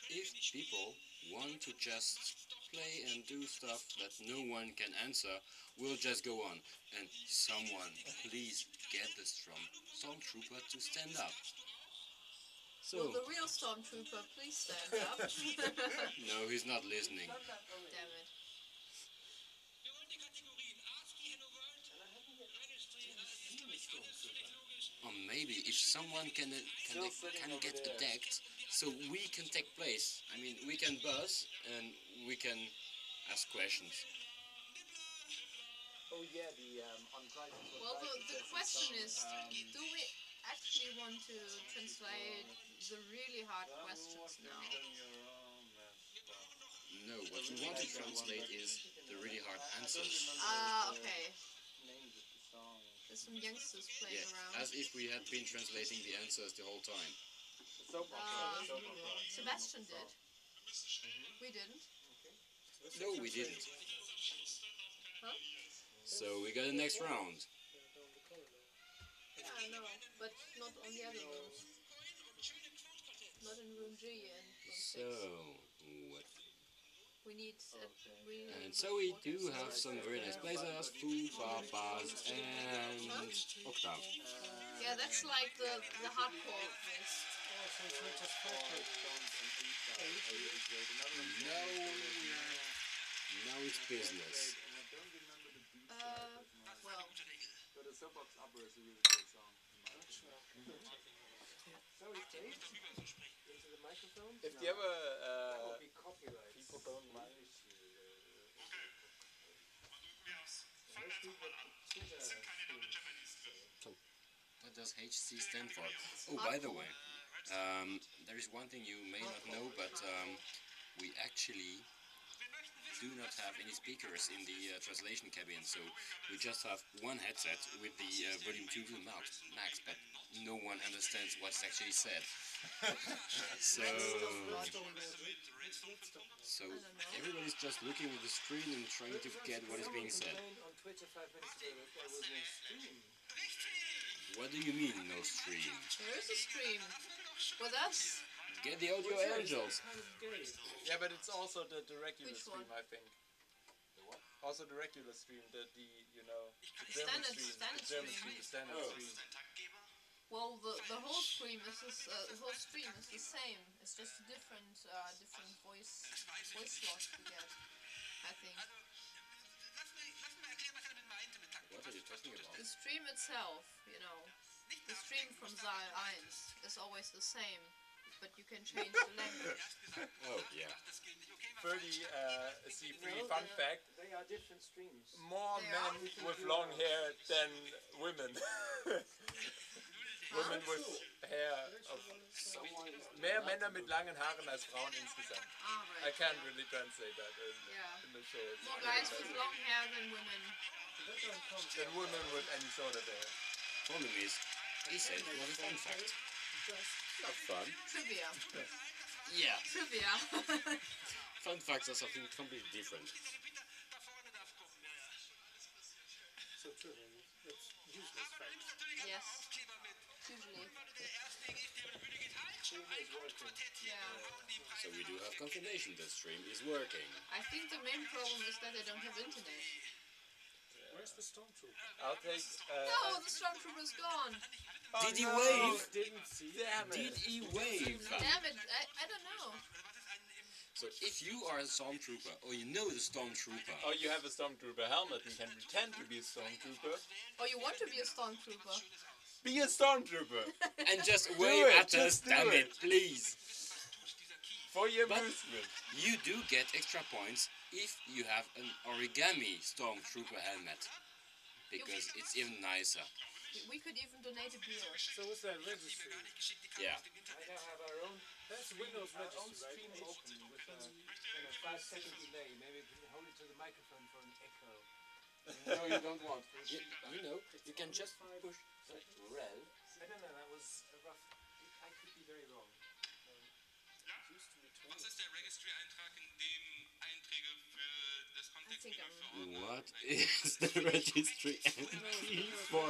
if people want to just play and do stuff that no one can answer, we'll just go on. And someone, please get the Storm Stormtrooper to stand up. So, Will the real stormtrooper please stand up? [LAUGHS] [LAUGHS] no, he's not listening. Damn it. Or maybe if someone can can, can get attacked, so we can take place. I mean, we can buzz and we can ask questions. Oh yeah, the um, on Crisis. for Well, the, the question is, um, do we actually want to translate the really hard questions now? No, what we want to translate is the really hard answers. Ah, okay. names of the song. There's some youngsters playing Yeah, around. as if we had been translating the answers the whole time. The soap opera. The soap opera. Sebastian did. We didn't. No, we didn't. Huh? So we got the next round. Yeah, I know, but not on the other rooms. Not in room G and room So, six. what? We need. Uh, we And so we do have some very nice blazers, food, bars, and octave. Yeah, that's like the the hardcore quiz. Oh, so it's not just perfect. Now, now it's business. Uh, well, So the soap opera is a really great song. [LAUGHS] Sorry, Kate. Into the microphone. If No. you ever That uh, would be copyright. people don't like What does HC stand for? Oh, by the way, um, there is one thing you may not know, but um, we actually do not have any speakers in the uh, translation cabin, so we just have one headset with the uh, volume 2 to max, max, but no one understands what's actually said. [LAUGHS] so, so everybody's just looking at the screen and trying to get what is being said. What do you mean, no stream? There is a stream. Well, that's Get the audio angels. Kind of. Yeah, but it's also the, the regular Which stream, one? I think. Also the regular stream, the, the you know, the The German standard- stream, standard the German stream. stream, the standard Oh. stream. well, the the whole stream is this, uh, the whole stream is the same. It's just a different uh, different voice voice slot we get. I think What are you talking about? the stream itself, you know, the stream from Saal 1 is always the same, but you can change the language. [LAUGHS] Oh, yeah. 30 uh, C3 No, fun they are- fact. They are different streams. More They men are. with long hair than women. [LAUGHS] women with hair of mehr Männer mit langen Haaren als Frauen insgesamt. I can't really translate that in, Yeah. in the show. It's More guys with long hair than women. than women with any sort of hair. Problem is, he said it was a fun fact. Not fun. Trivia. Yeah. Trivia. [LAUGHS] Fun facts are something completely different. So true. That's useless fact. yes. Usually. Yeah. So we do have confirmation that stream is working. I think the main problem is that they don't have internet. Where's the stormtrooper? I'll take. Uh, No, the stormtrooper's gone. Oh Did he no, wave? Didn't see. Damn Did he wave? Damn it, I, I don't know. So if you are a stormtrooper, or you know the stormtrooper, or you have a stormtrooper helmet and can pretend to be a stormtrooper. Or you want to be a stormtrooper. Be a stormtrooper [LAUGHS] and just Do wave it, at us, just do damn it. it, please. for your But- amusement. You do get extra points if you have an origami stormtrooper helmet. Because it's even nicer. We- We could even donate a beer. So what's that registry? Yeah. I now have our own That's Windows our own registry, stream right? open with uh, a, and a five second delay. Maybe we can hold it to the microphone for an echo. No, you don't want. You, you know, you can just push the rel. I don't know. That was What is the [LAUGHS] registry entry for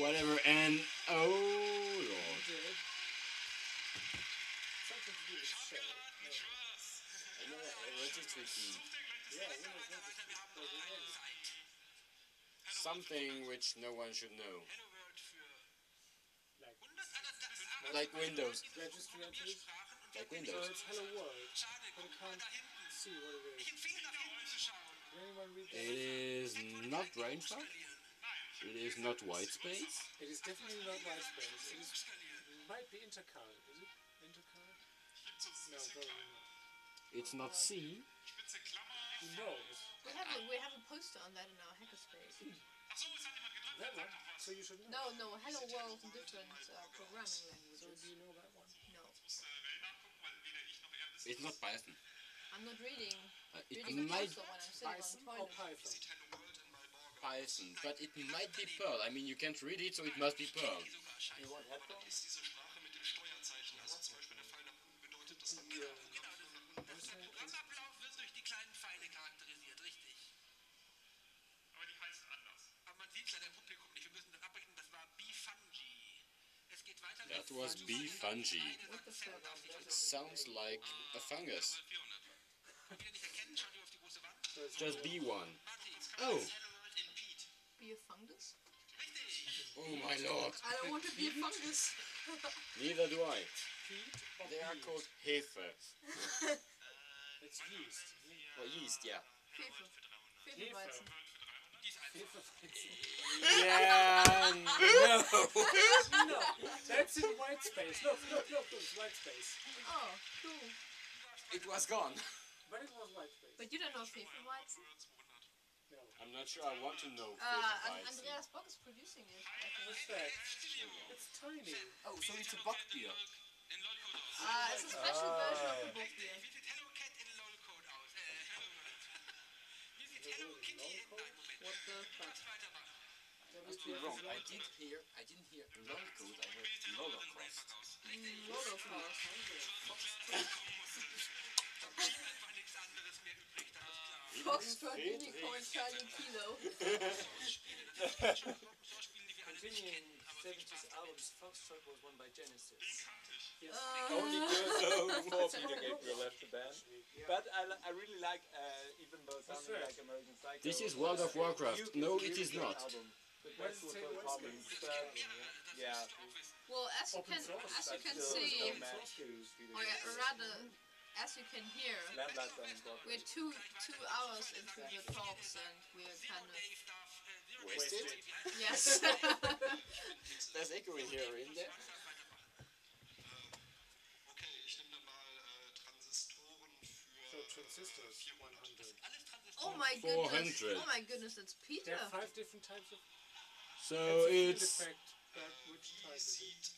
whatever and oh lord. Something to do with show. registry key. Yeah, registry. There's. Something which no one should know. Like Like Windows. registry entries. Like So Windows. it's hello world, but I can't see what it is. Can anyone read that? It is not brainfuck. It is not white space. It is definitely not white space. It is, might be intercal. Is it intercal? No, probably not. It's not C. Who knows? We have a we have a poster on that in our hackerspace. That one. So you should know. No, no, Hello World in different uh, programming So languages. do you know that one? No, It's not Python. I'm not reading Uh, it reading might poster when I'm sitting Python or. Python? Python, but it might be Perl. I mean, you can't read it, so it must be Perl. You want headphones? diese Sprache mit den Steuerzeichen. Also zum Beispiel eine Pfeil nach oben bedeutet, dass man Der ganze wird durch die kleinen Pfeile charakterisiert, richtig. Aber die heißt anders. Aber man sieht es leider im Publikum nicht. Wir müssen das abbrechen. Das war Befunge. Es geht weiter That was Befunge. What the fuck? It sounds like a fungus. 400. Wenn ihr nicht erkennen, schaut ihr auf die große Wand. Just B1. Oh, Emerald in Pete. Be a fungus? oh my lord. I don't want to be a fungus. [LAUGHS] Neither do I. They are called Hefe. [LAUGHS] It's yeast. Or yeast, yeah. Hefe. Hefeweizen. [LAUGHS] Yeah, no. no, that's in white space. Look, look, look, look, it's white space. Oh, cool. It was gone. But it was white space. But you don't know Hefeweizen? No. I'm not sure I want to know. Uh, An- Andreas Bock is producing it. I think. What's that? It's tiny. Oh, so it's a Bock beer. Uh, it's a special version of the book beer. Wie sieht Hello Cat in LOL-Code aus? Hello Wie sieht Hello Kitty? Nein, Moment. What the fuck? Ganz weiter machen. Must be wrong. I did hear. I didn't hear lol code. I heard Lolocross. Mm, ist klar. Foxtrot, Unicorn, Charlie Kilo. Continuing 70s albums, Foxtrot was won by Genesis. Uh, Only good before [LAUGHS] Peter Gabriel left the band. But I, I really like, uh, even though it sounded like American Psycho. This is World of uh, Warcraft. Beautiful, No, it is not. album. With Where's Westwood the- Phil where's Collins, the- but, yeah, well, as you can, as you can see, no match to Peter or rather, as you can hear, Lamplights on Broadway. we're two two hours into the talks and we're kind of Wasted. yes. [LAUGHS] There's echo in here, isn't there? Okay, ich nehme dann mal Transistoren So transistors, 100. oh my goodness! 400. Oh my goodness, that's There Peter. are five different types of. So That's a field it's effect, but which type is it?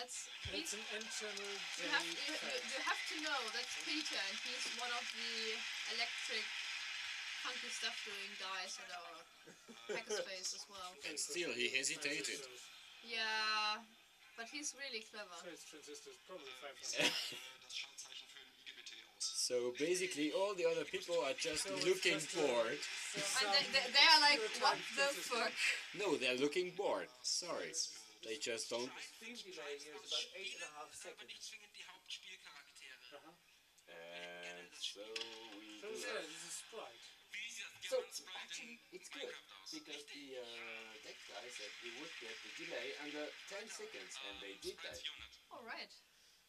Richtig. That's It's an N-channel You have, you, you, you have to know that's Peter, and he's one of the electric funky stuff doing guys at our [LAUGHS] hackerspace as well. and still he hesitated. Yeah, but he's really clever. So it's transistors, probably 500. Äh, das [LAUGHS] Schaltzeichen für ein IGBT aus. So basically, all the other people are just So looking just a- bored. And they, they, they are like, what the fuck? No, they're looking bored. Sorry, they just don't. Stream delay here is about eight and a half Aber seconds. nicht zwingend die Hauptspielcharaktere. Uh-huh. And so we So do yeah, this is Sprite. Wie sieht das So actually, it's good because the uh, tech guy said we would get the delay under 10 seconds, and they did that. Alright.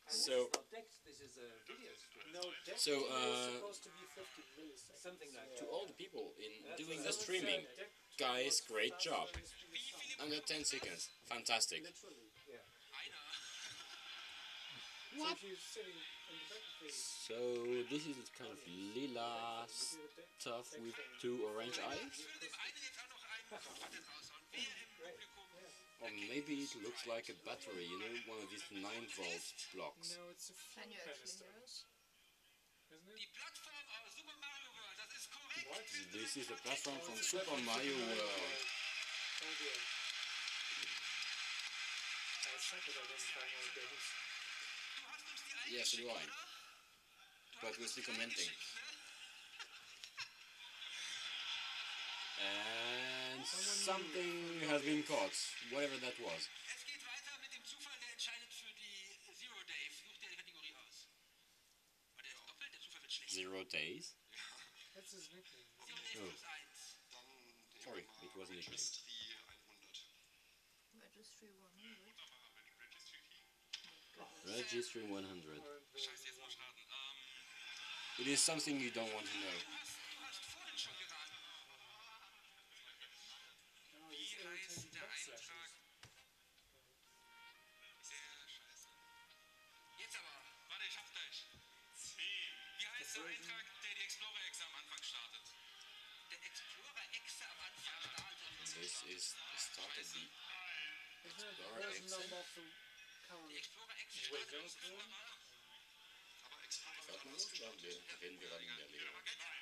And So- this is not text, this is a video stream. No, So, uh, to be 50 milliseconds. Something like To all the people in doing the streaming, guys, great job. Than streaming sound. Under 10 seconds, fantastic. Literally, yeah. Einer. So if you're sitting in the back of the So this is kind of lila stuff with two orange eyes, Ich würde dem einen jetzt auch noch einen Patent raushauen. Wer im Publikum or maybe it looks like a battery. You know, one of these 9 volt blocks. No, it's a Can you actually hear us? isn't Die it? Plattform aus Super Mario World, das ist korrekt. What? This is a platform from Super Mario World. Oh dear. I suck at identifying all games. Du hast uns die Yes, so do I. But we're still commenting. And something has been caught, whatever that was. Es geht weiter mit dem Zufall, der entscheidet für die Zero Dave. Such dir die Kategorie aus. Der ist doppelt, der Zufall wird schlecht. Zero days. That's his nickname. Oh. plus 1. Dann nehmen Sorry, it was a mal nickname. Registry 100. Registry 100. Registry 100. Scheiße, jetzt muss ich raten. Ähm, It is something you don't want to know. du, hast, du hast vorhin schon geraten. No, Wie heißt der. Eintrag? Sehr scheiße. Jetzt aber. Warte, ich hab's gleich. 10. Wie heißt der die Explorer-Exe am Anfang startet? Der Explorer-Exe am Anfang startet. This is the start of the Isn't it the Explorer version Exe? number of the Die current Explorer-Exe startet Windows am version? Aber Explorer Hört man uns oder wir- reden wir gerade in der Lehre? Nein,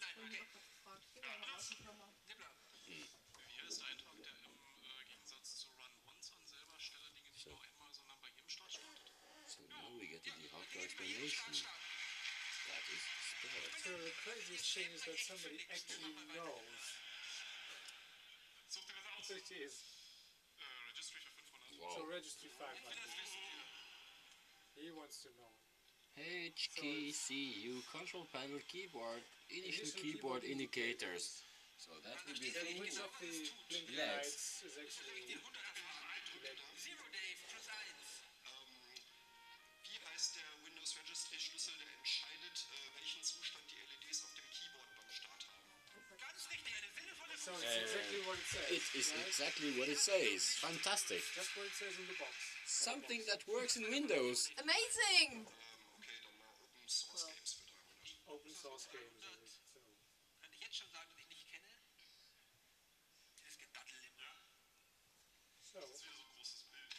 Hab ich auch grad gefragt. Geh mal raus und komm mal. Nibbler. Hier ist der Eintrag, der im äh, Gegensatz zu Run Once an selber Stelle Dinge nicht nur einmal, sondern bei jedem Start startet. So now we get to the hardcore explanation. That is sport. So the craziest thing is that somebody actually knows. Such dir das aus. So it is. Whoa. So registry 500. He wants to know. HKCU control panel keyboard initial, keyboard, keyboard indicators. indicators. So that would be the which of the lights is actually Zero Dave, plus 1. Wie heißt der Windows Registry Schlüssel, der entscheidet, äh, welchen Zustand die LEDs auf dem Keyboard beim Start haben? Ganz richtig, eine sinnvolle Funktion says. It is right? exactly what it says. Fantastic. Just what it says in the box. Something that works in Windows. Amazing! Okay, dann Open Source Well. Games für 300. Open source games. So. Kann ich jetzt schon sagen, dass ich nicht kenne? Dieses Gedattel immer. so Das ist wieder so ein großes Bild.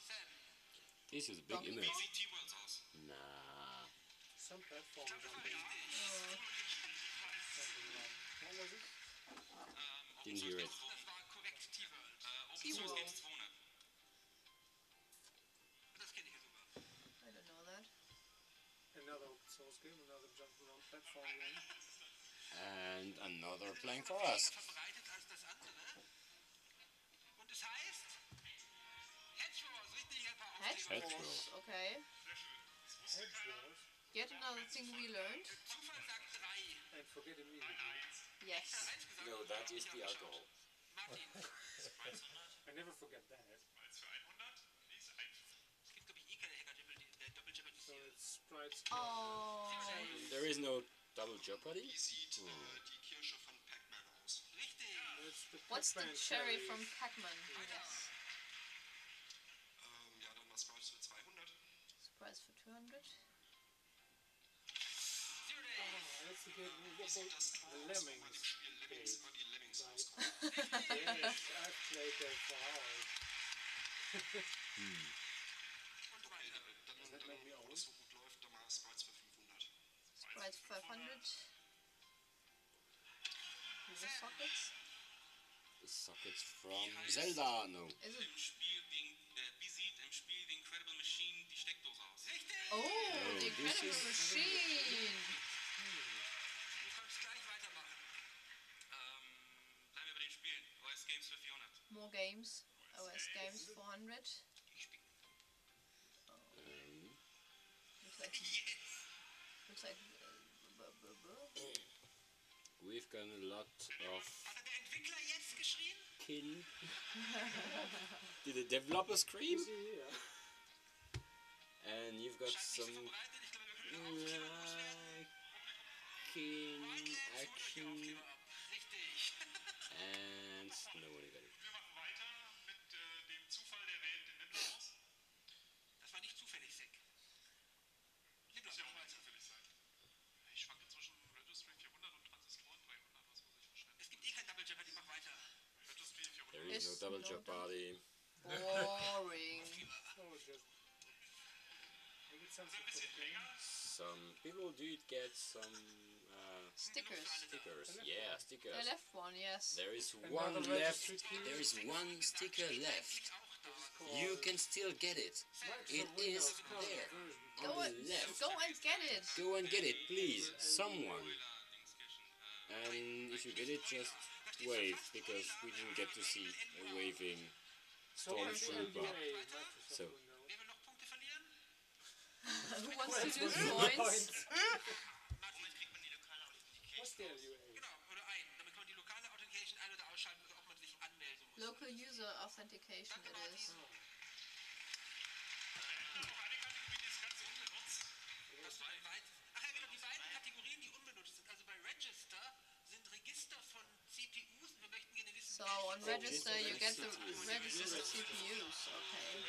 Sam, This is a big Donkey image. Wie sieht Teeworlds aus? Nah. some platform jumping. Oh. Something like what was it? Didn't hear it. das war korrekt Teeworld. Open Source Teeworld. Games 200. Das kenne ich ja sogar. I don't know that. Another open source game, another jump around platform game. And another playing for us. verbreitet als das andere. Und es heißt Hedgewars, richtig ein paar Hedge Aufkleber. Wars, okay. Hedge Yet another thing we learned. Zufall sagt drei. And forget immediately. Yes. No, that is the alcohol. Martin, I never forget that. Eins für 100? Nee, ist einfach. es gibt glaube ich keine Hacker Doppel Doppel Jeopardy So it's sprites. Oh. There is no double jeopardy. Wie sieht die Kirsche von Pac-Man aus? Richtig. That's the What's the cherry from Pac-Man? Yes. Played that for hours. Und Okay, weiter. dann, dann, that dann, make me wo old? das so gut läuft, dann mal Sprites für 500. Surprise 500. User sockets. Sockets from Zelda. No. Is it? Im Spiel wegen, äh, wie sieht im Spiel The Incredible Machine die Steckdose aus? Richtig. Oh, Oh, the this Incredible is- Machine. Du kannst gleich weitermachen. Ähm, bleiben wir bei den Spielen. OS Games für 400. More games. OS games 400. Um, Looks like. Looks like. We've got a lot of Hat der Entwickler jetzt geschrien? kill. [LAUGHS] Did the developer scream? And you've got some Verbreitet. Ich glaube, wir können den Aufkleber loswerden. uh, kill action Richtig. and no one got it. Wir machen weiter mit äh, dem Zufall, der wählt den Nibbler aus. Das war nicht zufällig, Sec. Nibbler, Muss ja auch mach nicht weiter. zufällig sein. Ich schwanke zwischen Registry 400 und Transistoren 300. Was muss ich verschreiben? Es gibt eh kein Double Jeopardy, mach weiter. Registry 400. There is no Is double no jeopardy. Boring. Oh, just. I get something Ein for the bisschen game. länger. Some people did get some uh, Stickers. stickers. Yeah, I stickers. left one, yes. There is Another one left. There is one sticker left. You can still get it. It Microsoft is Windows Cloud there. Go on and the left. go and get it. Go and get it, please. Someone. And if you get it, just wave because we didn't get to see a waving So stormtrooper. So. [LAUGHS] Windows? Wer will noch Punkte verlieren? Who wants to do the points? point? Martin, kriegt man die lokale Authentication. What's the LUA? Genau, oder ein. Damit kann man die lokale Authentication ein- oder ausschalten, also ob man sich anmelden muss. Local user authentication it is. noch eine Kategorie, die ist ganz unbenutzt. Das war weit. Ach ja, genau, die beiden Kategorien, die unbenutzt sind. Also bei Register sind Register von CPUs und wir möchten gerne wissen, So on register you get the registered CPUs. Okay.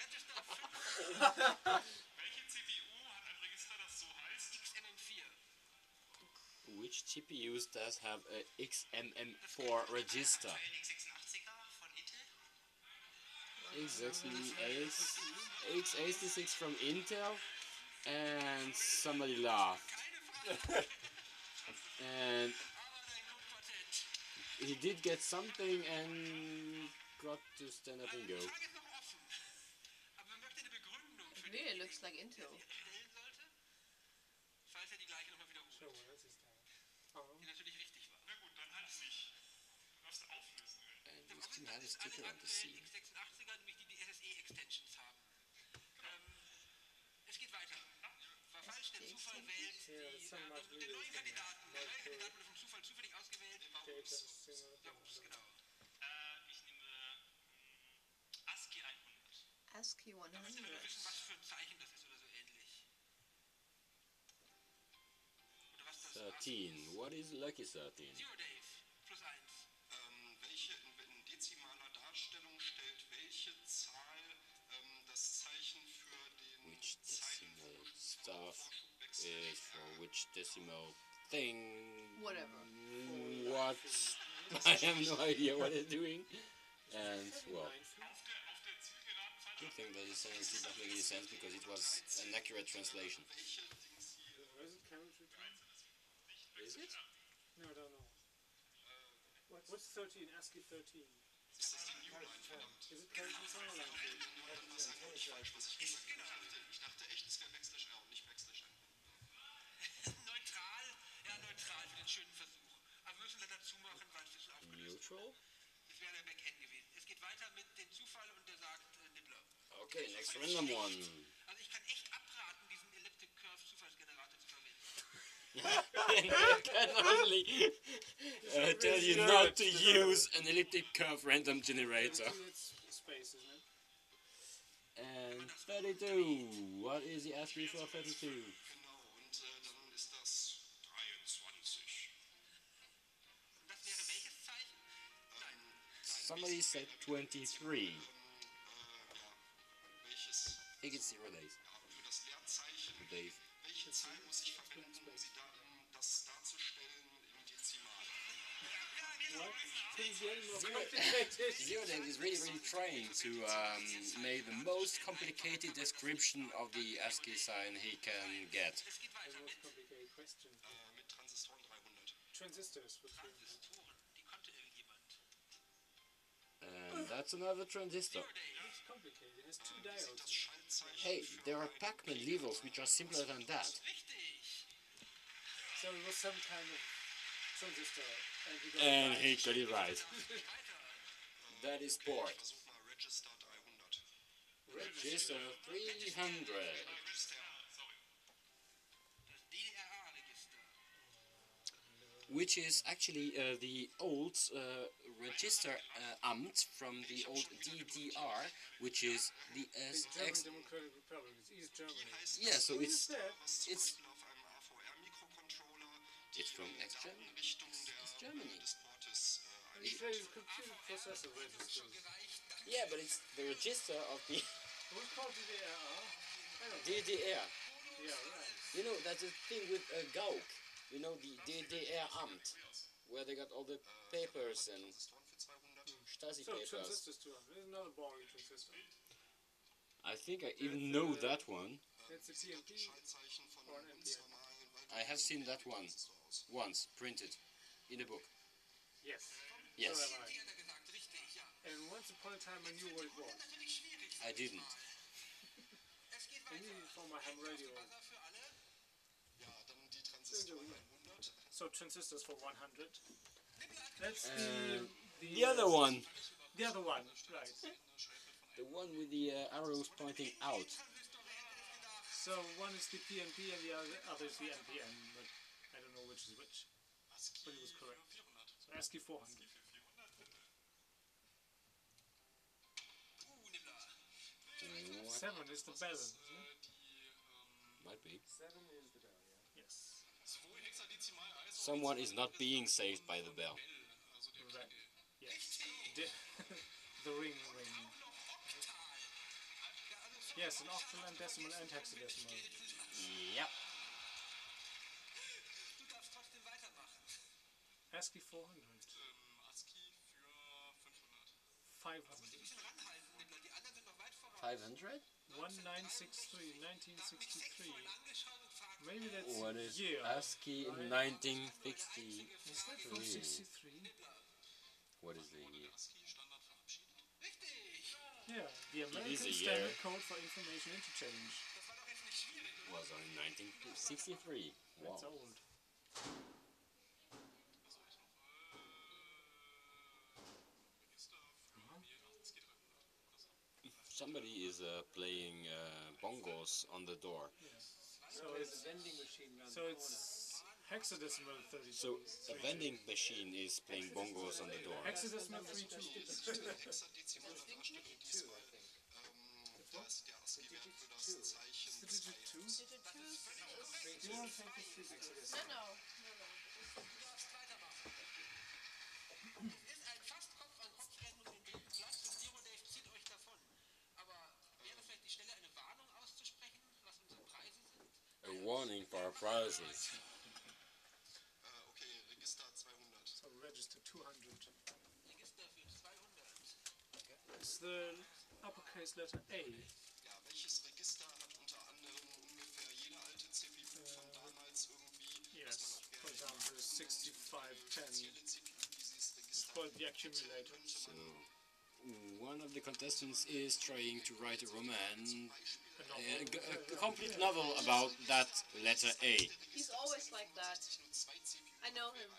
Register 500. Register 5 Welche CPU hat ein Register, das so heißt? [LAUGHS] XMM4. Which CPUs does have a XMM4 register? x86er von Intel. Exactly Ace, x86 from Intel, and somebody laughed. [LAUGHS] and Aber dein Kupfertent. He did get something and got to stand up and go. Die Frage ist noch offen. Aber man möchte eine Begründung It really looks like Intel. stellen sollte. Falls er die gleiche nochmal wiederholt. So where's his time? Oh, Die natürlich richtig war. Na gut, dann halt nicht. Du auflösen. ey. And Dem we still Original had a sind alle sticker on the aktuellen scene. x86er, nämlich die die SSE-Extensions haben. Ähm, es geht weiter. Verfalsch, der Zufall wählt die, Yeah, it's so äh, much den neuen. Kandidaten. Der neue Like, Kandidat wurde vom Zufall zufällig steht, dann ist genau. Äh, ich nehme mh, ASCII 100. ASCII 100. Da müsst wissen, was für ein Zeichen das ist oder so ähnlich. Oder was das 13. Ist. What is lucky 13? Zero Dave. Plus 1. Ähm, welche in, dezimaler Darstellung stellt welche Zahl ähm, das Zeichen für den Which decimal stuff is for which decimal thing. Whatever. What? [LAUGHS] I have no idea what it's doing. And well, I don't think that it did not make any sense because it was an accurate translation. Where is it? Carriage return? Is it? No, I don't know. What's 13? ASCII 13. Is it carriage return or line change? Ich dachte echt, es wäre Backslash R und nicht Backslash N. Neutral? Ja, neutral für den schönen Versuch. Aber müssen wir dazu machen, weil es ist aufgelöst. Das wäre der Backhand gewesen. Es geht weiter mit dem Zufall und der sagt äh, Nibbler. Okay, next random one. Also ich kann echt abraten, diesen Elliptic Curve Zufallsgenerator zu verwenden. I [LAUGHS] can only uh, tell you not to use an elliptic curve random generator. It's space, isn't it? And 32. What is the ASCII for 32? It's zero days. ja, für das Leerzeichen, Dave. welche Zahl muss ich verwenden, um sie da, um das darzustellen im Dezimal? What? Things getting more Zero, complicated. zero Dave is really, really trying to um, make the most complicated description of the ASCII sign he can get. Es geht The that's another transistor. It's complicated. It has two Das diodes. Schaltzeichen Hey, there are Pac-Man levels which are simpler than that. So it was some kind of transistor. And we got And it he right. got it right. That is port. Register 300. Which is actually uh, the old uh, register uh, amt from the old DDR, which is the The German SX. Democratic Republic. It's East Germany. Yeah, so it's is that? Was zum It's- Beispiel auf einem AVR-Mikrocontroller It's from die ex Germany. Datenrichtung Germany. des Portes äh, You say it's computer processor registers. Yeah, but it's the register of the Who's called DDR? I don't know. DDR. Yeah, right. You know, that's the thing with uh, Gauck. You know, the DDR amt, where they got all the papers and 200. Stasi So papers. transistors too. There's another boring transistor. I think I even know that one. That's a von Or an ganz I have seen that one once printed in a book. Yes. Yes, So I. Die hat gesagt, richtig, ja. And once upon a time I knew what it was. I didn't. [LAUGHS] I knew it from my ham radio. Buzzer für alle. Ja, dann die Transistoren 100. So transistors for 100. That's Uh, the, the The other one, The other one, right. the one with the uh, arrows pointing out. So one is the PNP and the other, other is the NPN, but I don't know which is which. But it was correct. So ASCII 400. What? Seven is the bell. Might be. Seven is the bell, yeah. Yes. Someone is not being saved by the bell. Right. Yes. [LAUGHS] The, the ring ring. Yes, an octal and decimal and hexadecimal. Yep. Du darfst trotzdem weitermachen. ASCII 400. ASCII 500. 500. Bisschen ranhalten, Nibbler. Die anderen sind noch weit voraus. 500? 1963, 1963. Angeschaut und fragt, Maybe that's What is year. ASCII in 1960? Is that from 63? What is the year? ASCII Standard verabschiedet. richtig. Yeah, the American a. Standard Code for Information Interchange. Das war doch jetzt nicht schwierig, oder? Was on 1963. Wow. That's old. Somebody is uh, playing uh, bongos on the door. So There's it's, a vending machine around so the it's hexadecimal 32. So a vending machine is playing bongos on the door. hexadecimal 32. Hexadezimal Darstellung two, diesmal. I think. Ähm, da ist der ASCII-Wert für das Zeichen Is it digit 2? Digit two? You want to take the physics No, no, warning for our prizes. So register 200. It's the uppercase letter A. Äh, yes, for example, 6510. It's called the accumulator. So, one of the contestants is trying to write a romance, a, a, a complete novel about that letter A. He's always like that. I know him.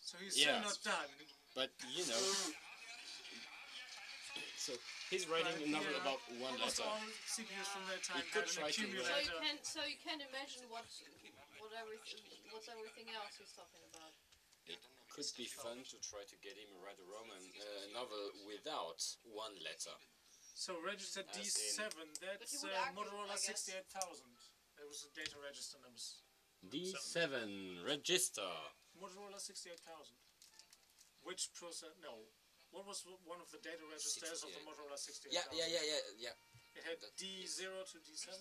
So he's Yeah. still not done. But you know, so he's writing a novel Yeah, about one Almost letter. all CPUs from that time could try to write- So you can so you can imagine what what everything what's everything else he's talking about. It could be fun to try to get him to write a roman uh, novel without one letter. So register As D7, that's uh, Motorola 68000. Was the data register numbers. D7 register. Motorola 68000. Which process? No. What was one of the data registers of the Motorola 68000? Yeah, yeah, yeah, yeah, yeah. It had That- D0 to D7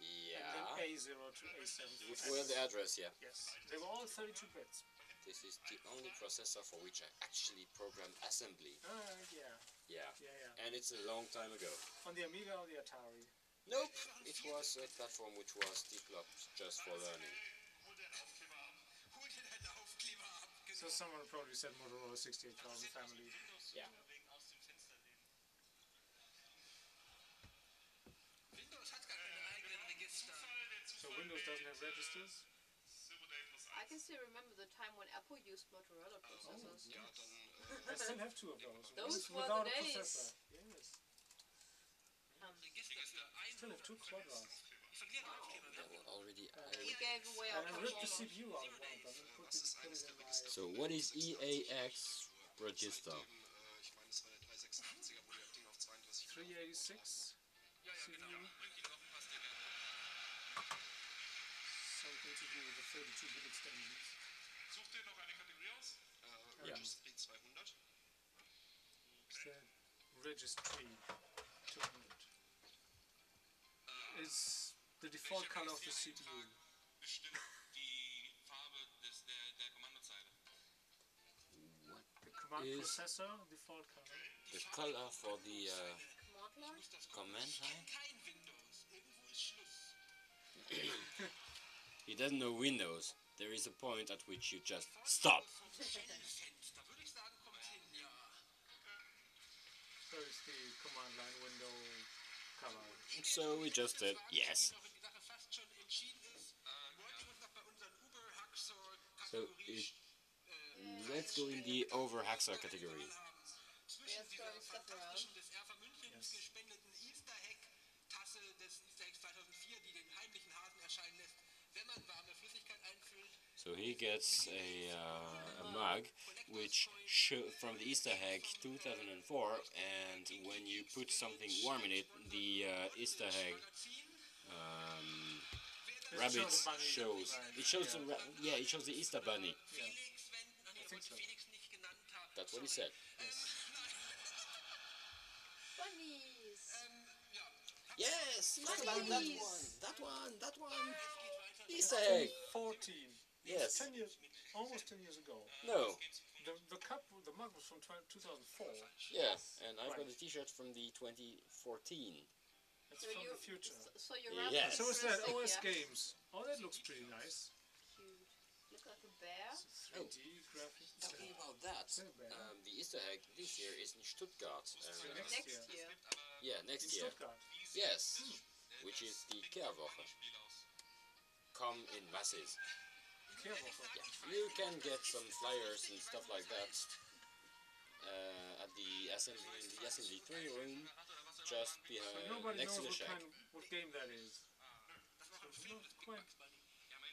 Yeah. and then A0 to A7. Which were the address, yeah. Yes, they were all 32 bits. This is the only processor for which I actually programmed assembly. Uh, yeah, Yeah. yeah, yeah. And it's a long time ago. On the Amiga or the Atari? Nope, it was a platform which was developed just for learning. Hol den Aufkleber ab. Hol dir deinen Aufkleber ab. So someone probably said Motorola 68000 family. Yeah. Aus dem Fenster lehnen. Windows hat gar keine eigenen Register. So Windows doesn't have registers? I can still remember the time when Apple used Motorola processors. Ja, oh. [LAUGHS] dann I still have two of those. Those were without the a days. processor. Yes. Register für ein Still have two Quadras. Verlieren Aufkleber. That one already. He I... gave away And our I ripped the. CPU out one of put it, in my... So what is EAX register? äh, ich meine, es war der 386er, wo das Ding auf 32 386 Ja, ja, genau. CPU. Bring ihn noch ein paar Sticker. Something to do with the 32-bit extensions. Such dir noch eine Kategorie aus. Äh, Registry 200. Is registry 200? Is the default color of the CPU. Bestimmt die Farbe des, der, der Kommandozeile. What The command Is- processor default color. the color for the uh, Command line? command line? Kein Windows. [COUGHS] Irgendwo ist Schluss. He doesn't know Windows. There is a point at which you just stop. Fenster. Würde ich sagen, kommt hin, ja. So it's the command line window color. So we just said yes. So it, let's go in the over Haxa category. Yes, throwing stuff around. zwischen des Erfa Münchens gespendeten Easterhegg-Tasse des Easterheggs 2004, die den heimlichen Hasen erscheinen lässt, wenn man warme Flüssigkeit einfüllt. So he gets a, uh, a mug which show, from the Easter egg 2004 and when you put something warm in it the uh, Easter egg um, Does it show rabbit shows it shows yeah. the ra- yeah it shows the Easter bunny Yeah. Felix, wenn, ach nee, I think wollte so. Felix nicht genannt haben. that's what he said Bunnies! yes that one, that one that one that one Es geht weiter. Easter egg 14. yes 10 years, almost 10 years ago. no The, the cup, the mug was from 2004. yeah and I've got a t-shirt from the 2014 That's So from you, the future. so you're Yes. So is that OS yeah? games. Oh, that looks pretty nice. Cute. Look like a bear. It's a 3D graphics. talking about that um, the Easter egg this year is in Stuttgart um, Next Next year. year. yeah In next year Stuttgart. Yes, which is the Kehrwoche. Come in masses. Kehrwoche. Yeah. You can get some flyers and stuff like that uh, at the assembly, the assembly three room, just But behind nobody next knows to the what shack. kind, what game that is. So it's not quite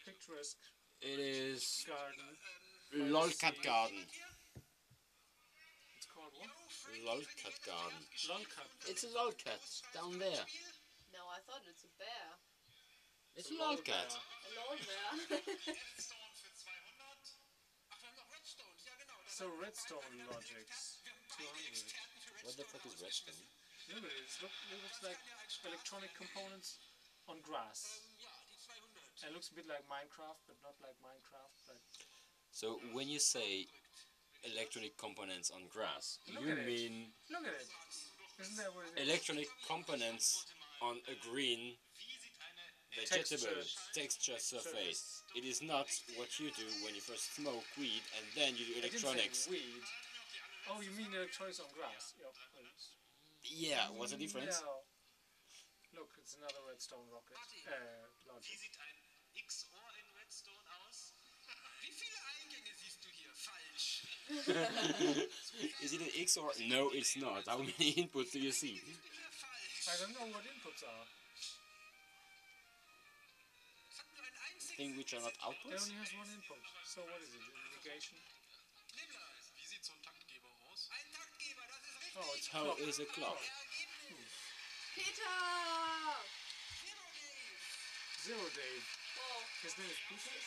picturesque It is garden. Lolcat Garden. It's called what? Lolcat Garden. Lolcat. It's a lolcat down there. No, I thought it's a bear. It's a lolcat. A lol [LAUGHS] [LAUGHS] bear. Redstone für 200. Ach, wir haben noch Redstones, ja genau. Das So Redstone Logics. 200. What the fuck is redstone? Look at it. Look, it looks like electronic components on grass. Ja, die 200. And it looks a bit like Minecraft, but not like Minecraft. But So when you say electronic components on grass, Look you at it. mean look at it. Isn't that what it is? electronic components on a green vegetable Textured texture surface. It is not what you do when you first smoke weed and then you do I didn't say electronics. Weed. Oh, you mean electronics on grass? Yep. Yeah, what's the difference? No. Look, it's another redstone rocket. Uh, logic. Wie sieht ein XOR in Redstone aus? [LAUGHS] Wie viele Eingänge siehst du hier? Falsch. [LAUGHS] is it an X or no? It's not. How many inputs do you see? I don't know what inputs are. Things which are not It only has one input. So what is it? Negation? Nibbler. Wie sieht so ein Taktgeber aus? Ein Taktgeber, das ist richtig. Oh, it's How clock. a clock? Ergebnis. Peter! Zero Zero Dave. Dave. Oh, His name is Peter.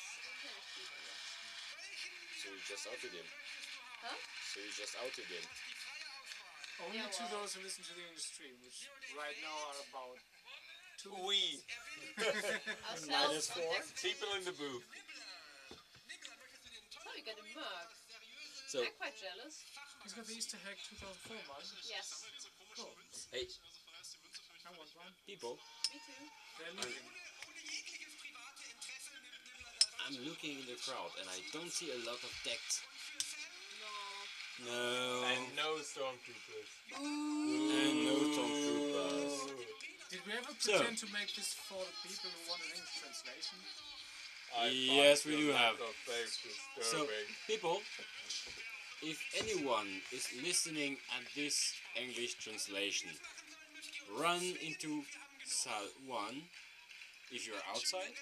So you just outed him. Huh? So you just outed him. Only Yeah, to those who listen to the English stream, which right now are about two. We. four. People in the booth. Oh, you got a mug. So I'm quite jealous. He's got the Easter egg 2004 mug. Yes, Cool. hey, I want one. people, me too. They're leaving. Ohne jegliches private Interesse nimmt Nibbler das. I'm looking in the crowd and I don't see a lot of decks. No. No. And no stormtroopers. And no stormtroopers. Did we ever So- pretend to make this for the people who want an English translation? I Yes, we do have. lack of faith So, people, if anyone is listening at this English translation, run into Saal 1 if you're outside,